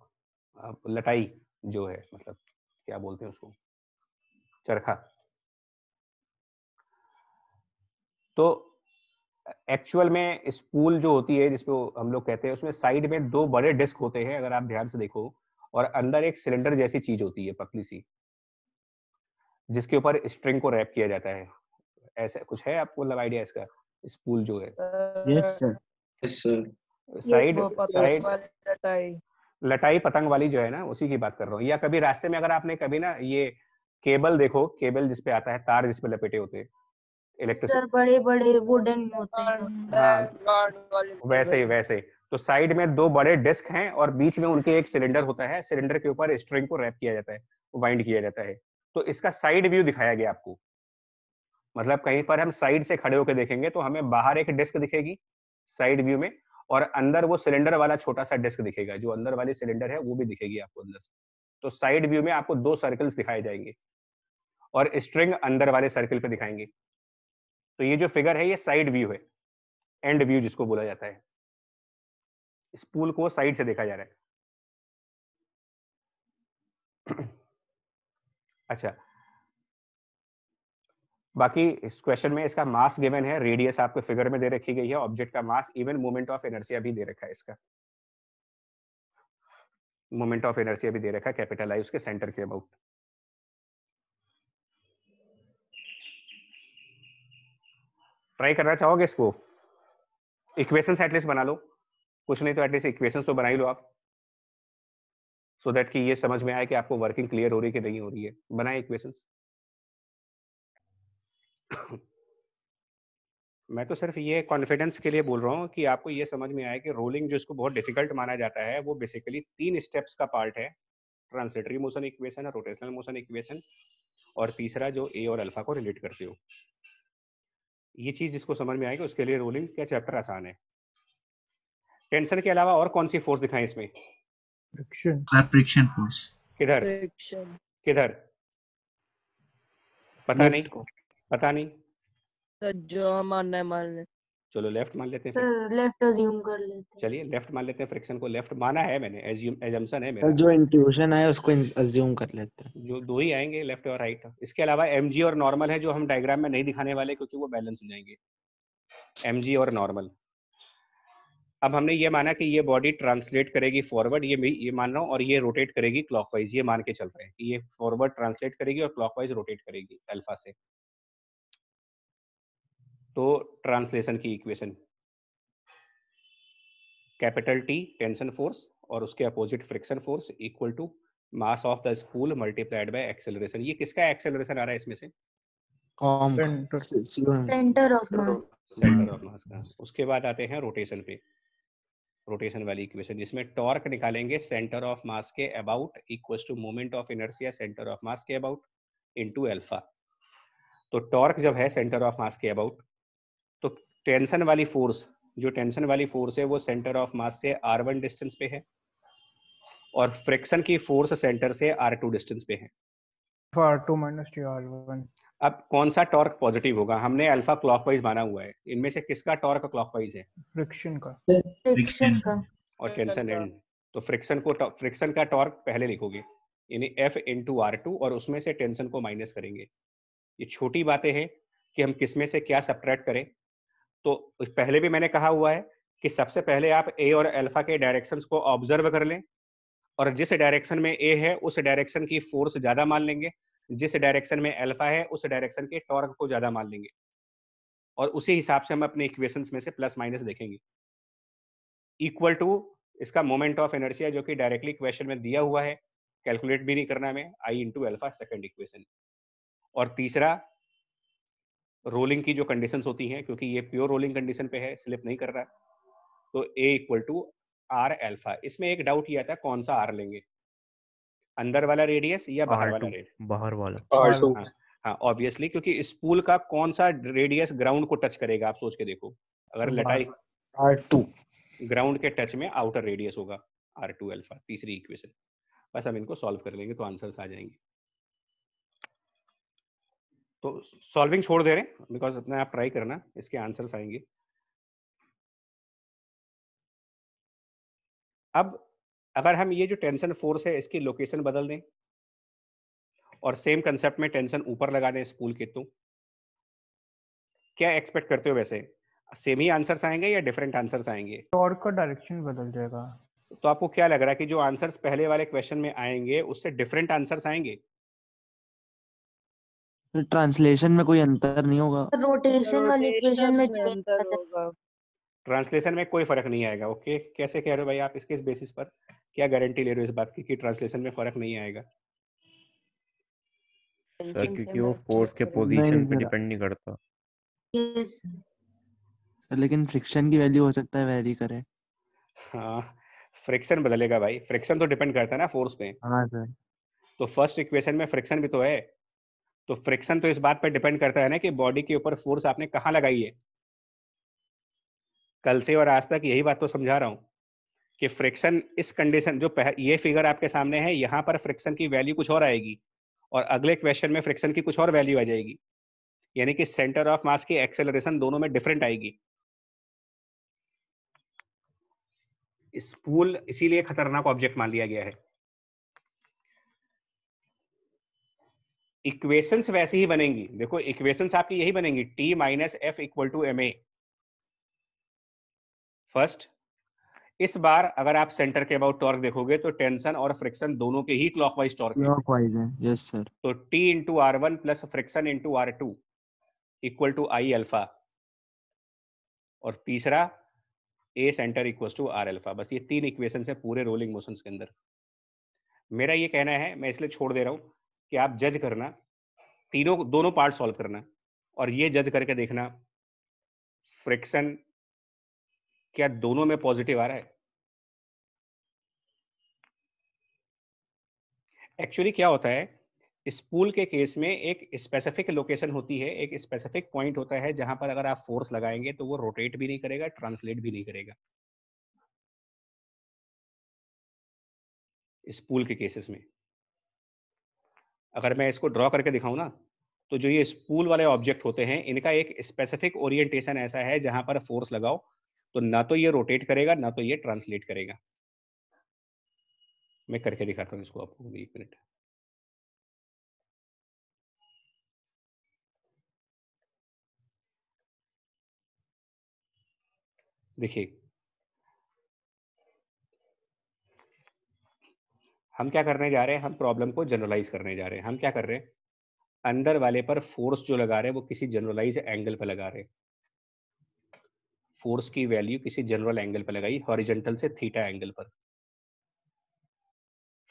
Speaker 1: लटाई जो है मतलब क्या बोलते हैं उसको? चरखा। तो एक्चुअल में स्पूल जो होती है जिसको हम लोग कहते हैं उसमें साइड में दो बड़े डिस्क होते हैं अगर आप ध्यान से देखो और अंदर एक सिलेंडर जैसी चीज़ होती है पतली सी जिसके ऊपर स्ट्रिंग को रैप किया जाता है। ऐसा कुछ है आपको मतलब आइडिया इसका? स्पूल जो है।
Speaker 5: Yes sir
Speaker 12: Yes, sir.
Speaker 1: Side side
Speaker 8: लटाई।
Speaker 1: लटाई पतंग वाली जो है ना उसी की बात कर रहा हूँ। या कभी रास्ते में अगर आपने कभी ना ये केबल देखो केबल जिसपे आता है तार जिसपे लपेटे होते हैं इलेक्ट्रिसिटी
Speaker 4: बड़े बड़े वुडन होते हैं।
Speaker 1: हाँ। वैसे ही वैसे ही। तो साइड में दो बड़े डिस्क हैं और बीच में उनके एक सिलेंडर होता है सिलेंडर के ऊपर स्ट्रिंग को रैप किया जाता है वाइंड किया जाता है। तो इसका साइड व्यू दिखाया गया आपको। मतलब कहीं पर हम साइड से खड़े होकर देखेंगे तो हमें बाहर एक डिस्क दिखेगी साइड व्यू में। और अंदर वो सिलेंडर वाला छोटा सा डिस्क दिखेगा, जो अंदर वाली सिलेंडर है, वो भी दिखेगी आपको अंदर से। तो साइड व्यू में आपको दो सर्कल्स दिखाए जाएँगे और स्ट्रिंग अंदर वाले सर्कल पे दिखाएँगे। तो ये जो फिगर है, ये साइड व्यू है एंड व्यू जिसको बोला जाता है। स्पूल को साइड से देखा जा रहा है। [clears throat] अच्छा बाकी इस क्वेश्चन में इसका मास गिवन है रेडियस आपको फिगर में दे रखी गई है ऑब्जेक्ट का mass even moment of inertia भी दे रखा है इसका। मोमेंट ऑफ़ इनर्शिया भी दे रखा है कैपिटल आई उसके सेंटर के अबाउट ट्राई करना चाहोगे इसको? इक्वेशंस एटलीस्ट बना लो। कुछ नहीं तो एटलीस्ट इक्वेशंस तो बना ही लो आप। सो so दैट कि ये समझ में आए कि आपको वर्किंग क्लियर हो रही है कि नहीं हो रही है। बनाए इक्वेशंस मैं तो सिर्फ़ ये कॉन्फिडेंस के लिए बोल रहा हूँ कि आपको ये समझ में आए कि रोलिंग जो इसको बहुत डिफ़िकल्ट माना जाता है वो बेसिकली तीन स्टेप्स का पार्ट है। Translatory motion equation rotational motion equation और तीसरा जो ए और अल्फ़ा को रिलेट करते हो। ये चीज़ जिसको समझ में आएगी उसके लिए रोलिंग का चैप्टर आसान है। टेंशन के अलावा और कौन सी फोर्स दिखाएँ इसमें?
Speaker 2: फ्रिक्शन
Speaker 10: फ्रिक्शन फोर्स
Speaker 1: किधर?
Speaker 8: फ्रिक्शन
Speaker 1: किधर? पता नहीं।
Speaker 5: को।
Speaker 1: पता नहीं।
Speaker 8: तो जो हम मानना है मान ले।
Speaker 1: चलो लेफ़्ट मान लेते हैं
Speaker 4: सर लेफ़्ट अज्यूम कर लेते हैं।
Speaker 1: चलिए लेफ़्ट मान लेते हैं फ्रिक्शन को। लेफ़्ट माना है मैंने अज्यूम एजम्पशन है मेरा।
Speaker 5: सर जो इंट्यूशन है उसको अज्यूम कर लेते हैं।
Speaker 1: जो दो ही आएँगे लेफ़्ट और राइट इसके अलावा एमजी और नॉर्मल है जो हम डायग्राम में नहीं दिखाने वाले क्योंकि वो बैलेंस हो जाएँगे। एमजी और नॉर्मल अब हमने ये माना कि ये बॉडी ट्रांसलेट करेगी फॉरवर्ड ये ये मान रहा हूँ और ये रोटेट करेगी क्लॉकवाइज ये मान के चल रहे हैं कि ये फॉरवर्ड ट्रांसलेट करेगी और क्लॉकवाइज रोटेट करेगी अल्फ़ा से। तो ट्रांसलेशन की equation. Capital T tension force और उसके opposite friction force equal to mass of the spool multiplied by acceleration. ये किसका एक्सेलरेशन आ रहा है इसमें से?
Speaker 2: Centre
Speaker 4: of mass
Speaker 1: centre of mass का। उसके बाद आते हैं रोटेशन पे। रोटेशन वाली इक्वेशन जिसमें टॉर्क निकालेंगे सेंटर ऑफ़ मास के about equals to moment of inertia centre of mass के अबाउट इनटू अल्फ़ा तो टॉर्क जब है सेंटर ऑफ़ मास के अबाउट टेंशन वाली फोर्स जो टेंशन वाली फोर्स है वो सेंटर ऑफ़ मास से आर वन डिस्टेंस पे है और फ्रिक्शन की फोर्स सेंटर से आर टू डिस्टेंस पे है।
Speaker 2: R two minus T R one
Speaker 1: अब कौन सा टॉर्क पॉजिटिव होगा? हमने अल्फ़ा क्लॉकवाइज माना हुआ है। इनमें से किसका टॉर्क क्लॉकवाइज है?
Speaker 2: फ्रिक्शन का।
Speaker 4: फ्रिक्शन का।
Speaker 1: और टेंशन एंड तो फ्रिक्शन को फ्रिक्शन का टॉर्क पहले लिखोगे। यानी एफ़ इंटू आर टू और उसमें से टेंशन को माइनस करेंगे। ये छोटी बातें हैं कि हम किसमें से क्या सब्ट्रैक्ट करें। तो पहले भी मैंने कहा हुआ है कि सबसे पहले आप ए और अल्फ़ा के डायरेक्शंस को ऑब्ज़र्व कर लें और जिस डायरेक्शन में ए है, उस डायरेक्शन की फोर्स ज़्यादा मान लेंगे। जिस डायरेक्शन में अल्फ़ा है, उस डायरेक्शन के टॉर्क को ज़्यादा मान लेंगे। और उसी हिसाब से हम अपने इक्वेशंस में से प्लस माइनस देखेंगे। इक्वल टू इसका मोमेंट ऑफ़ एनर्जिया जो कि डायरेक्टली क्वेश्चन में दिया हुआ है कैलकुलेट भी नहीं करना हमें I into alpha second equation और तीसरा रोलिंग की जो कंडीशंस होती हैं क्योंकि ये प्योर रोलिंग कंडीशन पे है स्लिप नहीं कर रहा तो A equal to R alpha इसमें एक डाउट ये आता है कौन सा आर लेंगे? अंदर वाला रेडियस या बाहर वाला रेडियस
Speaker 3: बाहर वाला।
Speaker 1: हाँ, हाँ ऑब्वियसली क्योंकि स्पूल का कौन सा रेडियस ग्राउंड को टच करेगा आप सोच के देखो। अगर लटाई
Speaker 5: आर टू
Speaker 1: ग्राउंड के टच में आउटर रेडियस होगा आर टू एल्फा तीसरी इक्वेशन बस हम इनको सॉल्व कर लेंगे तो आंसर्स आ जाएँगे। तो सॉल्विंग छोड़ दे रहे हैं बिकॉज़ अपने आप ट्राई करना इसके आंसर्स आएँगे। अब अगर हम ये जो टेंशन फोर्स है इसकी लोकेशन बदल दें और सेम कंसेप्ट में टेंशन ऊपर लगा दें स्पूल के तो क्या एक्सपेक्ट करते हो वैसे? सेम ही आंसर्स आएँगे या डिफरेंट आंसर्स आएँगे?
Speaker 2: टॉर्क का डायरेक्शन बदल जाएगा।
Speaker 1: तो आपको क्या लग रहा है कि जो आंसर्स पहले वाले क्वेश्चन में आएँगे उससे डिफरेंट आंसर्स आएँगे?
Speaker 5: ट्रांसलेशन में कोई अंतर नहीं होगा।
Speaker 4: रोटेशन वाली इक्वेशन में चेंज
Speaker 8: होगा।
Speaker 1: ट्रांसलेशन में कोई फ़र्क नहीं आएगा ओके? कैसे कह रहे हो भाई आप इसके इस बेसिस पर? क्या गारंटी ले रहे हो इस बात की कि ट्रांसलेशन में फ़र्क नहीं आएगा?
Speaker 3: सर क्योंकि वो फोर्स के पोजीशन पे डिपेंड नहीं करता।
Speaker 4: यस
Speaker 5: सर लेकिन फ्रिक्शन की वैल्यू हो सकता है वेरी करे।
Speaker 1: हाँ फ्रिक्शन बदलेगा भाई। फ्रिक्शन तो डिपेंड करता है ना फोर्स पे।
Speaker 5: हाँ सर
Speaker 1: तो फ़र्स्ट इक्वेशन में फ्रिक्शन भी तो है। तो फ्रिक्शन तो इस बात पर डिपेंड करता है ना कि बॉडी के ऊपर फोर्स आपने कहाँ लगाई है? कल से और आज तक यही बात तो समझा रहा हूँ कि फ्रिक्शन इस कंडीशन जो ये फिगर आपके सामने है, यहाँ पर फ्रिक्शन की वैल्यू कुछ और आएगी और अगले क्वेश्चन में फ्रिक्शन की कुछ और वैल्यू आ जाएगी। यानी कि सेंटर ऑफ़ मास की एक्सेलरेशन दोनों में डिफरेंट आएगी। स्पूल इसीलिए खतरनाक ऑब्जेक्ट मान लिया गया है। इक्वेशंस वैसे ही बनेंगी। देखो इक्वेशंस आपकी यही बनेंगी। T minus F equal to M A first इस बार अगर आप सेंटर के अबाउट टॉर्क देखोगे तो टेंशन और फ्रिक्शन दोनों के ही क्लॉकवाइज टॉर्क है।
Speaker 5: क्लॉकवाइज है। यस सर
Speaker 1: तो T into R one plus friction into R two equal to I alpha और तीसरा A centre equal to R alpha बस ये तीन इक्वेशन है पूरे रोलिंग मोशन के अंदर। मेरा ये कहना है मैं इसलिए छोड़ दे रहा हूँ कि आप जज करना, तीनों दोनों पार्ट सॉल्व करना और ये जज करके देखना फ्रिक्शन क्या दोनों में पॉजिटिव आ रहा है? एक्चुअली क्या होता है स्पूल के केस में एक स्पेसिफिक लोकेशन होती है, एक स्पेसिफिक पॉइंट होता है जहाँ पर अगर आप फोर्स लगाएँगे तो वो रोटेट भी नहीं करेगा ट्रांसलेट भी नहीं करेगा। स्पूल के केसेस में। अगर मैं इसको ड्रॉ करके दिखाऊँ ना तो जो ये स्पूल वाले ऑब्जेक्ट होते हैं, इनका एक स्पेसिफिक ओरिएंटेशन ऐसा है जहाँ पर फोर्स लगाओ तो ना तो ये रोटेट करेगा, ना तो ये ट्रांसलेट करेगा। मैं करके दिखाता हूँ इसको आपको, एक मिनट देखिए हम क्या करने जा रहे हैं? हम प्रॉब्लम को जनरलाइज करने जा रहे हैं। हम क्या कर रहे हैं? अंदर वाले पर फोर्स जो लगा रहे हैं, वो किसी जनरलाइज एंगल पर लगा रहे हैं। फोर्स की वैल्यू किसी जनरल एंगल पर लगाई हॉरिजेंटल से थीटा एंगल पर।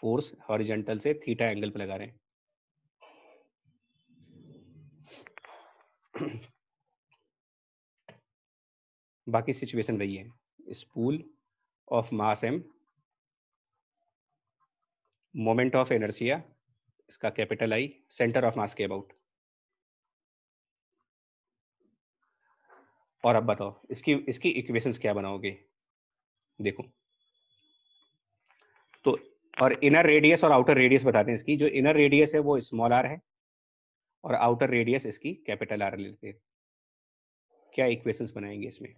Speaker 1: फोर्स हॉरिजेंटल से थीटा एंगल पर लगा रहे हैं। बाकी सिचुएशन वही है। Spool of mass M moment of inertia, इसका capital I, centre of mass के अबाउट। और अब बताओ, इसकी इसकी इक्वेशंस क्या बनाओगे? देखो। तो और इनर रेडियस और आउटर रेडियस बताते हैं इसकी। जो इनर रेडियस है, वो स्मॉल आर है और आउटर रेडियस इसकी कैपिटल आर लेते हैं। क्या इक्वेशंस बनाएँगे इसमें?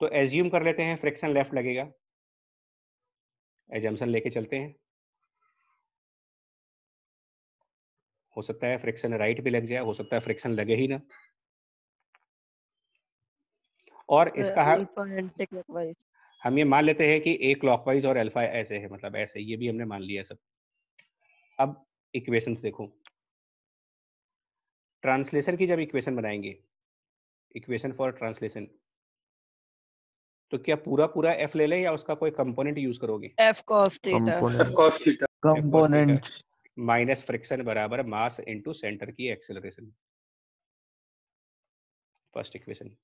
Speaker 1: तो एज्यूम कर लेते हैं फ्रिक्शन लेफ़्ट लगेगा। एजम्पन लेके चलते हैं। हो सकता है फ्रिक्शन राइट भी लग जाए हो सकता है फ्रिक्शन लगे ही ना। और इसका हम हम ये मान लेते हैं कि ए क्लॉकवाइज और अल्फ़ा ऐसे है मतलब ऐसे ये भी हमने मान लिया सब। अब इक्वेशंस देखो। ट्रांसलेशन की जब इक्वेशन बनाएँगे इक्वेशन फॉर ट्रांसलेशन तो क्या पूरा पूरा एफ़ ले लें या उसका कोई कंपोनेंट यूज़ करोगे?
Speaker 8: F cos theta.
Speaker 5: Component
Speaker 1: minus friction बराबर मास इनटू सेंटर की एक्सेलरेशन। First equation.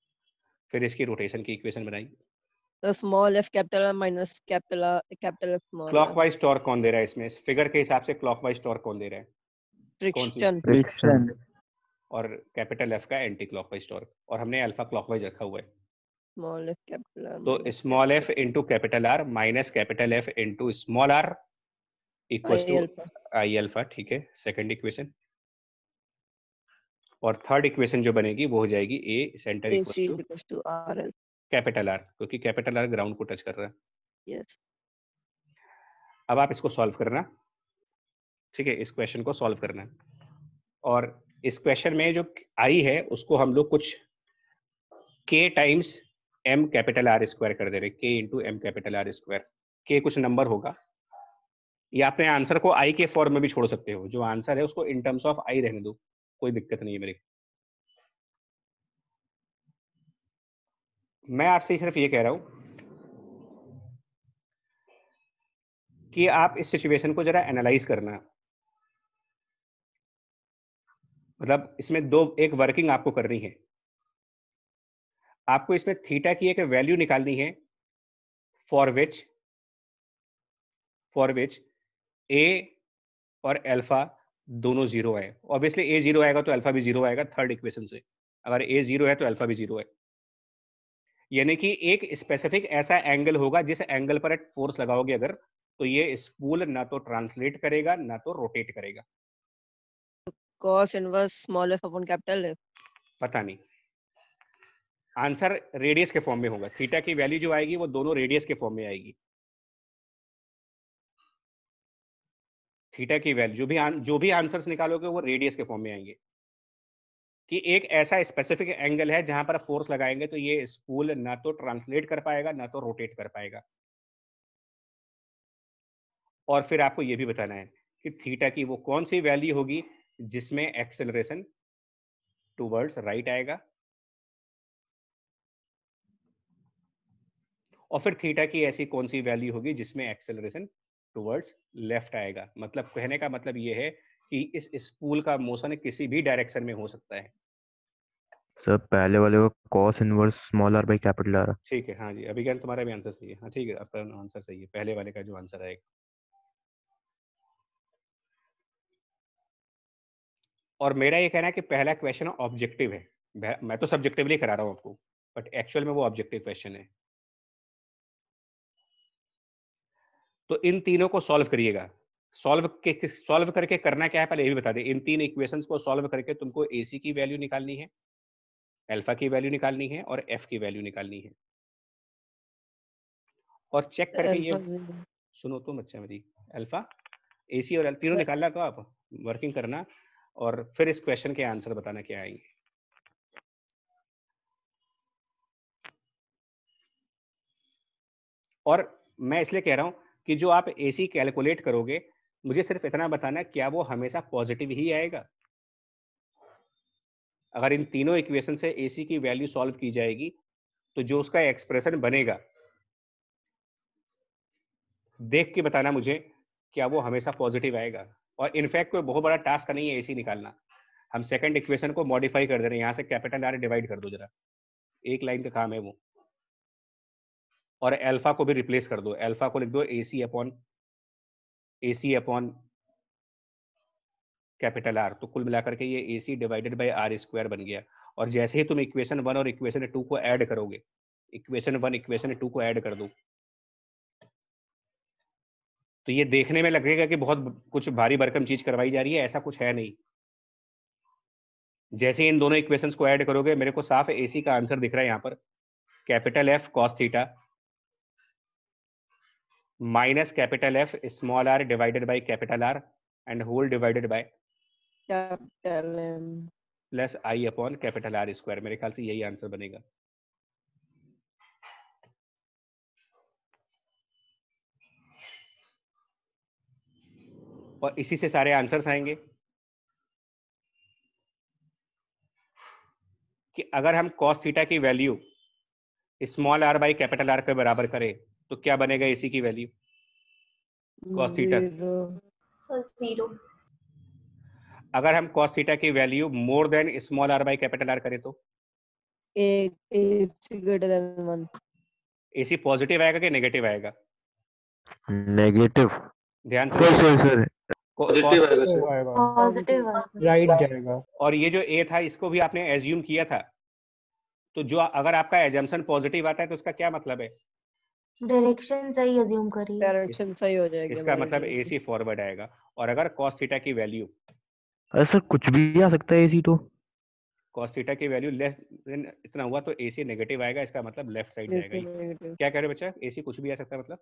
Speaker 1: फिर इसकी रोटेशन की इक्वेशन बनाई।
Speaker 8: तो small F capital R minus capital R capital F small
Speaker 1: clockwise torque कौन दे रहा है इसमें? इस फिगर के हिसाब से क्लॉकवाइज टॉर्क कौन दे रहा है?
Speaker 8: फ्रिक्शन।
Speaker 5: फ्रिक्शन।
Speaker 1: और कैपिटल एफ़ का एंटी क्लॉकवाइज टॉर्क। और हमने अल्फ़ा क्लॉकवाइज रखा हुआ है।
Speaker 8: स्मॉल एफ़ कैपिटल आर
Speaker 1: तो small F into capital R minus capital F into small R equal to I alpha ठीक है सेकंड इक्वेशन। और थर्ड इक्वेशन जो बनेगी वो हो जाएगी A centre equal to
Speaker 8: R
Speaker 1: capital R क्योंकि कैपिटल आर ग्राउंड को टच कर रहा है।
Speaker 8: यस।
Speaker 1: अब आप इसको सॉल्व करना ठीक है इस क्वेश्चन को सॉल्व करना। और इस क्वेश्चन में जो आई है उसको हम लोग कुछ के times M capital R square कर दे रहे के into M capital R square के कुछ नंबर होगा। या अपने आंसर को आई के फॉर्म में भी छोड़ सकते हो। जो आंसर है उसको इन टर्म्स ऑफ़ आई रहने दो। कोई दिक्कत नहीं है मेरे मैं आपसे सिर्फ़ ये कह रहा हूँ कि आप इस सिचुएशन को जरा एनालाइज करना। मतलब इसमें दो, एक वर्किंग आपको करनी है। आपको इसमें थीटा की एक वैल्यू निकालनी है। फॉर विच फॉर विच ए और अल्फ़ा दोनों ज़ीरो है ऑब्वियसली ए ज़ीरो आएगा तो अल्फ़ा भी ज़ीरो आएगा थर्ड इक्वेशन से। अगर ए ज़ीरो है तो अल्फ़ा भी ज़ीरो है। यानी कि एक स्पेसिफिक ऐसा एंगल होगा जिस एंगल पर फोर्स लगाओगे अगर तो ये स्पूल ना तो ट्रांसलेट करेगा ना तो रोटेट करेगा।
Speaker 8: Cos inverse small F upon capital F
Speaker 1: पता नहीं। आंसर रेडियस के फॉर्म में होगा। थीटा की वैल्यू जो आएगी वो दोनों रेडियस के फॉर्म में आएगी। थीटा की वैल्यू जो भी आन, जो भी आंसर्स निकालोगे वो रेडियस के फॉर्म में आएँगे। कि एक ऐसा स्पेसिफिक एंगल है जहाँ पर फोर्स लगाएँगे तो ये स्पूल ना तो ट्रांसलेट कर पाएगा ना तो रोटेट कर पाएगा। और फिर आपको ये भी बताना है कि थीटा की वो कौन सी वैल्यू होगी जिसमें एक्सेलरेशन टूवर्ड्स राइट आएगा। और फिर थीटा की ऐसी कौन सी वैल्यू होगी जिसमें एक्सेलरेशन टूवर्ड्स लेफ़्ट आएगा। मतलब कहने का मतलब ये है कि इस स्पूल का मोशन किसी भी डायरेक्शन में हो सकता है।
Speaker 3: सर पहले वाले को cos inverse small R by capital R
Speaker 1: ठीक है हाँ जी अभी क्या तुम्हारा भी आंसर सही है। हाँ ठीक है आपका आंसर सही है पहले वाले का जो आंसर आएगा। और मेरा ये कहना है कि पहला क्वेश्चन ऑब्जेक्टिव है। मैं तो सब्जेक्टिवली करा रहा हूँ आपको बट एक्चुअल में वो ऑब्जेक्टिव क्वेश्चन है। तो इन तीनों को सॉल्व करिएगा। सॉल्व के सॉल्व करके करना क्या है पहले ये भी बता दें। इन तीन इक्वेशंस को सॉल्व करके तुमको एसी की वैल्यू निकालनी है अल्फ़ा की वैल्यू निकालनी है और एफ़ की वैल्यू निकालनी है। और चेक करके ये सुनो तुम अच्छा मेरी अल्फ़ा एसी और L तीनों निकालना तो आप वर्किंग करना और फिर इस क्वेश्चन के आंसर बताना क्या आएँगे और मैं इसलिए कह रहा हूँ कि जो आप एसी कैलकुलेट करोगे, मुझे सिर्फ़ इतना बताना क्या वो हमेशा पॉजिटिव ही आएगा? अगर इन तीनों इक्वेशन से एसी की वैल्यू सॉल्व की जाएगी तो जो उसका एक्सप्रेशन बनेगा, देख के बताना मुझे, क्या वो हमेशा पॉजिटिव आएगा? और इनफैक्ट कोई बहुत बड़ा टास्क नहीं है एसी निकालना। हम सेकंड इक्वेशन को मॉडिफाई कर दे रहे हैं, यहाँ से कैपिटल आर डिवाइड कर दो जरा। एक लाइन का काम है वो। और अल्फ़ा को भी रिप्लेस कर दो। अल्फ़ा को लिख दो A C upon A C upon capital R तो कुल मिलाकर के ये A C divided by R square बन गया। और जैसे ही तुम इक्वेशन वन और इक्वेशन टू को ऐड करोगे इक्वेशन वन इक्वेशन टू को ऐड कर दो। तो ये देखने में लगेगा कि बहुत कुछ भारी भरकम चीज़ करवाई जा रही है, ऐसा कुछ है नहीं। जैसे इन दोनों इक्वेशंस को ऐड करोगे, मेरे को साफ़ एसी का आंसर दिख रहा है यहाँ पर। Capital F cos theta minus capital F small R divided by capital R and whole divided by
Speaker 8: capital M
Speaker 1: plus I upon capital R square मेरे ख्याल से यही आंसर बनेगा। और इसी से सारे आंसर्स आएँगे। कि अगर हम cos थीटा की value small R by capital R के बराबर करें तो क्या बनेगा इसी की वैल्यू cos थीटा
Speaker 6: ज़ीरो
Speaker 1: अगर हम cos थीटा की value more than small R by capital R करें तो?
Speaker 8: एक is greater than one
Speaker 1: A C positive आएगा कि नेगेटिव आएगा?
Speaker 3: नेगेटिव
Speaker 1: ध्यान
Speaker 3: सर सर सर
Speaker 7: पॉजिटिव आएगा सर
Speaker 4: पॉजिटिव
Speaker 2: राइट जाएगा।
Speaker 1: और ये जो ए था इसको भी आपने एज्यूम किया था। तो जो अगर आपका एजम्पशन पॉजिटिव आता है तो उसका क्या मतलब है?
Speaker 4: डायरेक्शन सही अज्यूम करिए
Speaker 8: डायरेक्शन सही हो जाएगी
Speaker 1: इसका मतलब। एसी फॉरवर्ड आएगा। और अगर cos थीटा की वैल्यू
Speaker 3: अरे सर कुछ भी आ सकता है एसी तो।
Speaker 1: cos थीटा की वैल्यू लेस देन इतना हुआ तो एसी नेगेटिव आएगा इसका मतलब लेफ़्ट साइड जाएगा क्या कह रहे हो बच्चा? एसी कुछ भी आ सकता है मतलब?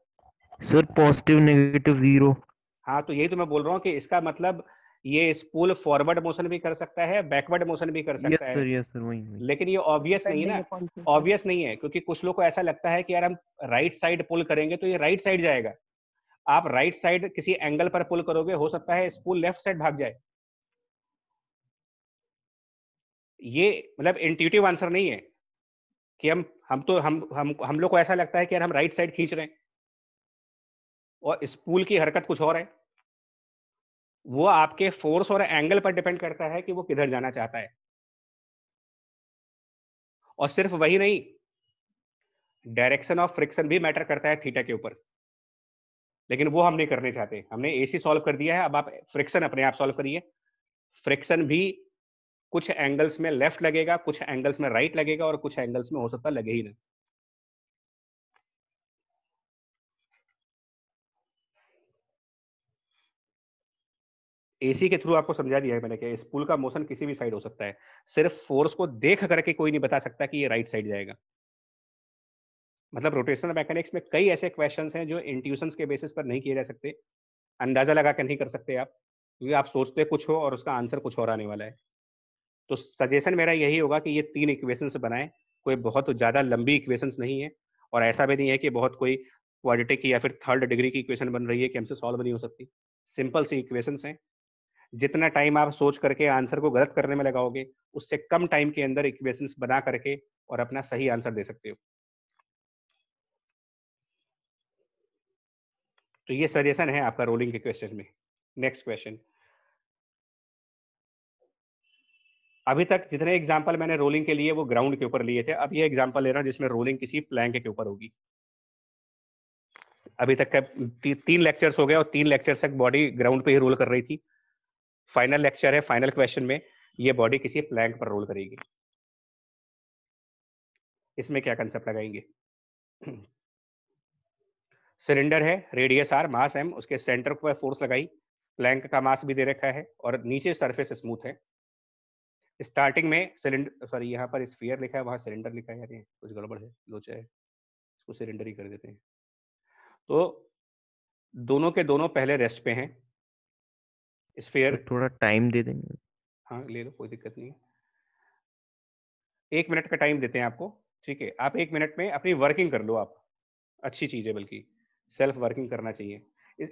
Speaker 3: सर पॉजिटिव नेगेटिव ज़ीरो
Speaker 1: हाँ तो यही तो मैं बोल रहा हूँ कि इसका मतलब ये स्पूल फॉरवर्ड मोशन भी कर सकता है बैकवर्ड मोशन भी कर सकता
Speaker 3: सर
Speaker 1: है।
Speaker 3: यस सर वही वही।
Speaker 1: लेकिन ये ऑब्वियस नहीं है ना ऑब्वियस नहीं। है क्योंकि कुछ लोग को ऐसा लगता है कि यार हम राइट साइड पुल करेंगे तो ये राइट साइड जाएगा। आप राइट साइड किसी एंगल पर पुल करोगे हो सकता है स्पूल लेफ़्ट साइड भाग जाए। ये मतलब इंट्यूटिव आंसर नहीं है कि हम हम तो हम हम हम लोग को ऐसा लगता है कि यार हम राइट साइड खींच रहे हैं। और स्पूल की हरकत कुछ और है। वो आपके फोर्स और एंगल पर डिपेंड करता है कि वो किधर जाना चाहता है। और सिर्फ़ वही नहीं डायरेक्शन ऑफ़ फ्रिक्शन भी मैटर करता है थीटा के ऊपर। लेकिन वो हम नहीं करने चाहते। हमने एसी सॉल्व कर दिया है, अब आप फ्रिक्शन अपने आप सॉल्व करिए। फ्रिक्शन भी कुछ एंगल्स में लेफ़्ट लगेगा, कुछ एंगल्स में राइट लगेगा और कुछ एंगल्स में हो सकता लगे ही ना। एसी के थ्रू आपको समझा दिया है मैंने कि स्पूल का मोशन किसी भी साइड हो सकता है। सिर्फ़ फोर्स को देख करके कोई नहीं बता सकता कि ये राइट साइड जाएगा। मतलब रोटेशनल मैकेनिक्स में कई ऐसे क्वेश्चंस हैं जो इंट्यूशंस के बेसिस पर नहीं किए जा सकते। अंदाज़ा लगा कर नहीं कर सकते आप। क्योंकि आप सोचते कुछ हो और उसका आंसर कुछ और आने वाला है। तो सजेशन मेरा यही होगा कि ये तीन इक्वेशंस बनाएँ। कोई बहुत ज़्यादा लंबी इक्वेशंस नहीं है और ऐसा भी नहीं है कि बहुत कोई क्वाड्रेटिक की या फिर थर्ड डिग्री की इक्वेशन बन रही है कि हमसे सॉल्व नहीं हो सकती। सिंपल सी इक्वेशंस हैं। जितना टाइम आप सोच करके आंसर को गलत करने में लगाओगे उससे कम टाइम के अंदर इक्वेशंस बना करके और अपना सही आंसर दे सकते हो। तो ये सजेशन है आपका रोलिंग के क्वेश्चन में। नेक्स्ट क्वेश्चन अभी तक जितने एग्ज़ाम्पल मैंने रोलिंग के लिए वो ग्राउंड के ऊपर लिए थे अब ये एग्ज़ाम्पल ले रहा हूँ जिसमें रोलिंग किसी प्लैंक के ऊपर होगी। अभी तक का ती, तीन लेक्चर्स हो गए और तीन लेक्चर्स तक बॉडी ग्राउंड पे ही रोल कर रही थी। फाइनल लेक्चर है फाइनल क्वेश्चन में ये बॉडी किसी प्लैंक पर रोल करेगी। इसमें क्या कंसेप्ट लगाएँगे? सिलेंडर है रेडियस आर मास एम उसके सेंटर पर फोर्स लगाई। प्लैंक का मास भी दे रखा है और नीचे सरफेस स्मूथ है। स्टार्टिंग में सिलेंडर सॉरी यहाँ पर स्फीयर लिखा है, वहाँ सिलेंडर लिखा है कुछ गड़बड़ है, लोचा है। इसको सिलेंडर ही कर देते हैं। तो दोनों के दोनों पहले रेस्ट पे हैं। स्फीयर
Speaker 3: सर, थोड़ा टाइम दे देंगे।
Speaker 1: हाँ ले लो कोई दिक्कत नहीं है। एक मिनट का टाइम देते हैं आपको ठीक है? आप एक मिनट में अपनी वर्किंग कर लो आप अच्छी चीज़ है बल्कि सेल्फ वर्किंग करना चाहिए।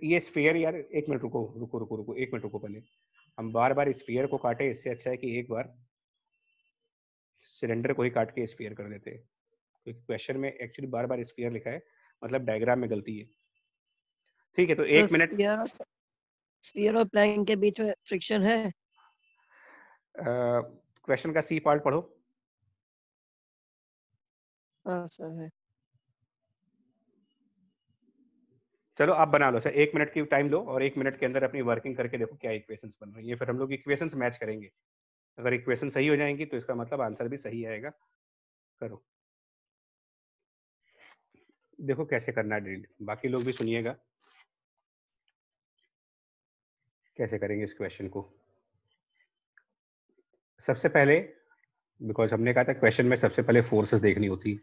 Speaker 1: ये स्फीयर यार एक मिनट रुको रुको रुको रुको एक मिनट रुको पहले। हम बार बार स्फीयर को काटे इससे अच्छा है कि एक बार सिलेंडर को ही काट के स्फीयर कर देते हैं। क्योंकि क्वेश्चन में एक्चुअली बार बार स्फीयर लिखा है मतलब डायग्राम में गलती है। ठीक है तो एक मिनट
Speaker 8: स्फीयर और प्लैंक के बीच में फ्रिक्शन है?
Speaker 1: क्वेश्चन uh, का सी पार्ट पढ़ो।
Speaker 8: हाँ सर है।
Speaker 1: चलो आप बना लो सर एक मिनट की टाइम लो और एक मिनट के अंदर अपनी वर्किंग करके देखो क्या इक्वेशंस बन रही है। फिर हम लोग इक्वेशंस मैच करेंगे। अगर इक्वेशन सही हो जाएँगी तो इसका मतलब आंसर भी सही आएगा। करो। देखो कैसे करना है ड्रिल बाकी लोग भी सुनिएगा। कैसे करेंगे इस क्वेश्चन को? सबसे पहले बिकॉज़ हमने कहा था क्वेश्चन में सबसे पहले फोर्सेस देखनी होती। है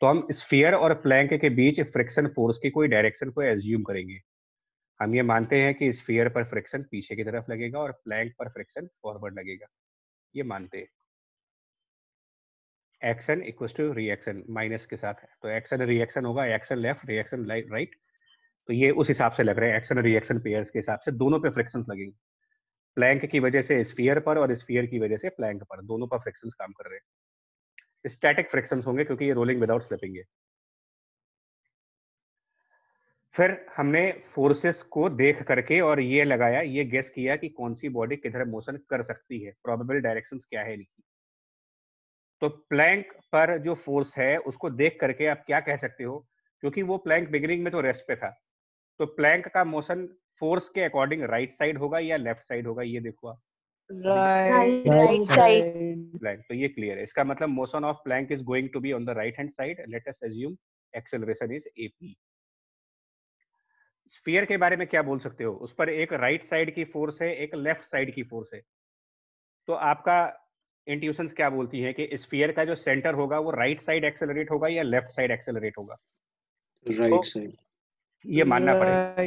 Speaker 1: तो हम स्फीयर और प्लैंक के बीच फ्रिक्शन फोर्स की कोई डायरेक्शन को एज्यूम करेंगे। हम ये मानते हैं कि स्फीयर पर फ्रिक्शन पीछे की तरफ़ लगेगा और प्लैंक पर फ्रिक्शन फॉरवर्ड लगेगा। ये मानते हैं। Action equal to reaction minus के साथ है। तो एक्शन रिएक्शन होगा एक्शन लेफ़्ट रिएक्शन राइट तो ये उस हिसाब से लग रहे हैं एक्शन और रिएक्शन पेयर्स के हिसाब से दोनों पे फ्रिक्शन लगेंगे। प्लैंक की वजह से स्फीयर पर और स्फीयर की वजह से प्लैंक पर, दोनों पर फ्रिक्शन काम कर रहे हैं। स्टैटिक फ्रिक्शन होंगे क्योंकि ये रोलिंग विदाउट स्लिपिंग है। फिर हमने फोर्सेस को देख करके और ये लगाया, ये गेस किया कि कौन सी बॉडी किधर मोशन कर सकती है। प्रोबेबल डायरेक्शन क्या है लिखी तो प्लैंक पर जो फोर्स है, उसको देख करके आप क्या कह सकते हो? क्योंकि वो प्लैंक बिगिनिंग में तो रेस्ट पे था। तो प्लैंक का मोशन फोर्स के अकॉर्डिंग राइट साइड होगा या लेफ़्ट साइड होगा ये देखो आप।
Speaker 8: Right
Speaker 4: right side.
Speaker 1: प्लैंक तो ये क्लियर है। इसका मतलब motion of plank is going to be on the right hand side. Let us assume acceleration is AP sphere के बारे में क्या बोल सकते हो? उस पर एक राइट right साइड की फोर्स है एक लेफ़्ट साइड की फोर्स है। तो आपका इंट्यूशंस क्या बोलती है कि स्फीयर का जो सेंटर होगा वो राइट साइड एक्सेलरेट होगा या लेफ़्ट साइड एक्सेलरेट होगा?
Speaker 12: Right side.
Speaker 1: ये मानना पड़ेगा।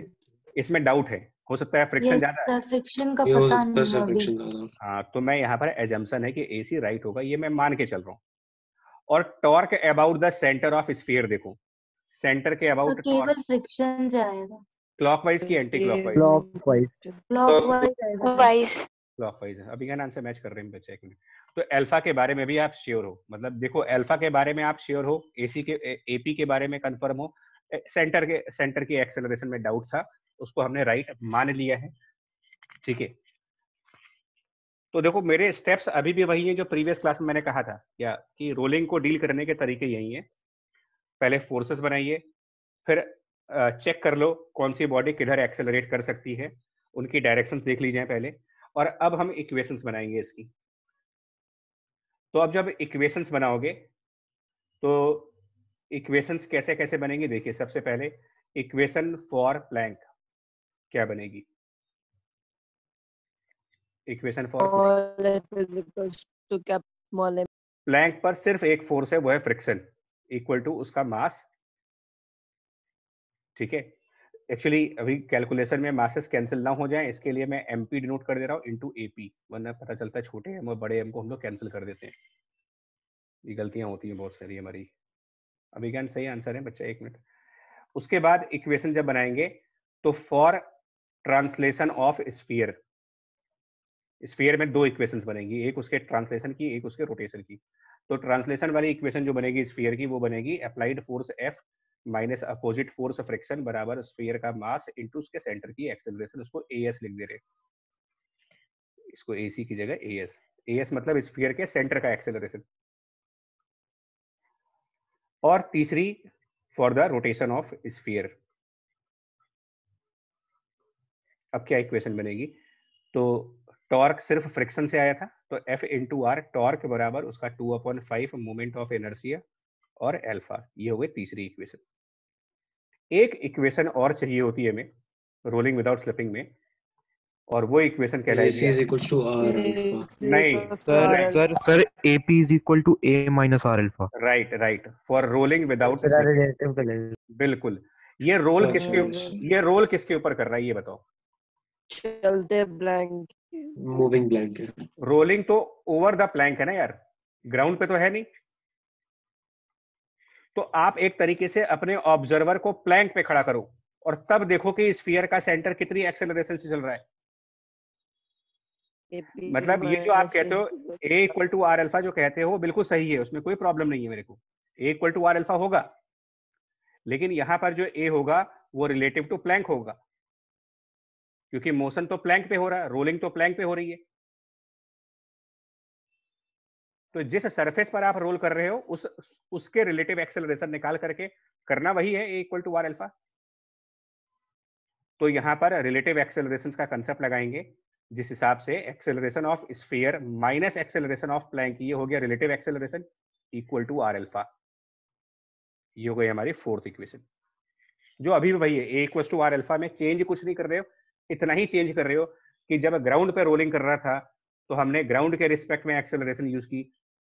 Speaker 1: इसमें डाउट है। हो सकता है फ्रिक्शन ज़्यादा है।
Speaker 4: फ्रिक्शन का पता नहीं
Speaker 1: हाँ। तो मैं यहाँ पर एजम्पशन है कि एसी राइट होगा ये मैं मान के चल रहा हूँ। और torque about the centre of sphere देखो। सेंटर के
Speaker 4: तो
Speaker 1: अबाउट
Speaker 4: केवल फ्रिक्शन से आएगा
Speaker 1: क्लॉकवाइज की anti clockwise
Speaker 5: clockwise
Speaker 4: clockwise
Speaker 1: clockwise अभी क्या आंसर मैच कर रहे हैं बच्चे एक मिनट। तो अल्फ़ा के बारे में भी आप श्योर हो। मतलब देखो अल्फ़ा के बारे में आप श्योर हो एसी के एपी के बारे में कंफर्म हो सेंटर के सेंटर की एक्सेलरेशन में डाउट था, उसको हमने राइट मान लिया है, ठीक है? तो देखो, मेरे स्टेप्स अभी भी वही है जो प्रीवियस क्लास में मैंने कहा था, या कि रोलिंग को डील करने के तरीके यही है। पहले फोर्सेस बनाइए, फिर चेक कर लो कौन सी बॉडी किधर एक्सेलरेट कर सकती है, उनकी डायरेक्शंस देख लीजिए पहले, और अब हम इक्वेशंस बनाएँगे इसकी। तो अब जब इक्वेशंस बनाओगे तो इक्वेशंस कैसे कैसे बनेंगी? देखिए, सबसे पहले इक्वेशन फॉर प्लैंक क्या बनेगी? इक्वेशन फॉर प्लैंक पर सिर्फ़ एक फोर्स है, वो है फ्रिक्शन, इक्वल टू उसका मास। ठीक है? एक्चुअली अभी कैलकुलेशन में मासेस कैंसिल ना हो जाए, इसके लिए मैं एम पी डिनोट कर दे रहा हूँ इंटू ए पी वरना पता चलता है छोटे एम और बड़े एम को हम लोग कैंसिल कर देते हैं। ये गलतियाँ होती हैं बहुत सारी हमारी। अभी क्या सही आंसर है बच्चा, एक मिनट। उसके बाद इक्वेशन जब बनाएँगे तो for translation of sphere sphere में दो इक्वेशंस बनेंगी, एक उसके ट्रांसलेशन की, एक उसके रोटेशन की। तो ट्रांसलेशन वाली इक्वेशन जो बनेगी स्फीयर की, वो बनेगी applied force F minus opposite force friction बराबर स्फीयर का मास इनटू उसके सेंटर की एक्सेलरेशन उसको ए लिख दे रहे इसको ए की जगह ए एस मतलब स्फीयर के सेंटर का एक्सेलरेशन और तीसरी for the rotation of sphere अब क्या इक्वेशन बनेगी? तो टॉर्क सिर्फ़ फ्रिक्शन से आया था तो एफ़ इंटू आर टॉर्क बराबर उसका two upon five moment of inertia और एल्फा ये हो गई तीसरी इक्वेशन एक इक्वेशन और चाहिए होती है हमें रोलिंग विदाउट स्लिपिंग में और वो इक्वेशन कहलाएगी नहीं।
Speaker 3: Sir sir sir AP is equal to A minus R alpha.
Speaker 1: Right right for rolling without बिल्कुल। ये रोल किसके। ये रोल किसके ऊपर कर रहा है ये बताओ।
Speaker 8: चलते ब्लैंक
Speaker 12: मूविंग ब्लैंक
Speaker 1: रोलिंग तो ओवर द प्लैंक है ना यार। ग्राउंड पे तो है नहीं। तो आप एक तरीके से अपने ऑब्जर्वर को प्लैंक पे खड़ा करो और तब देखो कि स्फीयर का सेंटर कितनी एक्सेलरेशन से चल रहा है। मतलब ये जो आप कहते हो A equal to R alpha जो कहते हो बिल्कुल सही है उसमें कोई प्रॉब्लम नहीं है मेरे को। A equal to R alpha होगा लेकिन यहाँ पर जो ए होगा वो रिलेटिव टू प्लैंक होगा। क्योंकि मोशन तो प्लैंक पे हो रहा है रोलिंग तो प्लैंक पे हो रही है। तो जिस सरफेस पर आप रोल कर रहे हो उस उसके रिलेटिव एक्सेलरेशन निकाल करके करना वही है A equal to R alpha तो यहाँ पर रिलेटिव एक्सेलरेशन का कंसेप्ट लगाएँगे। जिस हिसाब से acceleration of sphere minus acceleration of plank ये हो गया relative acceleration equal to R alpha ये हो गई हमारी फोर्थ इक्वेशन जो अभी भी वही है A equal to R alpha में चेंज कुछ नहीं कर रहे हो, इतना ही चेंज कर रहे हो कि जब ग्राउंड पे रोलिंग कर रहा था तो हमने ग्राउंड के रिस्पेक्ट में एक्सेलरेशन यूज़ की.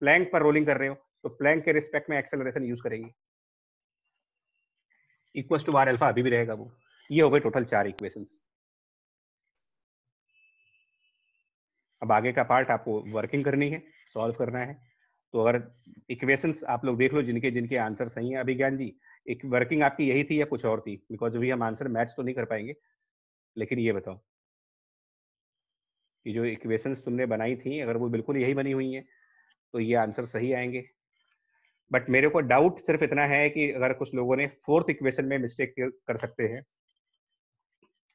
Speaker 1: प्लैंक पर रोलिंग कर रहे हो तो प्लैंक के रिस्पेक्ट में एक्सेलरेशन यूज़ करेंगे. इक्वल टू आर एल्फा अभी भी रहेगा वो. ये हो गए टोटल चार इक्वेशंस अब आगे का पार्ट आपको वर्किंग करनी है सॉल्व करना है। तो अगर इक्वेशंस आप लोग देख लो, जिनके जिनके आंसर सही है, अभिज्ञान जी, एक वर्किंग आपकी यही थी या कुछ और थी? बिकॉज़ अभी हम आंसर मैच तो नहीं कर पाएँगे। लेकिन ये बताओ कि जो इक्वेशंस तुमने बनाई थी, अगर वो बिल्कुल यही बनी हुई हैं तो ये आंसर सही आएँगे। बट मेरे को डाउट सिर्फ़ इतना है कि अगर कुछ लोगों ने फोर्थ इक्वेशन में मिस्टेक कर सकते हैं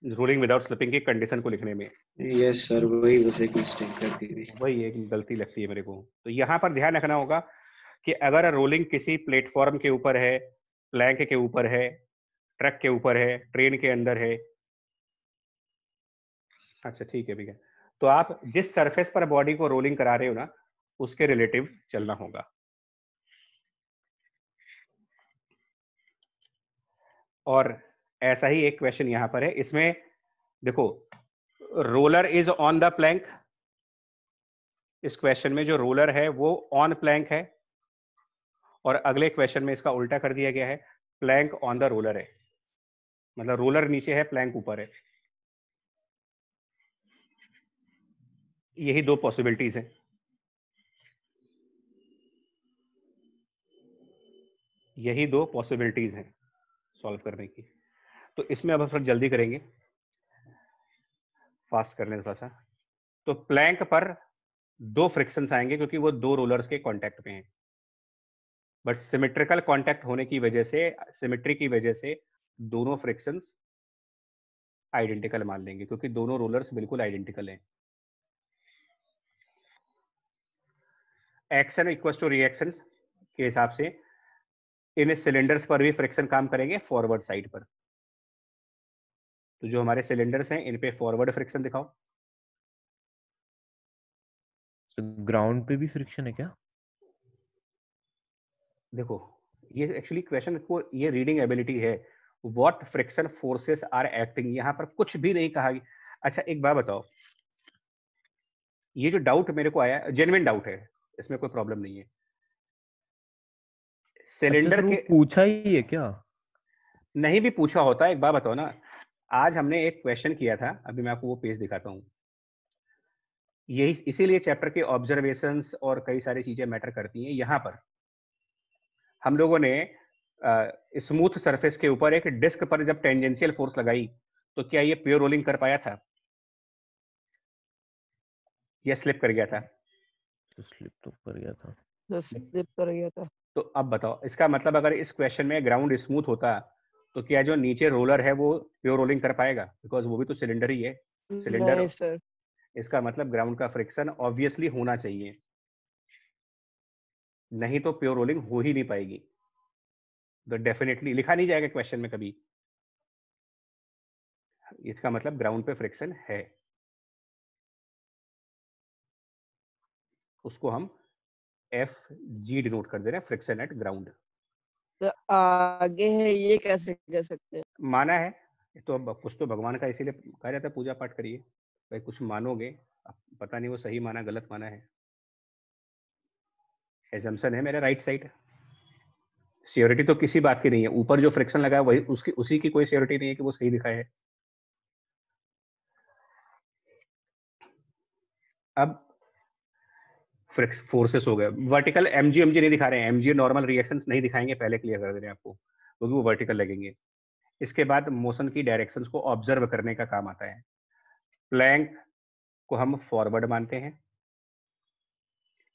Speaker 1: रूलिंग विदाउट स्लिपिंग की कंडीशन को लिखने में।
Speaker 12: यस सर वही बस एक मिस्टेक कर दी थी।
Speaker 1: वही एक गलती लगती है मेरे को। तो यहाँ पर ध्यान रखना होगा कि अगर रोलिंग किसी प्लेटफॉर्म के ऊपर है प्लैंक के ऊपर है ट्रक के ऊपर है ट्रेन के अंदर है अच्छा ठीक है भैया तो आप जिस सरफेस पर बॉडी को रोलिंग करा रहे हो ना उसके रिलेटिव चलना होगा। और ऐसा ही एक क्वेश्चन यहाँ पर है। इसमें देखो roller is on the plank इस क्वेश्चन में जो रोलर है, वो ऑन प्लैंक है। और अगले क्वेश्चन में इसका उल्टा कर दिया गया है। प्लैंक ऑन द रोलर है। मतलब रोलर नीचे है प्लैंक ऊपर है। यही दो पॉसिबिलिटीज हैं। यही दो पॉसिबिलिटीज हैं सॉल्व करने की। तो इसमें अब हम थोड़ा जल्दी करेंगे। फास्ट करने थोड़ा सा तो प्लैंक पर दो फ्रिक्शंस आएँगे क्योंकि वो दो रोलर्स के कांटेक्ट में हैं। बट सिमेट्रिकल कांटेक्ट होने की वजह से सिमेट्री की वजह से दोनों फ्रिक्शंस आइडेंटिकल मान लेंगे क्योंकि दोनों रोलर्स बिल्कुल आइडेंटिकल हैं। एक्शन इक्वल टू रिएक्शन के हिसाब से इन सिलेंडर्स पर भी फ्रिक्शन काम करेंगे फॉरवर्ड साइड पर। तो जो हमारे सिलेंडर्स हैं इन पे फॉरवर्ड फ्रिक्शन दिखाओ
Speaker 3: ग्राउंड पे भी फ्रिक्शन है क्या?
Speaker 1: देखो ये एक्चुअली क्वेश्चन को ये रीडिंग एबिलिटी है। What friction forces are acting यहाँ पर कुछ भी नहीं कहा। अच्छा एक बात बताओ। ये जो डाउट मेरे को आया जेन्युइन डाउट है इसमें कोई प्रॉब्लम नहीं है। सिलेंडर
Speaker 3: अच्छा,
Speaker 1: के
Speaker 3: पूछा ही है क्या?
Speaker 1: नहीं भी पूछा होता एक बात बताओ ना। आज हमने एक क्वेश्चन किया था अभी मैं आपको वो पेज दिखाता हूँ। यही इसीलिए चैप्टर के ऑब्जर्वेशन और कई सारी चीज़ें मैटर करती हैं यहाँ पर। हम लोगों ने स्मूथ सरफेस के ऊपर एक डिस्क पर जब टेंजेंशियल फोर्स लगाई तो क्या ये प्योर रोलिंग कर पाया था? या स्लिप कर गया था?
Speaker 3: तो स्लिप तो कर गया था।
Speaker 8: तो स्लिप कर गया था।
Speaker 1: तो अब बताओ इसका मतलब अगर इस क्वेश्चन में ग्राउंड स्मूथ होता तो क्या जो नीचे रोलर है वो प्योर रोलिंग कर पाएगा? बिकॉज़ वो भी तो सिलेंडर ही है। सिलेंडर इसका मतलब ग्राउंड का फ्रिक्शन ऑब्वियसली होना चाहिए। नहीं तो प्योर रोलिंग हो ही नहीं पाएगी। तो डेफिनेटली लिखा नहीं जाएगा क्वेश्चन में कभी। इसका मतलब ग्राउंड पे फ्रिक्शन है। उसको हम एफ़ जी डिनोट कर दे रहे हैं फ्रिक्शन एट ग्राउंड
Speaker 8: तो आगे है, ये कैसे कह सकते हैं?
Speaker 1: माना है तो कुछ तो भगवान का इसीलिए कहा जाता है पूजा पाठ करिए। भाई कुछ मानोगे पता नहीं वो सही माना, गलत माना है। एजम्पन है मेरा राइट साइड सियोरिटी तो किसी बात की नहीं है। ऊपर जो फ्रिक्शन लगा है, वही उसकी, उसी की कोई सियोरिटी नहीं है कि वो सही दिखाए है। अब फोर्सेस हो गए। वर्टिकल एमजी एमजी नहीं दिखा रहे हैं। एमजी नॉर्मल रिएक्शन नहीं दिखाएँगे पहले क्लियर कर दे रहे हैं आपको, क्योंकि वो वर्टिकल लगेंगे। इसके बाद मोशन की डायरेक्शंस को ऑब्ज़र्व करने का काम आता है। प्लैंक को हम फॉरवर्ड मानते हैं।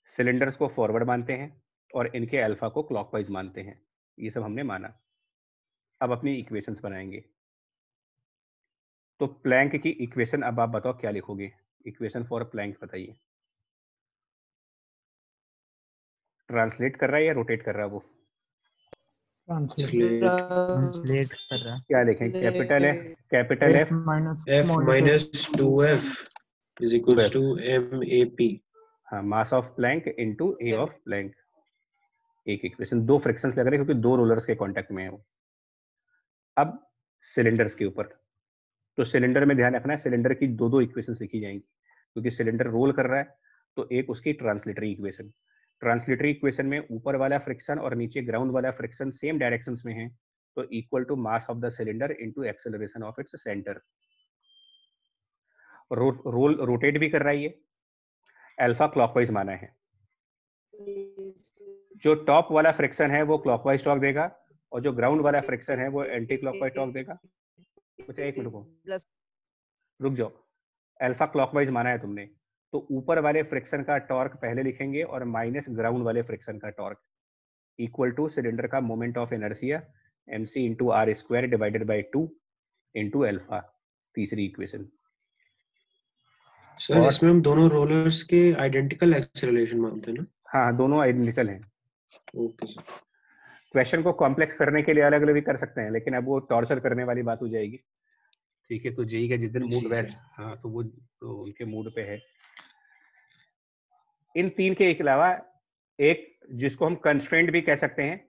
Speaker 1: सिलेंडर्स को फॉरवर्ड मानते हैं और इनके अल्फ़ा को क्लॉकवाइज मानते हैं। ये सब हमने माना। अब अपनी इक्वेशंस बनाएँगे। तो प्लैंक की इक्वेशन अब आप बताओ क्या लिखोगे? इक्वेशन फॉर प्लैंक बताइए। ट्रांसलेट कर रहा है या रोटेट कर रहा है वो?
Speaker 2: ट्रांसलेट कर रहा है।
Speaker 1: क्या लिखें? कैपिटल है? Capital F
Speaker 2: minus
Speaker 12: F minus two F is equals to MAP.
Speaker 1: हाँ mass of plank into A of plank एक इक्वेशन दो फ्रिक्शंस लग रहे हैं क्योंकि दो रोलर्स के कांटेक्ट में है वो। अब सिलेंडर्स के ऊपर। तो सिलेंडर में ध्यान रखना है सिलेंडर की दो दो इक्वेशन लिखी जाएँगी। क्योंकि सिलेंडर रोल कर रहा है तो एक उसकी ट्रांसलेटरी इक्वेशन ट्रांसलेटरी इक्वेशन में ऊपर वाला फ्रिक्शन और नीचे ग्राउंड वाला फ्रिक्शन सेम डायरेक्शंस में है तो equal to mass of the cylinder into acceleration of its centre roll rotate भी कर रहा है ये। अल्फ़ा क्लॉकवाइज माना है। जो टॉप वाला फ्रिक्शन है वो क्लॉकवाइज टॉक देगा और जो ग्राउंड वाला फ्रिक्शन है वो एंटी क्लॉकवाइज टॉक देगा। अच्छा एक मिनट रुको। रुक जाओ। अल्फ़ा क्लॉकवाइज माना है तुमने। तो ऊपर वाले फ्रिक्शन का टॉर्क पहले लिखेंगे और माइनस ग्राउंड वाले फ्रिक्शन का टॉर्क। इक्वल टू सिलेंडर का moment of inertia M C into R square divided by two into alpha तीसरी इक्वेशन
Speaker 12: सर इसमें हम दोनों रोलर्स के आइडेंटिकल एक्सेलरेशन मानते हैं ना?
Speaker 1: हाँ दोनों आइडेंटिकल हैं।
Speaker 12: ओके सर
Speaker 1: क्वेश्चन को कॉम्प्लेक्स करने के लिए अलग अलग भी कर सकते हैं लेकिन अब वो टॉर्चर करने वाली बात हो जाएगी। ठीक है तो जेई का जिस दिन मूड
Speaker 12: जी
Speaker 1: हाँ तो वो तो उनके मूड पे है। इन तीन के अलावा एक जिसको हम कंस्ट्रेंट भी कह सकते हैं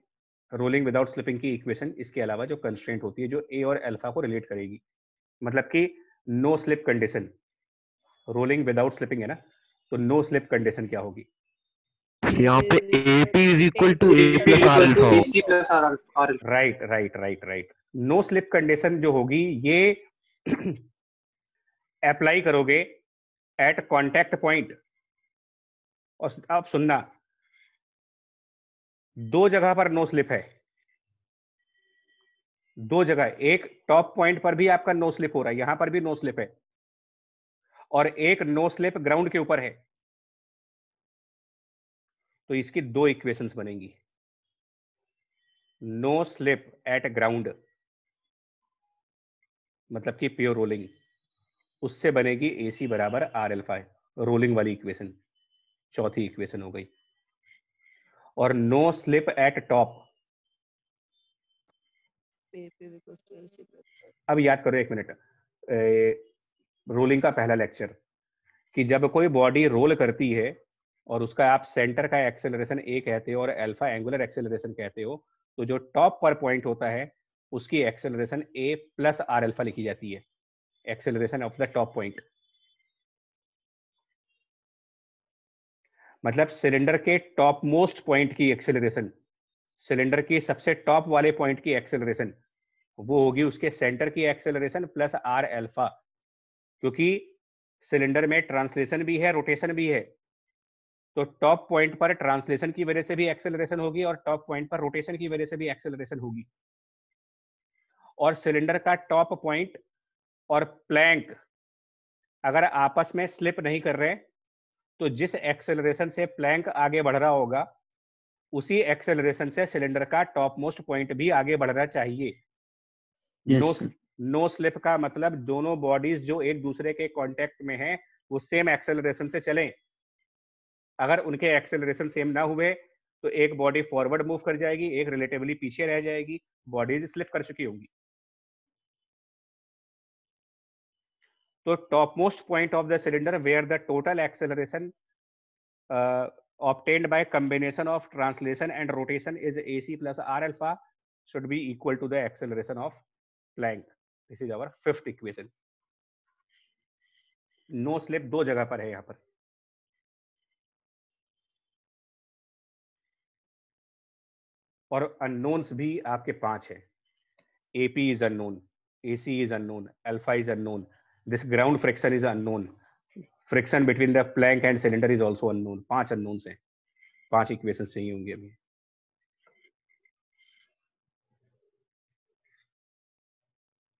Speaker 1: रोलिंग विदाउट स्लिपिंग की इक्वेशन इसके अलावा जो कंस्ट्रेंट होती है जो ए और अल्फ़ा को रिलेट करेगी। मतलब कि no slip condition rolling without slipping है ना तो नो स्लिप कंडीशन क्या होगी?
Speaker 3: यहाँ पे A plus R alpha हो
Speaker 7: AC plus R alpha.
Speaker 1: Right right right right no slip condition जो होगी ये [clears throat] अप्लाई करोगे एट कांटेक्ट पॉइंट और आप सुनना। दो जगह पर नो स्लिप है। दो जगह, एक टॉप पॉइंट पर भी आपका नो स्लिप हो रहा है, यहाँ पर भी नो स्लिप है। और एक नो स्लिप ग्राउंड के ऊपर है। तो इसकी दो इक्वेशंस बनेंगी। नो स्लिप एट ग्राउंड मतलब कि प्योर रोलिंग उससे बनेगी ए सी बराबर आर एल्फा रोलिंग वाली इक्वेशन चौथी इक्वेशन हो गई। और नो स्लिप एट टॉप अब याद करो एक मिनट रोलिंग का पहला लेक्चर कि जब कोई बॉडी रोल करती है, और उसका आप सेंटर का एक्सेलरेशन ए कहते हो और अल्फ़ा एंगुलर एक्सेलरेशन कहते हो तो जो टॉप पर पॉइंट होता है, उसकी acceleration A plus R alpha लिखी जाती है। Acceleration of the top point मतलब सिलेंडर के टॉप मोस्ट पॉइंट की एक्सेलरेशन सिलेंडर की सबसे टॉप वाले पॉइंट की एक्सेलरेशन वो होगी उसके सेंटर की एक्सेलरेशन प्लस आर एल्फा क्योंकि सिलेंडर में ट्रांसलेशन भी है रोटेशन भी है। तो टॉप पॉइंट पर ट्रांसलेशन की वजह से भी एक्सेलरेशन होगी और टॉप पॉइंट पर रोटेशन की वजह से भी एक्सेलरेशन होगी। और सिलेंडर का टॉप पॉइंट और प्लैंक अगर आपस में स्लिप नहीं कर रहे तो जिस एक्सेलरेशन से प्लैंक आगे बढ़ रहा होगा उसी एक्सेलरेशन से सिलेंडर का टॉप मोस्ट पॉइंट भी आगे बढ़ना चाहिए। नो नो स्लिप का मतलब दोनों बॉडीज जो एक दूसरे के कांटेक्ट में हैं वो सेम एक्सेलरेशन से चलें। अगर उनके एक्सेलरेशन सेम ना हुए तो एक बॉडी फॉरवर्ड मूव कर जाएगी एक रिलेटिवली पीछे रह जाएगी बॉडीज स्लिप कर चुकी होंगी। तो top most point of the cylinder where the total acceleration obtained by combination of translation and rotation is A C plus R alpha should be equal to the acceleration of plank this is our fifth equation no slip दो जगह पर है यहाँ पर। और unknowns भी आपके पाँच है। AP is unknown AC is unknown alpha is unknown This ground friction is unknown. Friction between the plank and cylinder is also unknown. पाँच unknowns हैं पाँच इक्वेशंस चाहिए होंगे हमें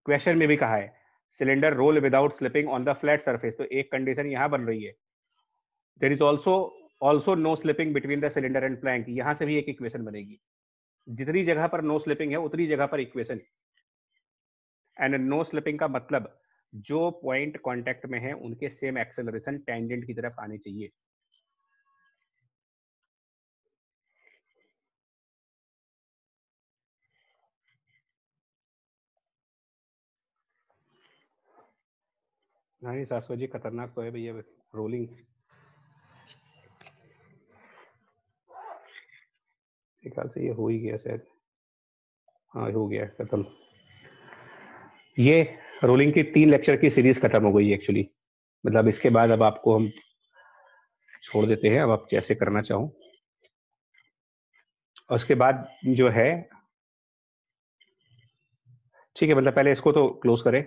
Speaker 1: क्वेश्चन में भी कहा है cylinder roll without slipping on the flat surface तो एक कंडीशन यहाँ बन रही है। There is also also no slipping between the cylinder and plank यहाँ से भी एक इक्वेशन बनेगी। जितनी जगह पर नो स्लिपिंग है, उतनी जगह पर इक्वेशन एंड नो स्लिपिंग का मतलब जो पॉइंट कांटेक्ट में है, उनके सेम एक्सेलरेशन टेंजेंट की तरफ़ आने चाहिए। नहीं सासवा जी, खतरनाक तो है भैया रोलिंग से ये हो ही गया शायद। हाँ हो गया, खत्म। ये रोलिंग की तीन लेक्चर की सीरीज़ खत्म हो गई एक्चुअली मतलब इसके बाद अब आपको हम छोड़ देते हैं, अब आप जैसे करना चाहो। और उसके बाद जो है, ठीक है मतलब पहले इसको तो क्लोज करें।